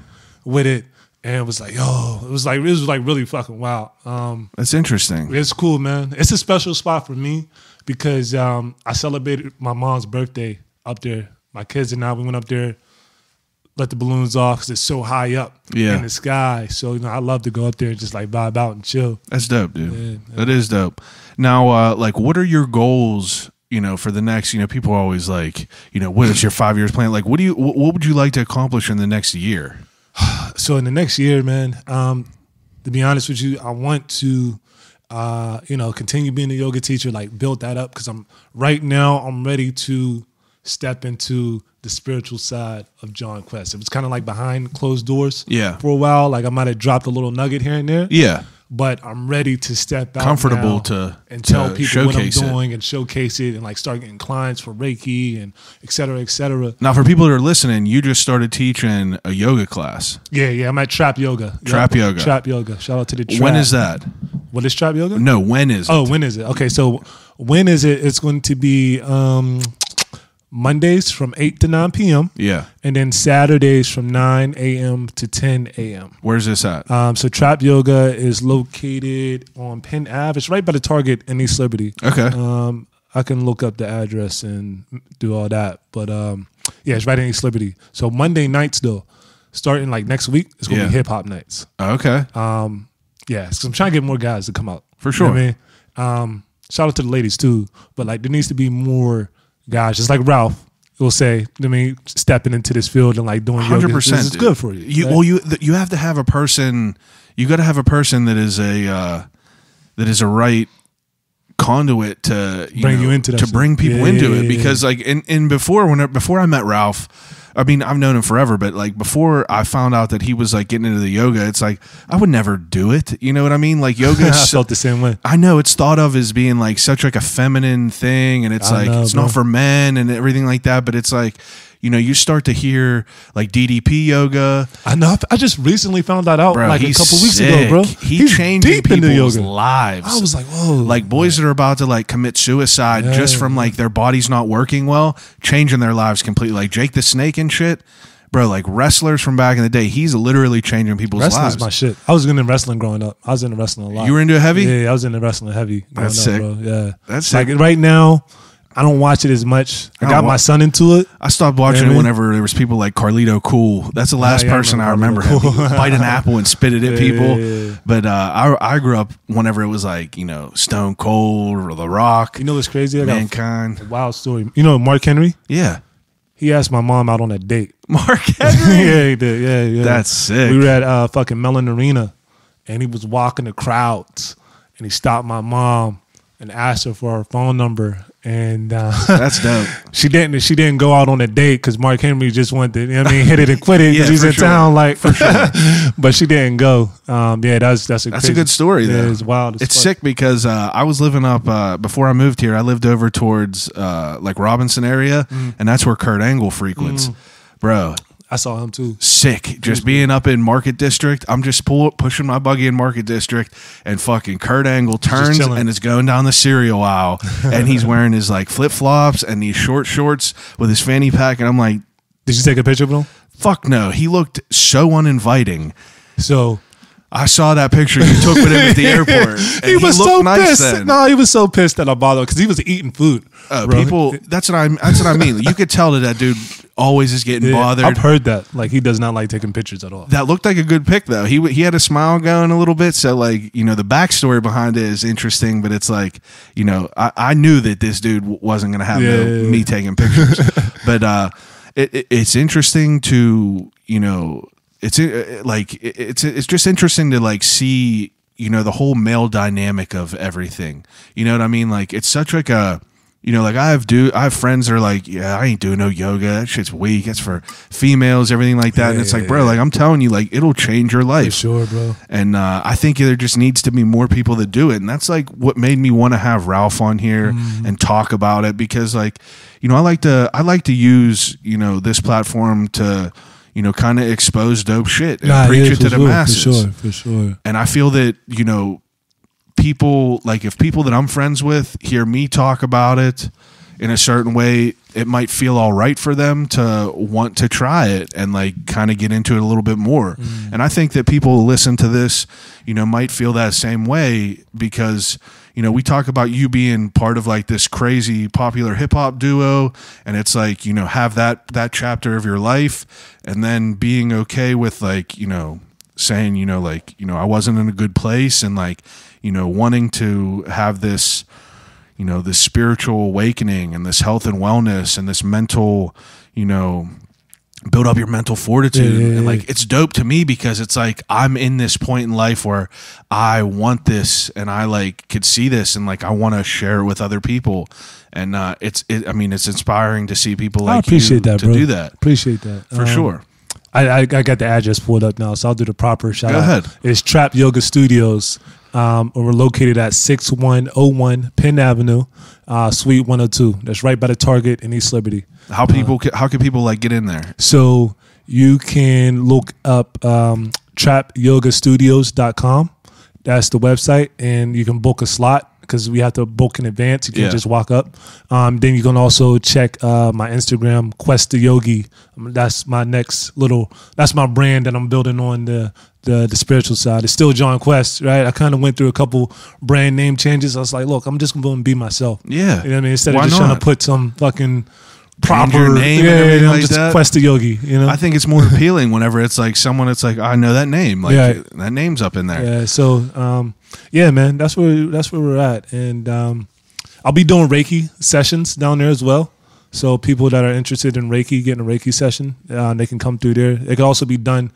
Speaker 4: with it. And it was like, yo, it was like it was like really fucking wild. Um,
Speaker 1: That's interesting.
Speaker 4: it's cool, man. It's a special spot for me because um, I celebrated my mom's birthday up there. My kids and I, we went up there, let the balloons off because it's so high up
Speaker 1: Yeah.
Speaker 4: in the sky. So you know, I love to go up there and just like vibe out and chill.
Speaker 1: That's dope, dude.
Speaker 4: Yeah,
Speaker 1: That is dope. Now, uh, like, what are your goals? You know, for the next, you know, people are always like, you know, what is your five years plan? Like, what do you, what, what would you like to accomplish in the next year?
Speaker 4: so in the next year, man, um, to be honest with you, I want to, uh, you know, continue being a yoga teacher, like build that up because I'm right now. I'm ready to step into the spiritual side of Jon Quest. It was kind of like behind closed doors,
Speaker 1: Yeah.
Speaker 4: for a while. Like I might have dropped a little nugget here and there,
Speaker 1: Yeah.
Speaker 4: But I'm ready to step out
Speaker 1: Comfortable
Speaker 4: now
Speaker 1: to-
Speaker 4: and
Speaker 1: to
Speaker 4: tell people what I'm
Speaker 1: showcase it.
Speaker 4: doing and showcase it and like start getting clients for Reiki and et cetera, et cetera.
Speaker 1: Now, for people that are listening, you just started teaching a yoga class.
Speaker 4: Yeah, yeah. I'm at Trap Yoga.
Speaker 1: Trap Yoga.
Speaker 4: Trap Yoga. Shout out to the Trap.
Speaker 1: When is that?
Speaker 4: What is Trap Yoga?
Speaker 1: No, when is it?
Speaker 4: Oh, when is it? Okay, so when is it? It's going to be um, Mondays from 8 to 9 p.m.
Speaker 1: Yeah.
Speaker 4: and then Saturdays from 9 a.m. to 10 a.m.
Speaker 1: Where's this at?
Speaker 4: Um, so Trap Yoga is located on Penn Ave. It's right by the Target in East Liberty.
Speaker 1: Okay.
Speaker 4: Um, I can look up the address and do all that. But um, yeah, it's right in East Liberty. So Monday nights though, starting like next week, it's gonna
Speaker 1: Yeah.
Speaker 4: be hip hop nights.
Speaker 1: okay.
Speaker 4: Um, yeah, so I'm trying to get more guys to come out
Speaker 1: For
Speaker 4: You know
Speaker 1: sure.
Speaker 4: I mean, um, shout out to the ladies too, but like there needs to be more guys, just like Ralph will say. I mean, stepping into this field and like doing
Speaker 1: Hundred
Speaker 4: yoga,
Speaker 1: percent.
Speaker 4: this is good for you.
Speaker 1: You
Speaker 4: right?
Speaker 1: well, you you have to have a person. You got to have a person that is a uh, that is a right conduit to you
Speaker 4: Bring
Speaker 1: know,
Speaker 4: you into
Speaker 1: to
Speaker 4: shit.
Speaker 1: bring people
Speaker 4: Yeah,
Speaker 1: into
Speaker 4: yeah,
Speaker 1: it
Speaker 4: yeah,
Speaker 1: because like in, in before when before I met Ralph. I mean, I've known him forever, but like before I found out that he was like getting into the yoga, it's like I would never do it. You know what I mean? Like yoga
Speaker 4: I felt the same way.
Speaker 1: I know it's thought of as being like such like a feminine thing, and it's
Speaker 4: I
Speaker 1: like
Speaker 4: know,
Speaker 1: it's
Speaker 4: bro.
Speaker 1: not for men and everything like that. But it's like you know, you start to hear like DDP yoga.
Speaker 4: I know. I just recently found that out
Speaker 1: Bro,
Speaker 4: like a couple weeks
Speaker 1: sick.
Speaker 4: ago, bro.
Speaker 1: He
Speaker 4: He's into
Speaker 1: people's
Speaker 4: yoga.
Speaker 1: lives.
Speaker 4: I was like, whoa.
Speaker 1: like boys that are about to like commit suicide just from like their body's not working well, changing their lives completely. Like Jake the Snake and shit, bro. Like wrestlers from back in the day, he's literally changing people's
Speaker 4: wrestling's
Speaker 1: lives.
Speaker 4: my shit. I was into wrestling growing up. I was into wrestling a lot.
Speaker 1: You were into heavy?
Speaker 4: Yeah, I was into wrestling heavy.
Speaker 1: That's
Speaker 4: up,
Speaker 1: sick.
Speaker 4: Bro. Yeah,
Speaker 1: That's
Speaker 4: like
Speaker 1: sick.
Speaker 4: right now. I don't watch it as much. I
Speaker 1: I
Speaker 4: got my son into it.
Speaker 1: I stopped watching
Speaker 4: Yeah,
Speaker 1: it whenever there was people like Carlito Cool. That's the last
Speaker 4: yeah, I
Speaker 1: person I
Speaker 4: remember
Speaker 1: remember.
Speaker 4: Carlito
Speaker 1: bite an apple and spit it at
Speaker 4: Yeah,
Speaker 1: people.
Speaker 4: yeah, yeah.
Speaker 1: But uh, I I grew up whenever it was like you know Stone Cold or The Rock,
Speaker 4: You know what's crazy? I got
Speaker 1: Mankind.
Speaker 4: a wild story. You know Mark Henry?
Speaker 1: Yeah,
Speaker 4: He asked my mom out on a date.
Speaker 1: Mark Henry.
Speaker 4: yeah, he did. Yeah, yeah.
Speaker 1: That's sick.
Speaker 4: We were at uh, fucking Mellon Arena, and he was walking the crowds, and he stopped my mom and asked her for her phone number, and uh,
Speaker 1: That's dope.
Speaker 4: she didn't. She didn't go out on a date because Mark Henry just wanted to. You know I mean, hit it and quit it because
Speaker 1: Yeah,
Speaker 4: he's in
Speaker 1: sure.
Speaker 4: town. Like, for sure. but she didn't go. Um, yeah, that's that's a
Speaker 1: That's a good story,
Speaker 4: Yeah, it's wild. as
Speaker 1: It's
Speaker 4: fuck.
Speaker 1: sick because uh, I was living up uh, before I moved here. I lived over towards uh, like Robinson area,
Speaker 4: Mm.
Speaker 1: and that's where Kurt Angle frequents. Bro,
Speaker 4: I saw him too.
Speaker 1: sick. Just being up in Market District, I'm just pull, pushing my buggy in Market District, and fucking Kurt Angle turns and is going down the cereal aisle, and he's wearing his like flip flops and these short shorts with his fanny pack, and I'm like,
Speaker 4: Did you take a picture of him?
Speaker 1: fuck no. He looked so uninviting.
Speaker 4: So
Speaker 1: I saw that picture you took with him at the airport.
Speaker 4: He was so
Speaker 1: nice
Speaker 4: pissed.
Speaker 1: then.
Speaker 4: No, he was so pissed that I bothered because he was eating food.
Speaker 1: Uh, people, that's what I. That's what I mean. You could tell that that dude always is getting
Speaker 4: Yeah,
Speaker 1: bothered.
Speaker 4: I've heard that. Like he does not like taking pictures at all.
Speaker 1: that looked like a good pick though. He he had a smile going a little bit. So like you know the backstory behind it is interesting, but it's like you know I, I knew that this dude wasn't gonna have
Speaker 4: Yeah,
Speaker 1: no,
Speaker 4: yeah, yeah.
Speaker 1: me taking pictures, but uh, it, it, it's interesting to you know it's uh, like it- it's it's just interesting to like see you know the whole male dynamic of everything. You know what I mean? Like it's such like a you know, like I have do I have friends that are like, yeah, I ain't doing no yoga. That shit's weak. It's for females, everything like that. and it's
Speaker 4: yeah,
Speaker 1: like, bro,
Speaker 4: yeah.
Speaker 1: like I'm telling you, like it'll change your
Speaker 4: For
Speaker 1: life.
Speaker 4: sure, bro.
Speaker 1: And uh, I think there just needs to be more people that do it. And that's like what made me want to have Ralph on here
Speaker 4: Mm-hmm.
Speaker 1: and talk about it because, like, you know, I like to I like to use you know this platform to you know kind of expose dope shit and
Speaker 4: Nah,
Speaker 1: preach
Speaker 4: yeah,
Speaker 1: it to the
Speaker 4: sure,
Speaker 1: masses
Speaker 4: For sure, for sure.
Speaker 1: and I feel that you know people like if people that I'm friends with hear me talk about it in a certain way, it might feel all right for them to want to try it and like kind of get into it a little bit more. Mm. And I think that people who listen to this, you know, might feel that same way because you know, we talk about you being part of like this crazy popular hip hop duo and it's like, you know, have that that chapter of your life and then being okay with like, you know, saying, you know, like, you know, I wasn't in a good place and like, you know, wanting to have this, you know, this spiritual awakening and this health and wellness and this mental, you know, build up your mental fortitude.
Speaker 4: Yeah, yeah,
Speaker 1: And like it's dope to me because it's like I'm in this point in life where I want this and I like could see this and like I want to share it with other people. And uh it's it, I mean it's inspiring to see people like
Speaker 4: I appreciate
Speaker 1: you
Speaker 4: that,
Speaker 1: to
Speaker 4: bro.
Speaker 1: do that.
Speaker 4: Appreciate that
Speaker 1: For
Speaker 4: Um,
Speaker 1: sure.
Speaker 4: I, I I got the address pulled up now, so I'll do the proper shout
Speaker 1: Go
Speaker 4: out.
Speaker 1: ahead.
Speaker 4: It's Trap Yoga Studios. Um, we're located at 6101 Penn Avenue, uh, Suite 102. That's right by the Target in East Liberty.
Speaker 1: How people ca- how can people like get in there?
Speaker 4: So you can look up um, trapyogastudios.com. That's the website, and you can book a slot because we have to book in advance. You can't
Speaker 1: Yeah.
Speaker 4: just walk up. Um, then you can also check uh, my Instagram, Quest to Yogi. Um, that's my next little. That's my brand that I'm building on the the, the spiritual side. It's still Jon Quest, right? I kind of went through a couple brand name changes. I was like, look, I'm just going to be myself.
Speaker 1: Yeah.
Speaker 4: You know what I mean? Instead
Speaker 1: Why
Speaker 4: of just trying to put some fucking proper
Speaker 1: your name and
Speaker 4: yeah,
Speaker 1: everything
Speaker 4: I'm
Speaker 1: like
Speaker 4: just
Speaker 1: that?
Speaker 4: Quest Yogi. You know,
Speaker 1: I think it's more appealing whenever it's like someone it's like I know that name like
Speaker 4: Yeah.
Speaker 1: that name's up in there.
Speaker 4: Yeah. So, um, yeah, man, that's where that's where we're at, and um, I'll be doing Reiki sessions down there as well. So people that are interested in Reiki, getting a Reiki session, uh, they can come through there. It can also be done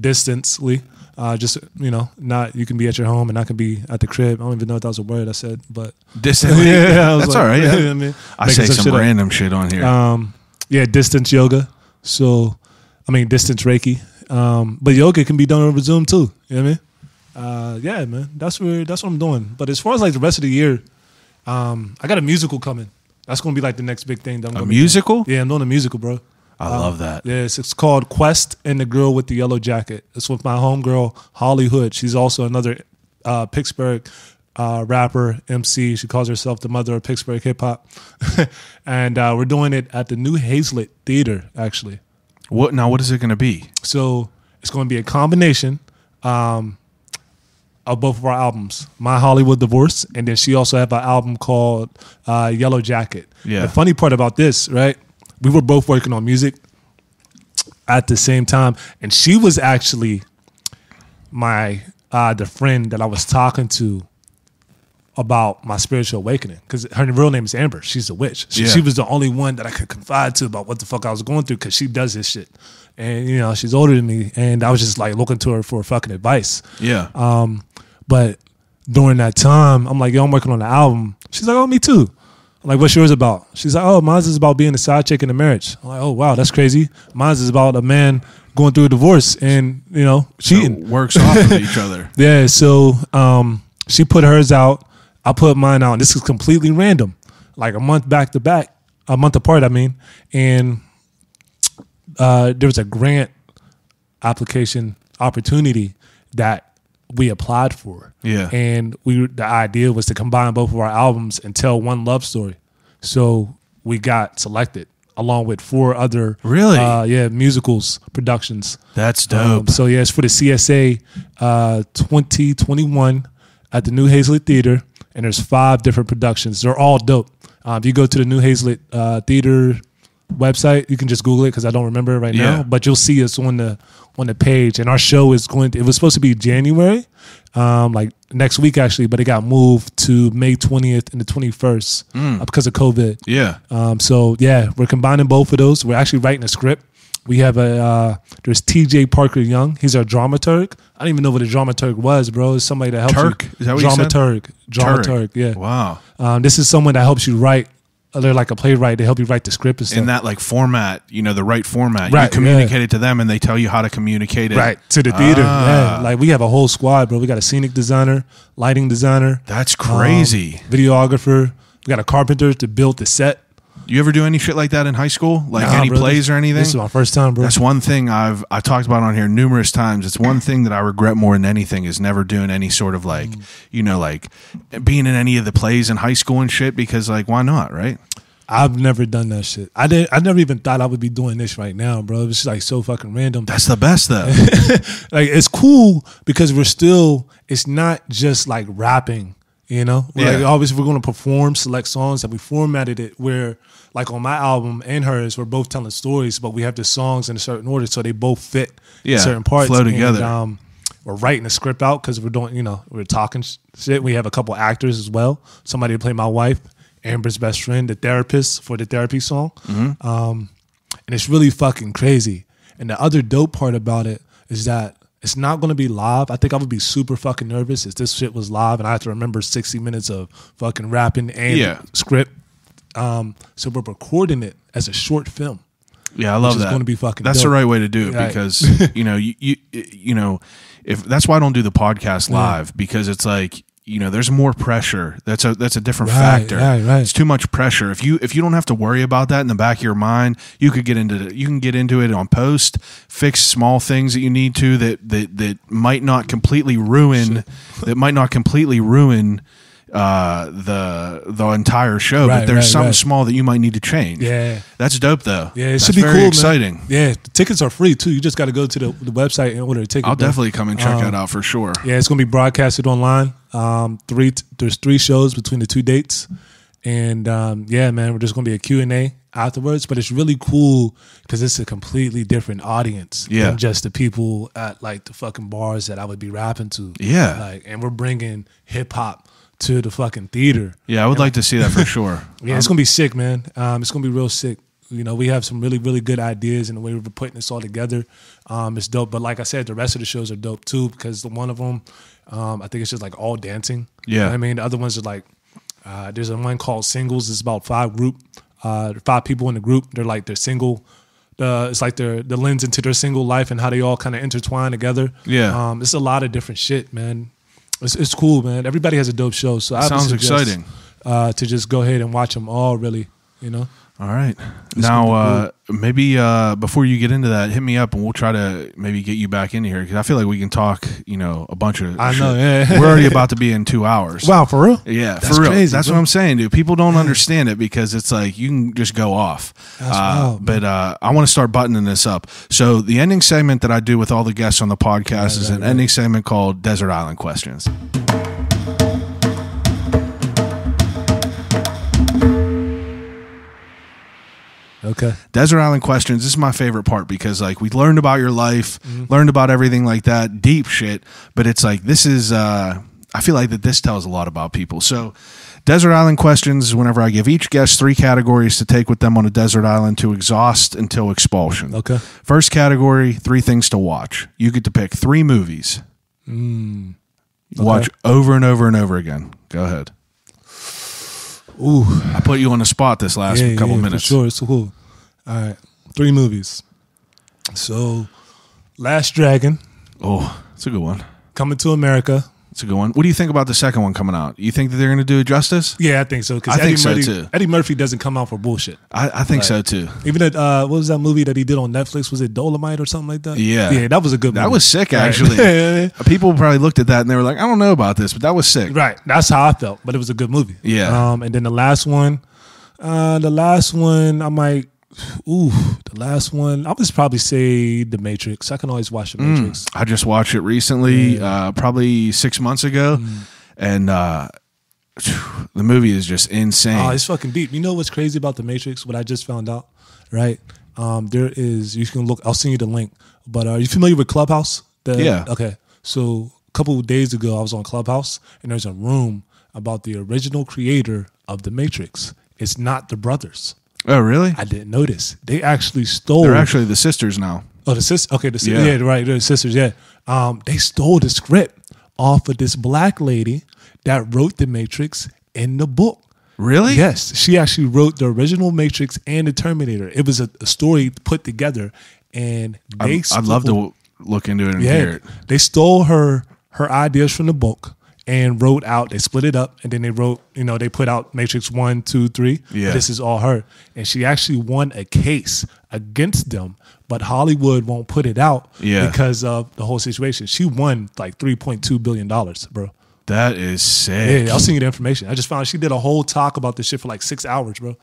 Speaker 4: distantly. Uh, just you know, not you can be at your home and I can be at the crib. I don't even know if that was a word I said, but
Speaker 1: Distantly.
Speaker 4: yeah, I was
Speaker 1: That's
Speaker 4: like-
Speaker 1: all right. Yeah.
Speaker 4: I mean,
Speaker 1: I say some
Speaker 4: shit up.
Speaker 1: random shit on here.
Speaker 4: Um, yeah, distance yoga. So, I mean, distance Reiki. Um, but yoga can be done over Zoom too. You know what I mean? Uh, yeah, man. That's where that's what I'm doing. But as far as like the rest of the year, um, I got a musical coming. That's gonna be like the next big thing. That I'm
Speaker 1: a
Speaker 4: gonna be doing.
Speaker 1: musical?
Speaker 4: Yeah, I'm doing a musical, bro.
Speaker 1: I love that.
Speaker 4: Yes, it's called Quest and the Girl with the Yellow Jacket. It's with my homegirl Holly Hood. She's also another uh, Pittsburgh uh, rapper, MC. She calls herself the mother of Pittsburgh hip hop, and uh, we're doing it at the New Hazlett Theater. Actually,
Speaker 1: What now? What is it going to be?
Speaker 4: so it's going to be a combination um, of both of our albums, My Hollywood Divorce, and then she also have an album called uh, Yellow Jacket.
Speaker 1: Yeah.
Speaker 4: The funny part about this, right? We were both working on music at the same time, and she was actually my uh, the friend that I was talking to about my spiritual awakening because her real name is Amber. She's a witch. She,
Speaker 1: Yeah.
Speaker 4: she was the only one that I could confide to about what the fuck I was going through because she does this shit. And you know she's older than me, and I was just like looking to her for fucking advice.
Speaker 1: Yeah.
Speaker 4: Um, but during that time, I'm like, yo, I'm working on the album. She's like, oh, me too. Like, what's yours about? She's like, oh, mine's is about being a side chick in a marriage. I'm like, oh wow, that's crazy. Mine's is about a man going through a divorce and you know cheating.
Speaker 1: It works off of each other.
Speaker 4: Yeah, so um, she put hers out. I put mine out. This is completely random, like a month back to back, a month apart. I mean, and uh, there was a grant application opportunity that we applied for.
Speaker 1: Yeah.
Speaker 4: and we the idea was to combine both of our albums and tell one love story. So we got selected along with four other
Speaker 1: Really?
Speaker 4: uh, yeah musicals productions.
Speaker 1: That's
Speaker 4: Um,
Speaker 1: dope.
Speaker 4: so yeah, it's for the CSA uh, 2021 at the New Hazlett Theater, and there's five different productions. They're all dope. Um, if you go to the New Hazlett uh, Theater website, you can just Google it because I don't remember it right
Speaker 1: Yeah.
Speaker 4: now. But you'll see us on the on the page, and our show is going. To, it was supposed to be January, um, like next week actually, but it got moved to May 20th and the 21st uh, because of COVID.
Speaker 1: yeah.
Speaker 4: Um, so yeah, we're combining both of those. We're actually writing a script. We have a uh, there's T.J. Parker Young. He's our dramaturg. I don't even know what a dramaturg was, bro. It's somebody that helps
Speaker 1: Turk?
Speaker 4: you.
Speaker 1: Is that what you said?
Speaker 4: dramaturg? Dramaturg. Yeah.
Speaker 1: Wow.
Speaker 4: Um, this is someone that helps you write. They're like a playwright. They help you write the script and stuff.
Speaker 1: In that like format, you know, the right format.
Speaker 4: Right,
Speaker 1: You communicate it to them and they tell you how to communicate it.
Speaker 4: right to the theater.
Speaker 1: Ah.
Speaker 4: Yeah. Like we have a whole squad, bro. We got a scenic designer, lighting designer,
Speaker 1: That's crazy.
Speaker 4: um, videographer. We got a carpenter to build the set.
Speaker 1: You ever do any shit like that in high school? Like
Speaker 4: Nah,
Speaker 1: any
Speaker 4: bro,
Speaker 1: plays
Speaker 4: this-
Speaker 1: or anything?
Speaker 4: This is my first time, bro.
Speaker 1: That's one thing I've I talked about on here numerous times. It's one thing that I regret more than anything is never doing any sort of like,
Speaker 4: Mm.
Speaker 1: you know, like being in any of the plays in high school and shit because like why not, right?
Speaker 4: I've never done that shit. I didn't. I never even thought I would be doing this right now, bro. It was just like so fucking random.
Speaker 1: That's the best though.
Speaker 4: like it's cool because we're still. It's not just like rapping, you know. We're Like
Speaker 1: Yeah.
Speaker 4: obviously, we're going to perform select songs, and we formatted it where, like on my album and hers, we're both telling stories, but we have the songs in a certain order, so they both fit
Speaker 1: Yeah,
Speaker 4: in certain parts.
Speaker 1: flow
Speaker 4: And,
Speaker 1: together.
Speaker 4: um, we're writing the script out because we're doing, you know, we're talking shit. We have a couple actors as well. Somebody to play my wife, Amber's best friend, the therapist for the therapy song.
Speaker 1: Mm-hmm.
Speaker 4: Um, and it's really fucking crazy. And the other dope part about it is that it's not going to be live. I think I would be super fucking nervous if this shit was live and I have to remember 60 minutes of fucking rapping and
Speaker 1: Yeah.
Speaker 4: script. Um, so we're recording it as a short film.
Speaker 1: Yeah, I love that.
Speaker 4: gonna be fucking
Speaker 1: That's the right way to do it
Speaker 4: Right.
Speaker 1: because you know you, you you know if that's why I don't do the podcast live because it's like you know there's more pressure. That's a that's a different
Speaker 4: Right,
Speaker 1: factor.
Speaker 4: right, right.
Speaker 1: It's too much pressure. If you if you don't have to worry about that in the back of your mind, you could get into the, you can get into it on post, fix small things that you need to that that that might not completely ruin that might not completely ruin uh the the entire show
Speaker 4: Right,
Speaker 1: but there's
Speaker 4: right,
Speaker 1: something
Speaker 4: right.
Speaker 1: small that you might need to change
Speaker 4: Yeah.
Speaker 1: that's dope though
Speaker 4: Yeah, it
Speaker 1: That's
Speaker 4: should be
Speaker 1: very
Speaker 4: cool. man.
Speaker 1: exciting
Speaker 4: Yeah, the tickets are free too. You just got to go to the, the website and order a ticket.
Speaker 1: I'll
Speaker 4: bro.
Speaker 1: definitely come and check
Speaker 4: Um,
Speaker 1: that out for sure.
Speaker 4: Yeah, it's gonna be broadcasted online. Um, three there's three shows between the two dates, and um, yeah, man, we're just gonna be a Q and A afterwards. But it's really cool because it's a completely different audience
Speaker 1: Yeah.
Speaker 4: than just the people at like the fucking bars that I would be rapping to.
Speaker 1: Yeah.
Speaker 4: like, and we're bringing hip hop to the fucking theater.
Speaker 1: Yeah, I would like to see that for sure.
Speaker 4: Yeah, it's gonna be sick, man. Um, it's gonna be real sick. You know, we have some really, really good ideas in the way we're putting this all together. Um, it's dope. But like I said, the rest of the shows are dope too because the one of them, um, I think it's just like all dancing.
Speaker 1: Yeah.
Speaker 4: You know I mean, the other ones are like, uh, there's a one called Singles. It's about five group, uh, five people in the group. They're like they're single. Uh, it's like their the lens into their single life and how they all kind of intertwine together.
Speaker 1: Yeah.
Speaker 4: um, it's a lot of different shit, man. It's, it's cool, man. Everybody has a dope show, so I would
Speaker 1: Sounds
Speaker 4: suggest,
Speaker 1: exciting.
Speaker 4: Uh, to just go ahead and watch them all, really. You know.
Speaker 1: All right. now, uh, maybe uh, before you get into that, hit me up and we'll try to maybe get you back in here because I feel like we can talk, you know, a bunch of.
Speaker 4: I
Speaker 1: shit.
Speaker 4: know, yeah.
Speaker 1: We're already about to be in two hours.
Speaker 4: Wow, for real?
Speaker 1: Yeah,
Speaker 4: That's
Speaker 1: for real.
Speaker 4: crazy,
Speaker 1: That's
Speaker 4: bro.
Speaker 1: what I'm saying, dude. People don't understand it because it's like you can just go off. Uh,
Speaker 4: wild,
Speaker 1: but uh, I want to start buttoning this up. So the ending segment that I do with all the guests on the podcast is
Speaker 4: right,
Speaker 1: an
Speaker 4: right.
Speaker 1: ending segment called Desert Island Questions.
Speaker 4: Okay.
Speaker 1: Desert Island Questions. This is my favorite part because like we learned about your life,
Speaker 4: Mm-hmm.
Speaker 1: learned about everything like that, deep shit. But it's like this is. uh I feel like that this tells a lot about people. So, Desert Island Questions. Whenever I give each guest three categories to take with them on a desert island to exhaust until expulsion.
Speaker 4: Okay.
Speaker 1: First category: three things to watch. You get to pick three movies.
Speaker 4: Mm.
Speaker 1: Watch over and over and over again. Go ahead.
Speaker 4: Ooh.
Speaker 1: I put you on the spot this last
Speaker 4: yeah,
Speaker 1: couple
Speaker 4: yeah,
Speaker 1: minutes.
Speaker 4: For sure. It's cool. All right. Three movies. So, Last Dragon,
Speaker 1: Oh, it's a good one.
Speaker 4: Coming to America.
Speaker 1: It's a good one. What do you think about the second one coming out? You think that they're going to do it justice?
Speaker 4: Yeah, I think so. Because
Speaker 1: I
Speaker 4: Eddie,
Speaker 1: think so,
Speaker 4: Murphy,
Speaker 1: too.
Speaker 4: Eddie Murphy doesn't come out for bullshit.
Speaker 1: I, I think so too.
Speaker 4: Even that, uh, what was that movie that he did on Netflix? Was it Dolomite or something like that?
Speaker 1: Yeah.
Speaker 4: Yeah, that was a good movie.
Speaker 1: That was sick, actually.
Speaker 4: Yeah,
Speaker 1: People probably looked at that and they were like, I don't know about this, but that was sick.
Speaker 4: Right. That's how I felt, but it was a good movie.
Speaker 1: Yeah.
Speaker 4: Um, and then the last one, uh, the last one, I might, ooh, the last one, I would probably say The Matrix. I can always watch The Matrix.
Speaker 1: I just watched it recently, uh, probably six months ago,
Speaker 4: Mm.
Speaker 1: and uh, the movie is just insane.
Speaker 4: Oh, it's fucking deep. You know what's crazy about the Matrix? What I just found out, right? Um, there is you can look. I'll send you the link. But are you familiar with Clubhouse? The-
Speaker 1: Yeah.
Speaker 4: Okay. So a couple of days ago, I was on Clubhouse, and there's a room about the original creator of the Matrix. It's not the brothers.
Speaker 1: Oh, really?
Speaker 4: I didn't notice. They actually stole.
Speaker 1: They're actually the sisters now.
Speaker 4: Oh, the sis. Okay, the sis.
Speaker 1: Yeah.
Speaker 4: Yeah. right. The sisters. Yeah. Um, they stole the script off of this black lady that wrote the Matrix in the book.
Speaker 1: Really?
Speaker 4: Yes, she actually wrote the original Matrix and the Terminator. It was a, a story put together, and they.
Speaker 1: I'd, I'd love to look into it and hear it.
Speaker 4: they stole her her ideas from the book and wrote out. They split it up, and then they wrote. You know, they put out Matrix one, two, three.
Speaker 1: Yeah.
Speaker 4: this is all her, and she actually won a case against them, but Hollywood won't put it out.
Speaker 1: Yeah.
Speaker 4: because of the whole situation. She won like three point two billion dollars, bro.
Speaker 1: That is sick.
Speaker 4: Yeah, I'll send you the information. I just found she did a whole talk about this shit for like six hours, bro.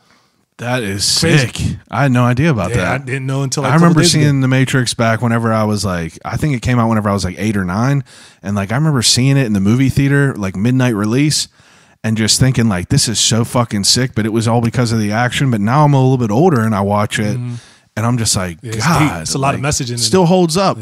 Speaker 1: That is
Speaker 4: Crazy.
Speaker 1: sick. I had no idea about
Speaker 4: Yeah, I
Speaker 1: that.
Speaker 4: didn't know until like
Speaker 1: I
Speaker 4: couple
Speaker 1: remember seeing The Matrix back whenever I was like, I think it came out whenever I was like eight or nine, and like I remember seeing it in the movie theater, like midnight release, and just thinking like, this is so fucking sick. But it was all because of the action. But now I'm a little bit older and I watch it, and I'm just like,
Speaker 4: Mm-hmm. it's
Speaker 1: God.
Speaker 4: It's a lot of
Speaker 1: like,
Speaker 4: messaging in.
Speaker 1: Still holds up.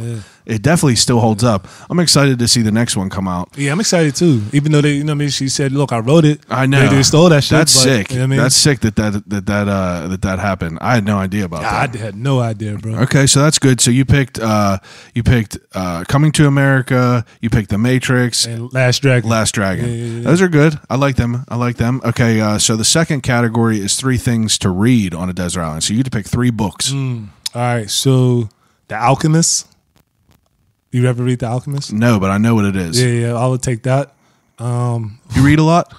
Speaker 1: It definitely still holds up. I'm excited to see the next one come out.
Speaker 4: Yeah, I'm excited too. Even though they, you know, what I mean, she said, "Look, I wrote it."
Speaker 1: I know
Speaker 4: they, they stole that shit.
Speaker 1: That's
Speaker 4: but,
Speaker 1: sick.
Speaker 4: You know what I mean,
Speaker 1: That's sick that that that that uh, that that happened. I had no idea about
Speaker 4: I
Speaker 1: that.
Speaker 4: I had no idea, bro.
Speaker 1: Okay, so that's good. So you picked uh you picked uh Coming to America, you picked The Matrix,
Speaker 4: And Last Dragon.
Speaker 1: Last Dragon.
Speaker 4: Yeah, yeah, yeah.
Speaker 1: Those are good. I like them. I like them. Okay, uh so the second category is three things to read on a desert island. So you get to pick three books.
Speaker 4: Mm. All right, so The Alchemist. You ever read The Alchemist?
Speaker 1: No, but I know what it is.
Speaker 4: Yeah, yeah, I would take that. Um,
Speaker 1: You read a lot?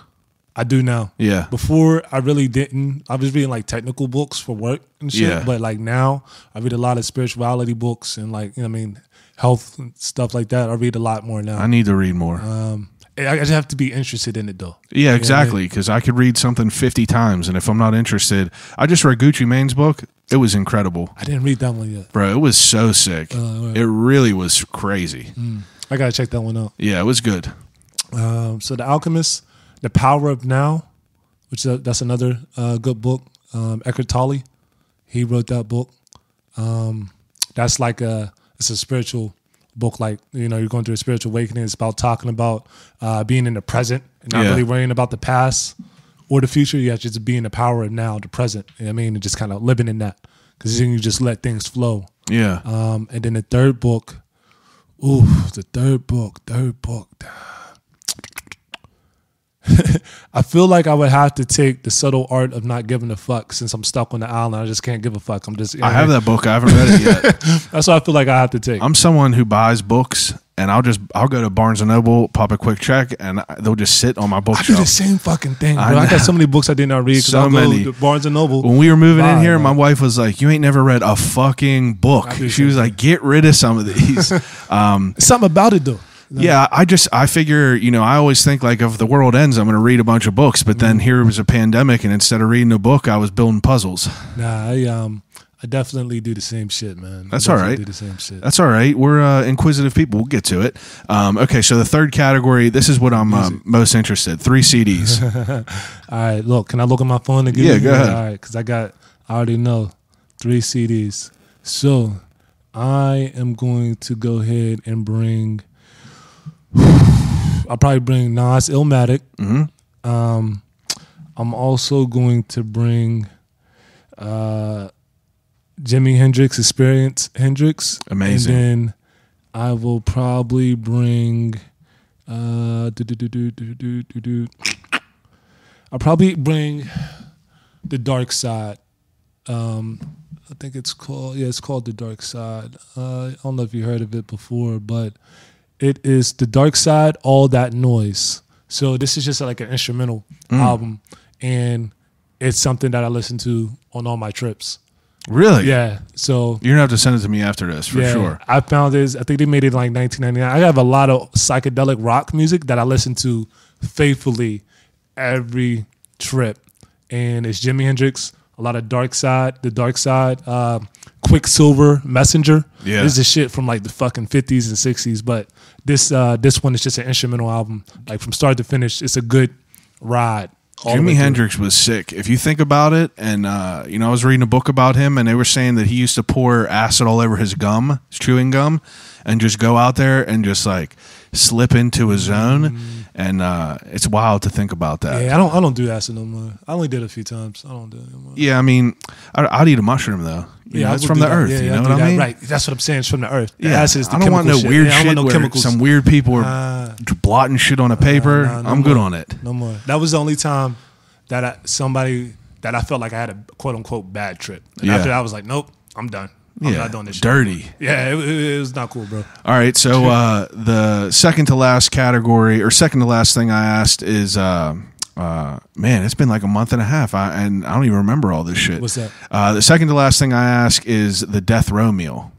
Speaker 4: I do now.
Speaker 1: Yeah.
Speaker 4: Before I really didn't. I was reading like technical books for work and shit.
Speaker 1: Yeah.
Speaker 4: But like now, I read a lot of spirituality books and like you know what I mean health and stuff like that. I read a lot more now.
Speaker 1: I need to read more.
Speaker 4: Um, I just have to be interested in it though.
Speaker 1: yeah, exactly. Because I could read something fifty times, and if I'm not interested, I just read Gucci Mane's book. It was incredible.
Speaker 4: I didn't read that one yet.
Speaker 1: Bro, it was so sick.
Speaker 4: right.
Speaker 1: It really was crazy.
Speaker 4: I gotta check that one out.
Speaker 1: Yeah, it was good.
Speaker 4: Um, so the Alchemist, The Power of Now, which is that's another uh, good book. Um, Eckhart Tolle, he wrote that book. Um, that's like a it's a spiritual book. Like you know, you're going through a spiritual awakening. It's about talking about uh, being in the present and not
Speaker 1: Yeah.
Speaker 4: really worrying about the past or the future. You have to just be in the power of now, the present. You know what I mean, and just kind of living in that because then you just let things flow.
Speaker 1: Yeah.
Speaker 4: Um, and then the third book, ooh, the third book, third book. I feel like I would have to take the subtle art of not giving a fuck since I'm stuck on the island. I just can't give a fuck. I'm just.
Speaker 1: I have that book. I haven't read it yet.
Speaker 4: That's what I feel like I have to take.
Speaker 1: I'm someone who buys books and I'll just I'll go to Barnes and Noble, pop a quick check, and I- they'll just sit on my
Speaker 4: I do the same fucking thing, bro.
Speaker 1: I
Speaker 4: I, got so many books I did not read because
Speaker 1: So many.
Speaker 4: Barnes and Noble.
Speaker 1: when we were moving in here,
Speaker 4: man.
Speaker 1: my wife was like, "You ain't never read a fucking book." She was like, "Get rid of some of these." um,
Speaker 4: Something about it though.
Speaker 1: Yeah, I just I figure you know I always think like if the world ends, I'm going to read a bunch of books. But
Speaker 4: Mm-hmm.
Speaker 1: then here was a pandemic, and instead of reading a book, I was building puzzles.
Speaker 4: Nah, I um, I definitely do the same shit, man.
Speaker 1: That's all
Speaker 4: definitely. Do the same shit.
Speaker 1: That's all right. We're uh, inquisitive people. We'll get to it. Um, okay, so the third category. This is what I'm uh, most interested. Three CDs.
Speaker 4: All right, look, can I look at my phone again?
Speaker 1: Yeah, go ahead.
Speaker 4: All right, because I got, I already know, three CDs. So I am going to go ahead and bring, I'll probably bring Nas Illmatic.
Speaker 1: Mm-hmm.
Speaker 4: Um, I'm also going to bring uh, Jimi Hendrix Experience Hendrix.
Speaker 1: Amazing.
Speaker 4: And then I will probably bring. Uh. I'll probably bring The Dark Side. Um, I think it's called, yeah, it's called The Dark Side. Uh, I don't know if you heard of it before, but it is the Dark Side. All that noise. So this is just like an instrumental mm. album, and it's something that I listen to on all my trips.
Speaker 1: really?
Speaker 4: Yeah. So
Speaker 1: You're gonna have to send it to me after this for
Speaker 4: yeah,
Speaker 1: sure.
Speaker 4: I found this. I think they made it in like 1999. I have a lot of psychedelic rock music that I listen to faithfully every trip, and it's Jimi Hendrix. A lot of Dark Side, the Dark Side, uh, Quicksilver, Messenger.
Speaker 1: Yeah.
Speaker 4: this is shit from like the fucking 50s and 60s. But this uh, this one is just an instrumental album, like from start to finish. It's a good ride. all the way
Speaker 1: Jimi. Hendrix was sick. If you think about it, and uh, you know, I was reading a book about him, and they were saying that he used to pour acid all over his gum, his chewing gum, and just go out there and just like slip into a zone. And uh, it's wild to think about that. Yeah,
Speaker 4: Yeah, I don't I don't do acid no more. I only did it a few times. I don't do it anymore.
Speaker 1: Yeah, I mean, I, I'd eat a mushroom though. You know, it's from the
Speaker 4: that.
Speaker 1: earth.
Speaker 4: Yeah,
Speaker 1: you
Speaker 4: yeah,
Speaker 1: know what I mean?
Speaker 4: Right. That's what I'm saying. It's from the earth. The
Speaker 1: Yeah,
Speaker 4: acid is the
Speaker 1: I don't want no
Speaker 4: shit.
Speaker 1: weird
Speaker 4: Yeah, I don't
Speaker 1: shit
Speaker 4: want no
Speaker 1: where
Speaker 4: chemicals.
Speaker 1: some weird people are
Speaker 4: Ah,
Speaker 1: blotting shit on a paper.
Speaker 4: nah, no
Speaker 1: I'm good on it.
Speaker 4: no more. That was the only time that I, somebody that I felt like I had a quote unquote bad trip. And
Speaker 1: Yeah.
Speaker 4: after that, I was like, nope, I'm done. I'm
Speaker 1: yeah,
Speaker 4: not doing this shit.
Speaker 1: dirty.
Speaker 4: Yeah, it, it, it was not cool, bro.
Speaker 1: All right, so uh, the second to last category, or second to last thing I asked is, uh, uh, man, it's been like a month and a half, I, and I don't even remember all this shit.
Speaker 4: What's that?
Speaker 1: Uh, the second to last thing I ask is the death row meal.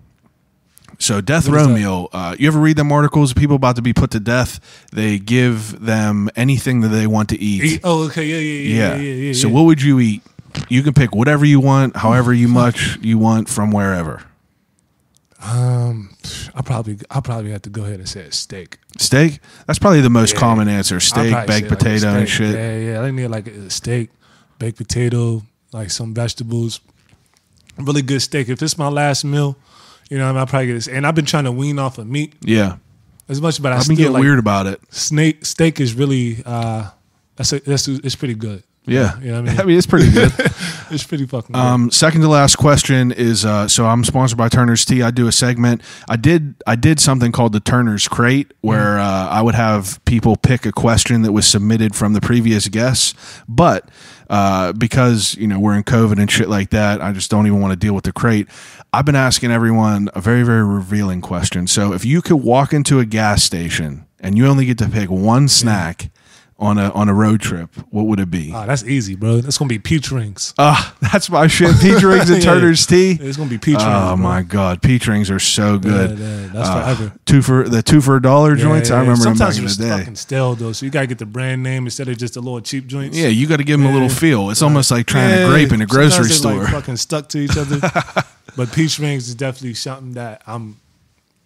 Speaker 1: So death
Speaker 4: What is
Speaker 1: row
Speaker 4: that?
Speaker 1: meal. Uh, you ever read them articles of people about to be put to death? They give them anything that they want to eat.
Speaker 4: Eat- Oh, okay, yeah, yeah, yeah,
Speaker 1: Yeah.
Speaker 4: yeah, yeah. yeah,
Speaker 1: so
Speaker 4: yeah.
Speaker 1: what would you eat? You can pick whatever you want, however you much you want from wherever.
Speaker 4: Um, I probably I probably have to go ahead and say a steak.
Speaker 1: Steak? That's probably the most
Speaker 4: Yeah.
Speaker 1: common answer. Steak, baked
Speaker 4: say, like,
Speaker 1: potato, and shit.
Speaker 4: Yeah, yeah. I need like a steak, baked potato, like some vegetables. Really good steak. If it's my last meal, you know, I mean, I'll probably get this. And I've been trying to wean off of meat
Speaker 1: Yeah.
Speaker 4: as much, but I
Speaker 1: I've
Speaker 4: still
Speaker 1: been getting
Speaker 4: like
Speaker 1: weird about it.
Speaker 4: snake steak is really uh that's a, that's it's pretty good.
Speaker 1: Yeah.
Speaker 4: You know I mean?
Speaker 1: I mean, it's pretty good.
Speaker 4: It's pretty fucking good.
Speaker 1: Um, second to last question is uh, so I'm sponsored by Turner's Tea. I do a segment. I did I did something called the Turner's Crate where uh, I would have people pick a question that was submitted from the previous guests, but uh, because you know we're in COVID and shit like that, I just don't even want to deal with the crate. I've been asking everyone a very very revealing question. So if you could walk into a gas station and you only get to pick one snack on a on a road trip, what would it be?
Speaker 4: Ah, that's easy, bro. That's gonna be peach rings.
Speaker 1: Ah, that's my shit. Peach rings and
Speaker 4: Yeah.
Speaker 1: Turner's tea.
Speaker 4: It's gonna be peach rings.
Speaker 1: Oh
Speaker 4: bro.
Speaker 1: my god, peach rings are so good.
Speaker 4: Yeah, yeah, that's
Speaker 1: Uh,
Speaker 4: forever.
Speaker 1: Two for the two for a dollar
Speaker 4: Yeah,
Speaker 1: joints.
Speaker 4: yeah,
Speaker 1: I
Speaker 4: yeah.
Speaker 1: remember them back
Speaker 4: Sometimes
Speaker 1: in the day.
Speaker 4: fucking stale though, so you gotta get the brand name instead of just the little cheap joints.
Speaker 1: Yeah, you got to give them a little feel. It's almost like trying
Speaker 4: Yeah,
Speaker 1: to grape in a grocery store.
Speaker 4: Like fucking stuck to each other. but peach rings is definitely something that I'm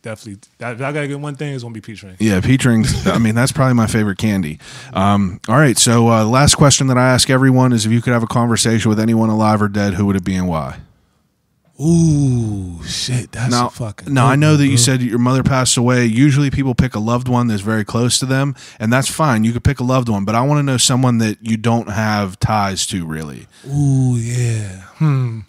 Speaker 4: definitely. That, if I gotta get one thing, it's gonna be peach rings.
Speaker 1: yeah, peach rings. I mean, that's probably my favorite candy. Um, all right, so uh, last question that I ask everyone is: if you could have a conversation with anyone alive or dead, who would it be and why?
Speaker 4: Ooh, shit, that's
Speaker 1: Now,
Speaker 4: fucking.
Speaker 1: now I know that you said your mother passed away. Usually, people pick a loved one that's very close to them, and that's fine. You could pick a loved one, but I want to know someone that you don't have ties to, really.
Speaker 4: Ooh, yeah. Hmm.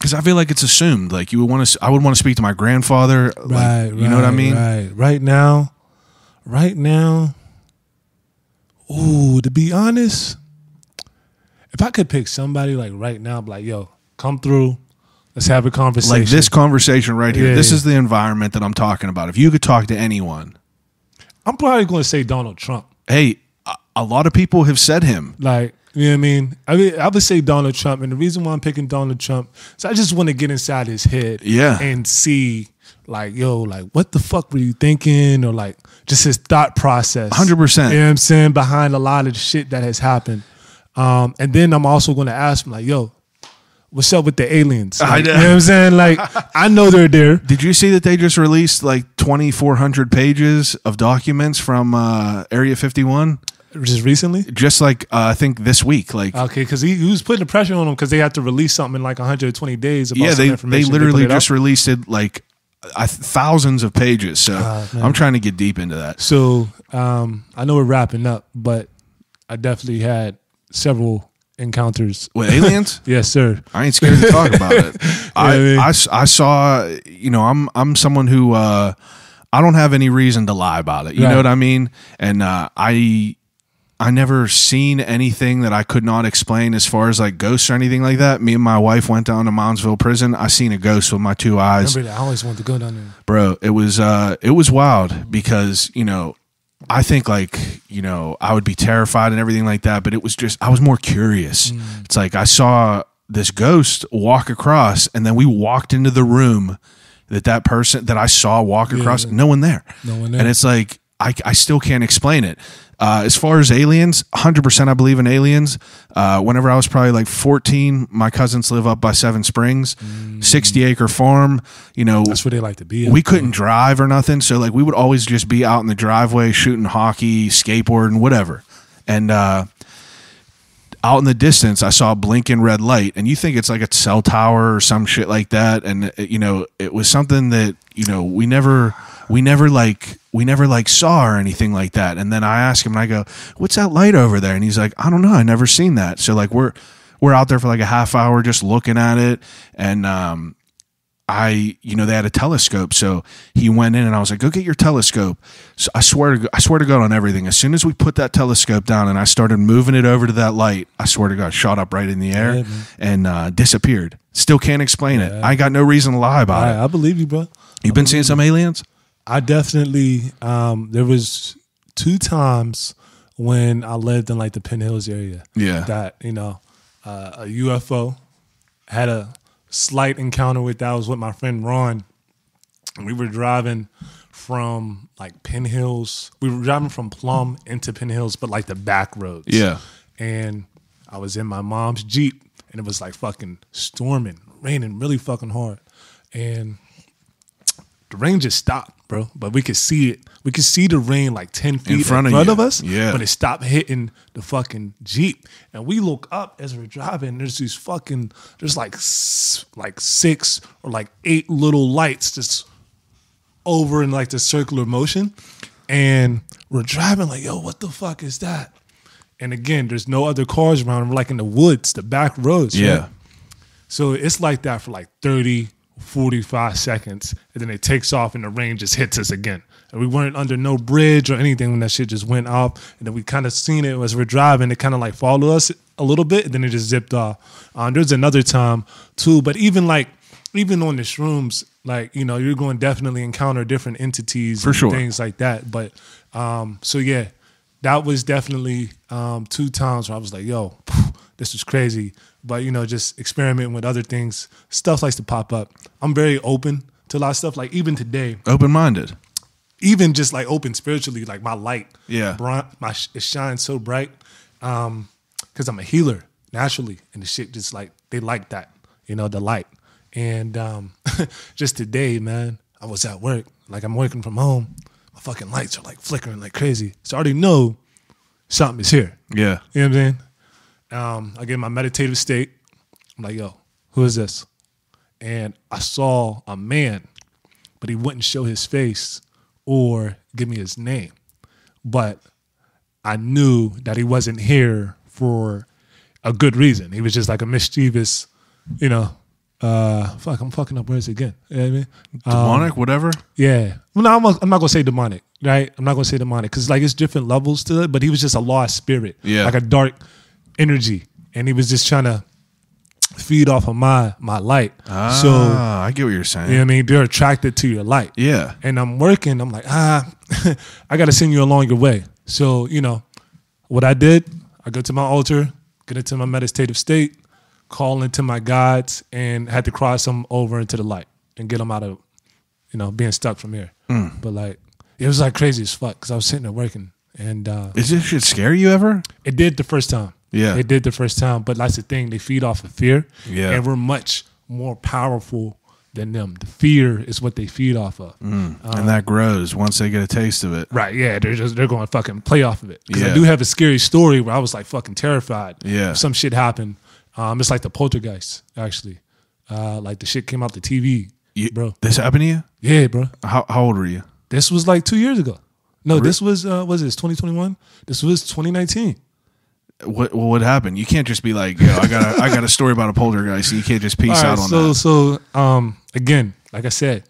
Speaker 1: Because I feel like it's assumed. Like you would want to, I would want to speak to my grandfather. Like,
Speaker 4: Right,
Speaker 1: you know what I mean?
Speaker 4: Right, right now, right now. Ooh, to be honest, if I could pick somebody like right now, be like, yo, come through, let's have a conversation.
Speaker 1: Like this conversation right here.
Speaker 4: Yeah,
Speaker 1: this
Speaker 4: yeah.
Speaker 1: is the environment that I'm talking about. If you could talk to anyone,
Speaker 4: I'm probably going to say Donald Trump.
Speaker 1: hey, a, a lot of people have said him.
Speaker 4: Like, you know what I mean? I mean, I would say Donald Trump, and the reason why I'm picking Donald Trump is I just want to get inside his head,
Speaker 1: Yeah.
Speaker 4: and see, like, yo, like, what the fuck were you thinking, or like, just his thought process,
Speaker 1: 100%.
Speaker 4: You know what I'm saying behind a lot of the shit that has happened. Um, and then I'm also going to ask him, like, yo, what's up with the aliens?
Speaker 1: I
Speaker 4: Like,
Speaker 1: know.
Speaker 4: you know what I'm saying? Like, I know they're there.
Speaker 1: Did you see that they just released like 2,400 pages of documents from uh, Area 51?
Speaker 4: Just recently.
Speaker 1: Just like uh, I think this week. Like,
Speaker 4: Okay, because he, he was putting the pressure on them because they had to release something in like 120 days. About
Speaker 1: yeah, they they literally
Speaker 4: out.
Speaker 1: just released it like uh, thousands of pages. So
Speaker 4: man.
Speaker 1: I'm trying to get deep into that.
Speaker 4: So um, I know we're wrapping up, but I definitely had several encounters.
Speaker 1: With aliens?
Speaker 4: Yes, sir.
Speaker 1: I ain't scared to talk about it. I,
Speaker 4: I mean-
Speaker 1: I I saw, you know, I'm I'm someone who uh, I don't have any reason to lie about it. You
Speaker 4: Right.
Speaker 1: know what I mean? And uh, I I never seen anything that I could not explain as far as like ghosts or anything like that. Me and my wife went down to Moundsville prison. I seen a ghost with my two eyes
Speaker 4: that I always wanted to go down there.
Speaker 1: bro it was uh it was wild because you know i think like you know i would be terrified and everything like that but it was just i was more curious
Speaker 4: Mm.
Speaker 1: it's like i saw this ghost walk across and then we walked into the room that that person that i saw walk across no one there
Speaker 4: No one there.
Speaker 1: and it's like I, I still can't explain it. Uh, as far as aliens, 100% I believe in aliens. Uh, whenever I was probably like 14, my cousins live up by Seven Springs, 60 acre farm. You know,
Speaker 4: Mm. That's where they like to be.
Speaker 1: we couldn't drive or nothing so like we would always just be out in the driveway shooting hockey skateboarding whatever and uh out in the distance i saw a blinking red light and you think it's like a cell tower or some shit like that and uh, you know it was something that you know we never we never like we never like saw or anything like that and then i ask him and i go what's that light over there and he's like i don't know i never seen that so like we're we're out there for like a half hour just looking at it and um I, you know, they had a telescope, so he went in and I was like, "Go get your telescope." So I swear to, I swear to God on everything. As soon as we put that telescope down and I started moving it over to that light, I swear to God, shot up right in the air
Speaker 4: Yeah,
Speaker 1: and uh, disappeared. Still can't explain it. I got no reason to lie about
Speaker 4: I,
Speaker 1: it.
Speaker 4: I believe you, bro.
Speaker 1: You've been seeing some aliens?
Speaker 4: I definitely. Um, there was two times when I lived in like the Penn Hills area.
Speaker 1: Yeah.
Speaker 4: That you know, uh, a UFO had a slight encounter with that. I was with my friend Ron. We were driving from like Penn Hills. We were driving from Plum into Penn Hills, but like the back roads.
Speaker 1: Yeah.
Speaker 4: And I was in my mom's Jeep and it was like fucking storming, raining really fucking hard. And the rain just stopped, bro. But we could see it. We could see the rain like 10 feet in
Speaker 1: front
Speaker 4: front,
Speaker 1: of
Speaker 4: of, us.
Speaker 1: Yeah.
Speaker 4: But it stopped hitting the fucking Jeep. And we look up as we're driving. There's these fucking, there's like, like six or like eight little lights just over in like the circular motion. And we're driving like, yo, what the fuck is that? And again, there's no other cars around. We're like in the woods, the back roads. right?
Speaker 1: Yeah.
Speaker 4: So it's like that for like 30, 45 seconds. And then it takes off and the rain just hits us again. And we weren't under no bridge or anything when that shit just went off. And then we kind of seen it as we're driving. It kind of like followed us a little bit and then it just zipped off. Um, there's another time too, but even like, even on the shrooms, like, you know, you're going to definitely encounter different entities
Speaker 1: For
Speaker 4: and
Speaker 1: sure.
Speaker 4: things like that. But um, so yeah, that was definitely um, two times where I was like, yo, this was crazy. But you know, just experimenting with other things, stuff likes to pop up. I'm very open to a lot of stuff. Like even today,
Speaker 1: Open minded.
Speaker 4: even just like open spiritually, like my light,
Speaker 1: Yeah.
Speaker 4: bri- my it shines so bright, um, because I'm a healer naturally, and the shit just like they like that, you know, the light. And um, just today, man, I was at work, like I'm working from home, my fucking lights are like flickering like crazy, so I already know something is here.
Speaker 1: Yeah.
Speaker 4: You know what I'm saying? Um, I get in my meditative state. I'm like, yo, who is this? And I saw a man, but he wouldn't show his face or give me his name. But I knew that he wasn't here for a good reason. He was just like a mischievous, you know, uh, fuck, I'm fucking up words again. You know what I mean?
Speaker 1: Demonic, whatever.
Speaker 4: Yeah. Well, no, I'm, I'm not gonna say demonic, right? I'm not gonna say demonic because like it's different levels to it. But he was just a lost spirit,
Speaker 1: Yeah.
Speaker 4: like a dark energy, and he was just trying to feed off of my my light.
Speaker 1: Ah,
Speaker 4: So
Speaker 1: I get what you're saying.
Speaker 4: you know what I mean? They're attracted to your light.
Speaker 1: Yeah.
Speaker 4: And I'm working. I'm like, ah, I got to send you along your way. So, you know, what I did, I go to my altar, get into my meditative state, call into my gods, and had to cross them over into the light and get them out of, you know, being stuck from here.
Speaker 1: Mm.
Speaker 4: But like, it was like crazy as fuck because I was sitting there working. And uh,
Speaker 1: Is this shit scare you ever?
Speaker 4: it did the first time.
Speaker 1: Yeah.
Speaker 4: It did the first time. But that's the thing. They feed off of fear.
Speaker 1: Yeah.
Speaker 4: And we're much more powerful than them. The fear is what they feed off of.
Speaker 1: and that grows once they get a taste of it.
Speaker 4: Right, yeah, they're just they're going to fucking play off of it. Because
Speaker 1: Yeah.
Speaker 4: I do have a scary story where I was like fucking terrified.
Speaker 1: Yeah.
Speaker 4: some shit happened. Um, it's like the poltergeist actually. Uh, like the shit came out the TV,
Speaker 1: You-
Speaker 4: bro.
Speaker 1: This happened to you?
Speaker 4: Yeah, bro.
Speaker 1: How, how old were you?
Speaker 4: This was like two years ago. No, this was uh, was this twenty twenty one? This was twenty nineteen.
Speaker 1: What what happened? You can't just be like, yo, I got a, I got a story about a poltergeist. So you can't just
Speaker 4: peace right,
Speaker 1: out on
Speaker 4: so
Speaker 1: that.
Speaker 4: so um again, like I said,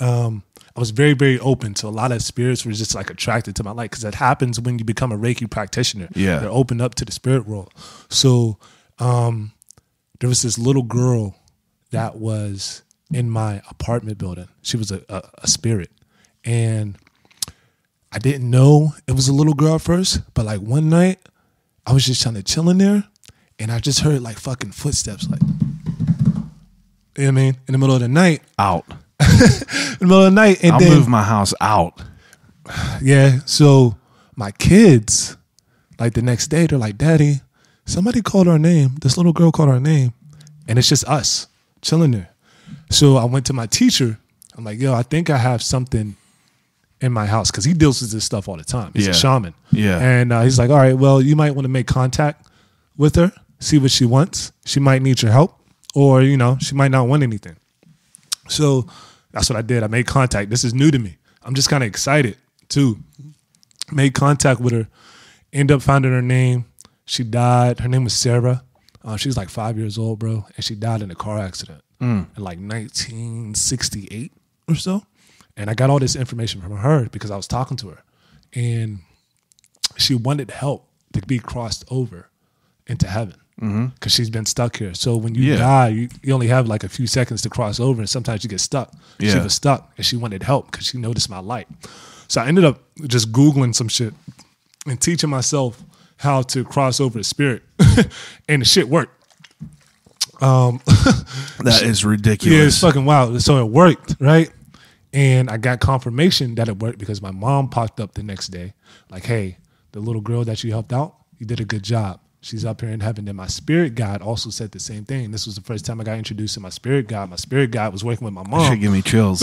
Speaker 4: um I was very very open to a lot of spirits were just like attracted to my light because that happens when you become a Reiki practitioner.
Speaker 1: Yeah.
Speaker 4: they're open up to the spirit world. So um there was this little girl that was in my apartment building. She was a, a, a spirit, and I didn't know it was a little girl at first. But like one night, I was just trying to chill in there, and I just heard like fucking footsteps, like you know what I mean, in the middle of the night.
Speaker 1: out.
Speaker 4: In the middle of the night, and
Speaker 1: I'll
Speaker 4: then
Speaker 1: move my house out.
Speaker 4: yeah, so my kids, like the next day, they're like, "Daddy, somebody called our name. This little girl called our name, and it's just us chilling there." So I went to my teacher. I'm like, "Yo, I think I have something." In my house, because he deals with this stuff all the time. He's
Speaker 1: Yeah.
Speaker 4: a shaman.
Speaker 1: Yeah.
Speaker 4: And uh, he's like, all right, well, you might want to make contact with her, see what she wants. She might need your help, or, you know, she might not want anything. So that's what I did. I made contact. This is new to me. I'm just kind of excited too. Made contact with her. End up finding her name. She died. Her name was Sarah. Uh, she was like five years old, bro, and she died in a car accident in like 1968 or so. And I got all this information from her because I was talking to her, and she wanted help to be crossed over into heaven because she's been stuck here. So when you
Speaker 1: Yeah.
Speaker 4: die, you, you only have like a few seconds to cross over, and sometimes you get stuck. She was stuck, and she wanted help because she noticed my light. So I ended up just googling some shit and teaching myself how to cross over the spirit, and the shit worked.
Speaker 1: That is ridiculous.
Speaker 4: Yeah, it's fucking wild. So it worked, right? And I got confirmation that it worked because my mom popped up the next day, like, "Hey, the little girl that you helped out, you did a good job. She's up here in heaven." Then my spirit guide also said the same thing. This was the first time I got introduced to my spirit guide. My spirit guide was working with my mom,
Speaker 1: Should give me chills.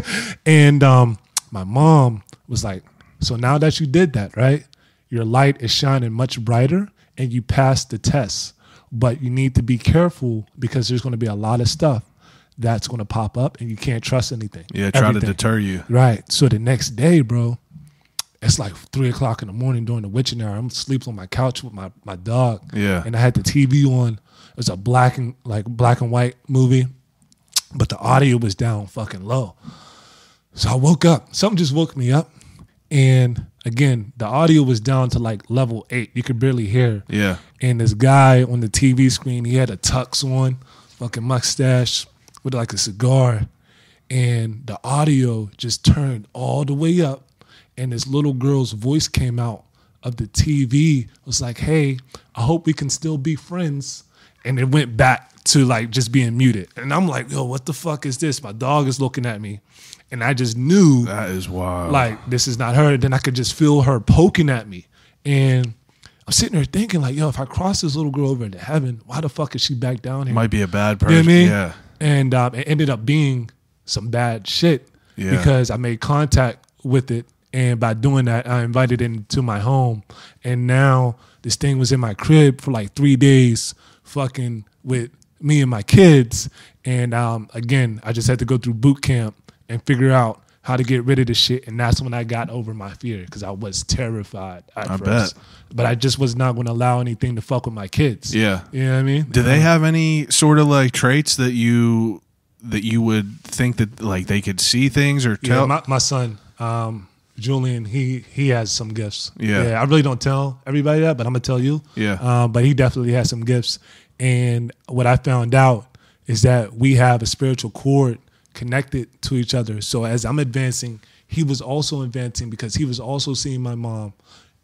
Speaker 4: and um, my mom was like, "So now that you did that, right? Your light is shining much brighter, and you pass the test. But you need to be careful because there's going to be a lot of stuff that's going to pop up, and you can't trust anything.
Speaker 1: Yeah, try to deter you.
Speaker 4: Right. So the next day, bro, it's like three o'clock in the morning during the witching hour. I'm sleeping on my couch with my, my dog.
Speaker 1: Yeah.
Speaker 4: And I had the TV on. It was a black and like black and white movie, but the audio was down fucking low. So I woke up. Something just woke me up. And again, the audio was down to like level eight. You could barely hear.
Speaker 1: Yeah.
Speaker 4: And this guy on the TV screen, he had a tux on, fucking mustache with like a cigar. And the audio just turned all the way up. And this little girl's voice came out of the TV. It was like, hey, I hope we can still be friends. And it went back to like just being muted. And I'm like, yo, what the fuck is this? My dog is looking at me. And I just knew
Speaker 1: That is wild.
Speaker 4: like this is not her. Then I could just feel her poking at me, and I'm sitting there thinking like, yo, if I cross this little girl over into heaven, why the fuck is she back down here?
Speaker 1: Might be a bad
Speaker 4: you
Speaker 1: person.
Speaker 4: know what I mean?
Speaker 1: Yeah.
Speaker 4: And um, it ended up being some bad shit
Speaker 1: Yeah.
Speaker 4: because I made contact with it, and by doing that, I invited it into my home, and now this thing was in my crib for like three days, fucking with me and my kids. And um, again, I just had to go through boot camp and figure out how to get rid of the shit. And that's when I got over my fear because I was terrified at
Speaker 1: I
Speaker 4: first.
Speaker 1: bet.
Speaker 4: But I just was not going to allow anything to fuck with my kids.
Speaker 1: Yeah.
Speaker 4: You know what I mean?
Speaker 1: Do they have any sort of like traits that you that you would think that like they could see things or
Speaker 4: Yeah,
Speaker 1: tell?
Speaker 4: my, my son, um, Julian, he he has some gifts.
Speaker 1: Yeah.
Speaker 4: I really don't tell everybody that, but I'm gonna tell you.
Speaker 1: Yeah.
Speaker 4: Um, but he definitely has some gifts. And what I found out is that we have a spiritual cord connected to each other. So as I'm advancing, he was also advancing because he was also seeing my mom,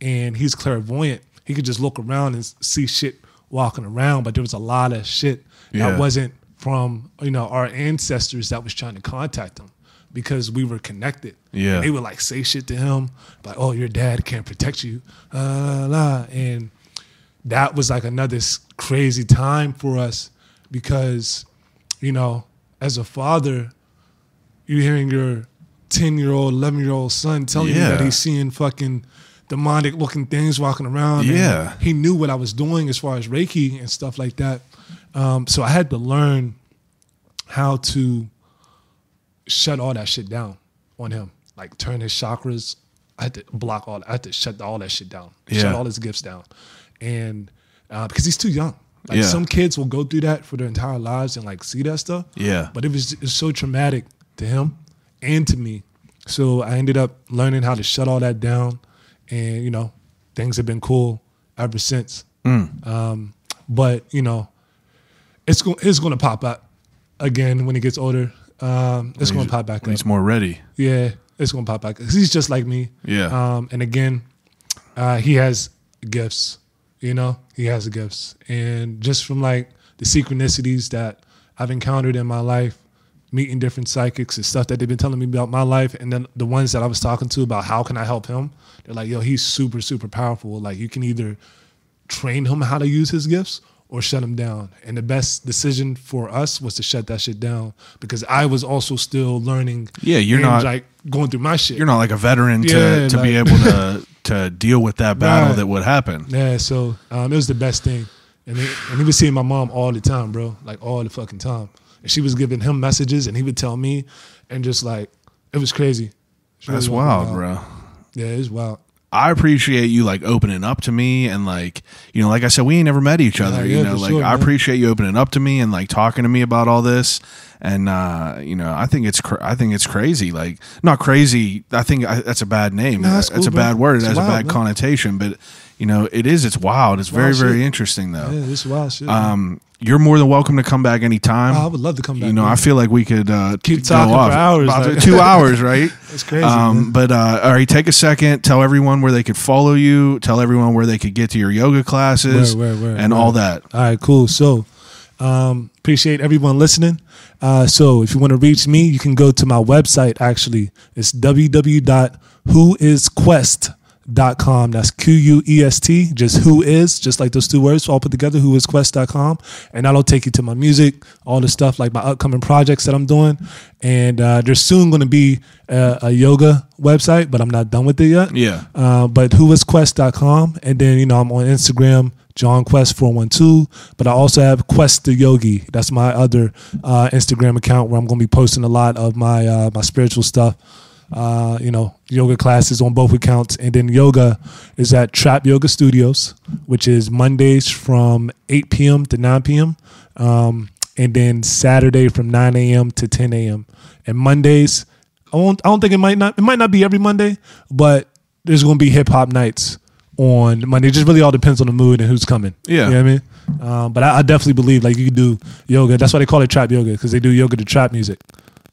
Speaker 4: and he's clairvoyant. He could just look around and see shit walking around, but there was a lot of shit
Speaker 1: Yeah.
Speaker 4: that wasn't from you know our ancestors that was trying to contact him because we were connected.
Speaker 1: Yeah.
Speaker 4: they would like say shit to him like, "Oh, your dad can't protect you," uh, la. and that was like another crazy time for us because you know as a father you hearing your 10 year old 11 year old son telling you that he's seeing fucking demonic looking things walking around
Speaker 1: Yeah.
Speaker 4: he knew what i was doing as far as reiki and stuff like that. Um, so i had to learn how to shut all that shit down on him like turn his chakras. I had to block all i had to shut all that shit down shut all his gifts down. And uh, because he's too young. Like
Speaker 1: Yeah.
Speaker 4: some kids will go through that for their entire lives and like see that stuff.
Speaker 1: Yeah.
Speaker 4: but it was it's so traumatic to him and to me so i ended up learning how to shut all that down and you know things have been cool ever since
Speaker 1: Mm.
Speaker 4: um, but you know it's going it's going to pop up again when he gets older um, it's going to pop back
Speaker 1: When
Speaker 4: up
Speaker 1: he's more ready.
Speaker 4: yeah, it's gonna pop back. He's just like me.
Speaker 1: Yeah.
Speaker 4: Um, and again, uh, he has gifts. You know, he has gifts, and just from like the synchronicities that I've encountered in my life, meeting different psychics and stuff that they've been telling me about my life, and then the ones that I was talking to about how can I help him, they're like, "Yo, he's super, super powerful. Like you can either train him how to use his gifts." Or shut him down. And the best decision for us was to shut that shit down because I was also still learning
Speaker 1: Yeah, you're not-
Speaker 4: like going through my shit.
Speaker 1: You're not like a veteran to,
Speaker 4: Yeah,
Speaker 1: to be able to to deal with that battle
Speaker 4: Right.
Speaker 1: that would happen.
Speaker 4: Yeah, so um, it was the best thing, and he, and he was seeing my mom all the time, bro, like all the fucking time. And she was giving him messages, and he would tell me, and just like it was crazy. It's
Speaker 1: That's
Speaker 4: really
Speaker 1: wild, bro.
Speaker 4: Yeah, it's wild.
Speaker 1: I appreciate you like opening up to me and like you know like I said we ain't never met each other
Speaker 4: Yeah,
Speaker 1: you
Speaker 4: yeah,
Speaker 1: know like
Speaker 4: sure,
Speaker 1: I appreciate you opening up to me and like talking to me about all this and uh you know I think it's cr- I think it's crazy like not crazy I think I, that's a bad name
Speaker 4: No, that's
Speaker 1: that's
Speaker 4: cool,
Speaker 1: a
Speaker 4: bro.
Speaker 1: bad word it has a bad
Speaker 4: man.
Speaker 1: connotation but you know it is it's wild it's very
Speaker 4: Wild
Speaker 1: very
Speaker 4: shit.
Speaker 1: interesting though
Speaker 4: Yeah, it's wild shit.
Speaker 1: um you're more than welcome to come back anytime
Speaker 4: Oh, I would love to come back.
Speaker 1: you know
Speaker 4: man.
Speaker 1: I feel like we could uh
Speaker 4: Keep talking for hours, like-
Speaker 1: two hours right
Speaker 4: it's crazy.
Speaker 1: um, but uh, all right, take a second. Tell everyone where they could follow you. Tell everyone where they could get to your yoga classes
Speaker 4: Where, where, where,
Speaker 1: and all that.
Speaker 4: All right, cool. So, um, appreciate everyone listening. Uh, so, if you want to reach me, you can go to my website. Actually, it's www.whoisquest.com. That's Q U E S T, just who is, just like those two words all put together, whoisquest.com. And that'll take you to my music, all the stuff like my upcoming projects that I'm doing. And uh, there's soon going to be a, a yoga website, but I'm not done with it yet.
Speaker 1: Yeah.
Speaker 4: Uh, but whoisquest.com. And then, you know, I'm on Instagram, Jon Quest 412. But I also have Quest the Yogi. That's my other uh, Instagram account where I'm going to be posting a lot of my uh, my spiritual stuff. Uh, you know, yoga classes on both accounts. And then yoga is at Trap Yoga Studios, which is Mondays from 8 p.m. to 9 p.m. Um, and then Saturday from 9 a.m. to 10 a.m. And Mondays, I won't. I don't think it might not. It might not be every Monday, but there's going to be hip hop nights on Monday. It just really all depends on the mood and who's coming.
Speaker 1: Yeah.
Speaker 4: you know what I mean. Um, but I, I definitely believe like you can do yoga. That's why they call it trap yoga because they do yoga to trap music.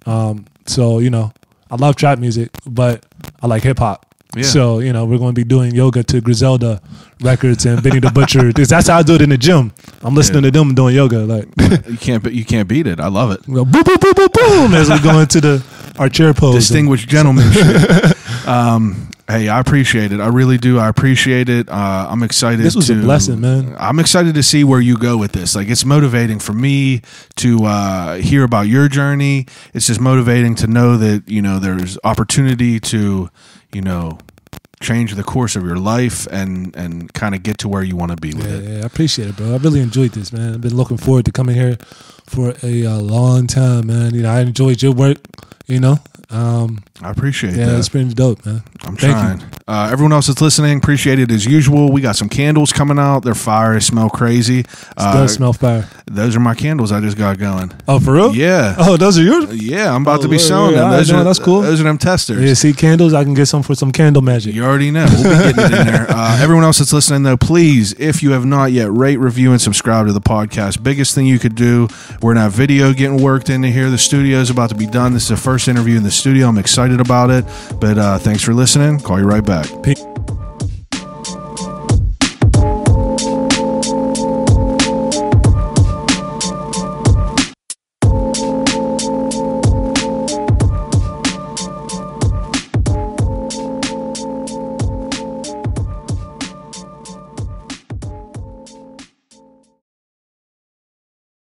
Speaker 4: Um, so you know, I love trap music, but I like hip hop.
Speaker 1: Yeah.
Speaker 4: So you know, we're going to be doing yoga to Griselda records and Benny the Butcher. that's how I do it in the gym. I'm listening to them doing yoga, like
Speaker 1: You can't. You can't beat it. I love it.
Speaker 4: go boom, boom, boom, boom, boom as we go into the our chair pose.
Speaker 1: Distinguished gentleman. Um, hey, I appreciate it. I really do. I appreciate it. Uh, I'm excited.
Speaker 4: This was a
Speaker 1: to-
Speaker 4: blessing, man.
Speaker 1: I'm excited to see where you go with this. Like, it's motivating for me to uh, hear about your journey. It's just motivating to know that you know there's opportunity to, you know, change the course of your life and and kind of get to where you want to be with
Speaker 4: Yeah,
Speaker 1: it.
Speaker 4: yeah, I appreciate it, bro. I really enjoyed this, man. I've been looking forward to coming here for a, uh long time, man. You know, I enjoyed your work You know, um,
Speaker 1: I appreciate
Speaker 4: yeah,
Speaker 1: that.
Speaker 4: it's pretty dope, man.
Speaker 1: I'm
Speaker 4: Thank
Speaker 1: trying. Uh, everyone else that's listening, appreciate it as usual. We got some candles coming out. They're fire. They smell crazy.
Speaker 4: It
Speaker 1: Uh,
Speaker 4: does smell fire.
Speaker 1: those are my candles I just got going.
Speaker 4: Oh, for real?
Speaker 1: Yeah.
Speaker 4: Oh, those are yours.
Speaker 1: Yeah, I'm about
Speaker 4: Oh,
Speaker 1: to be
Speaker 4: word,
Speaker 1: selling
Speaker 4: word.
Speaker 1: them.
Speaker 4: Right,
Speaker 1: Those are
Speaker 4: that's cool.
Speaker 1: Those are them testers.
Speaker 4: Yeah, see candles. I can get some for some candle magic.
Speaker 1: You already know. We'll be getting it in there. Uh, everyone else that's listening, though, please, if you have not yet, rate, review, and subscribe to the podcast. Biggest thing you could do. We're gonna video getting worked into here. The studio is about to be done. This is the first interview in the studio. I'm excited about it. But uh, thanks for listening. Call you right back.
Speaker 4: Peace.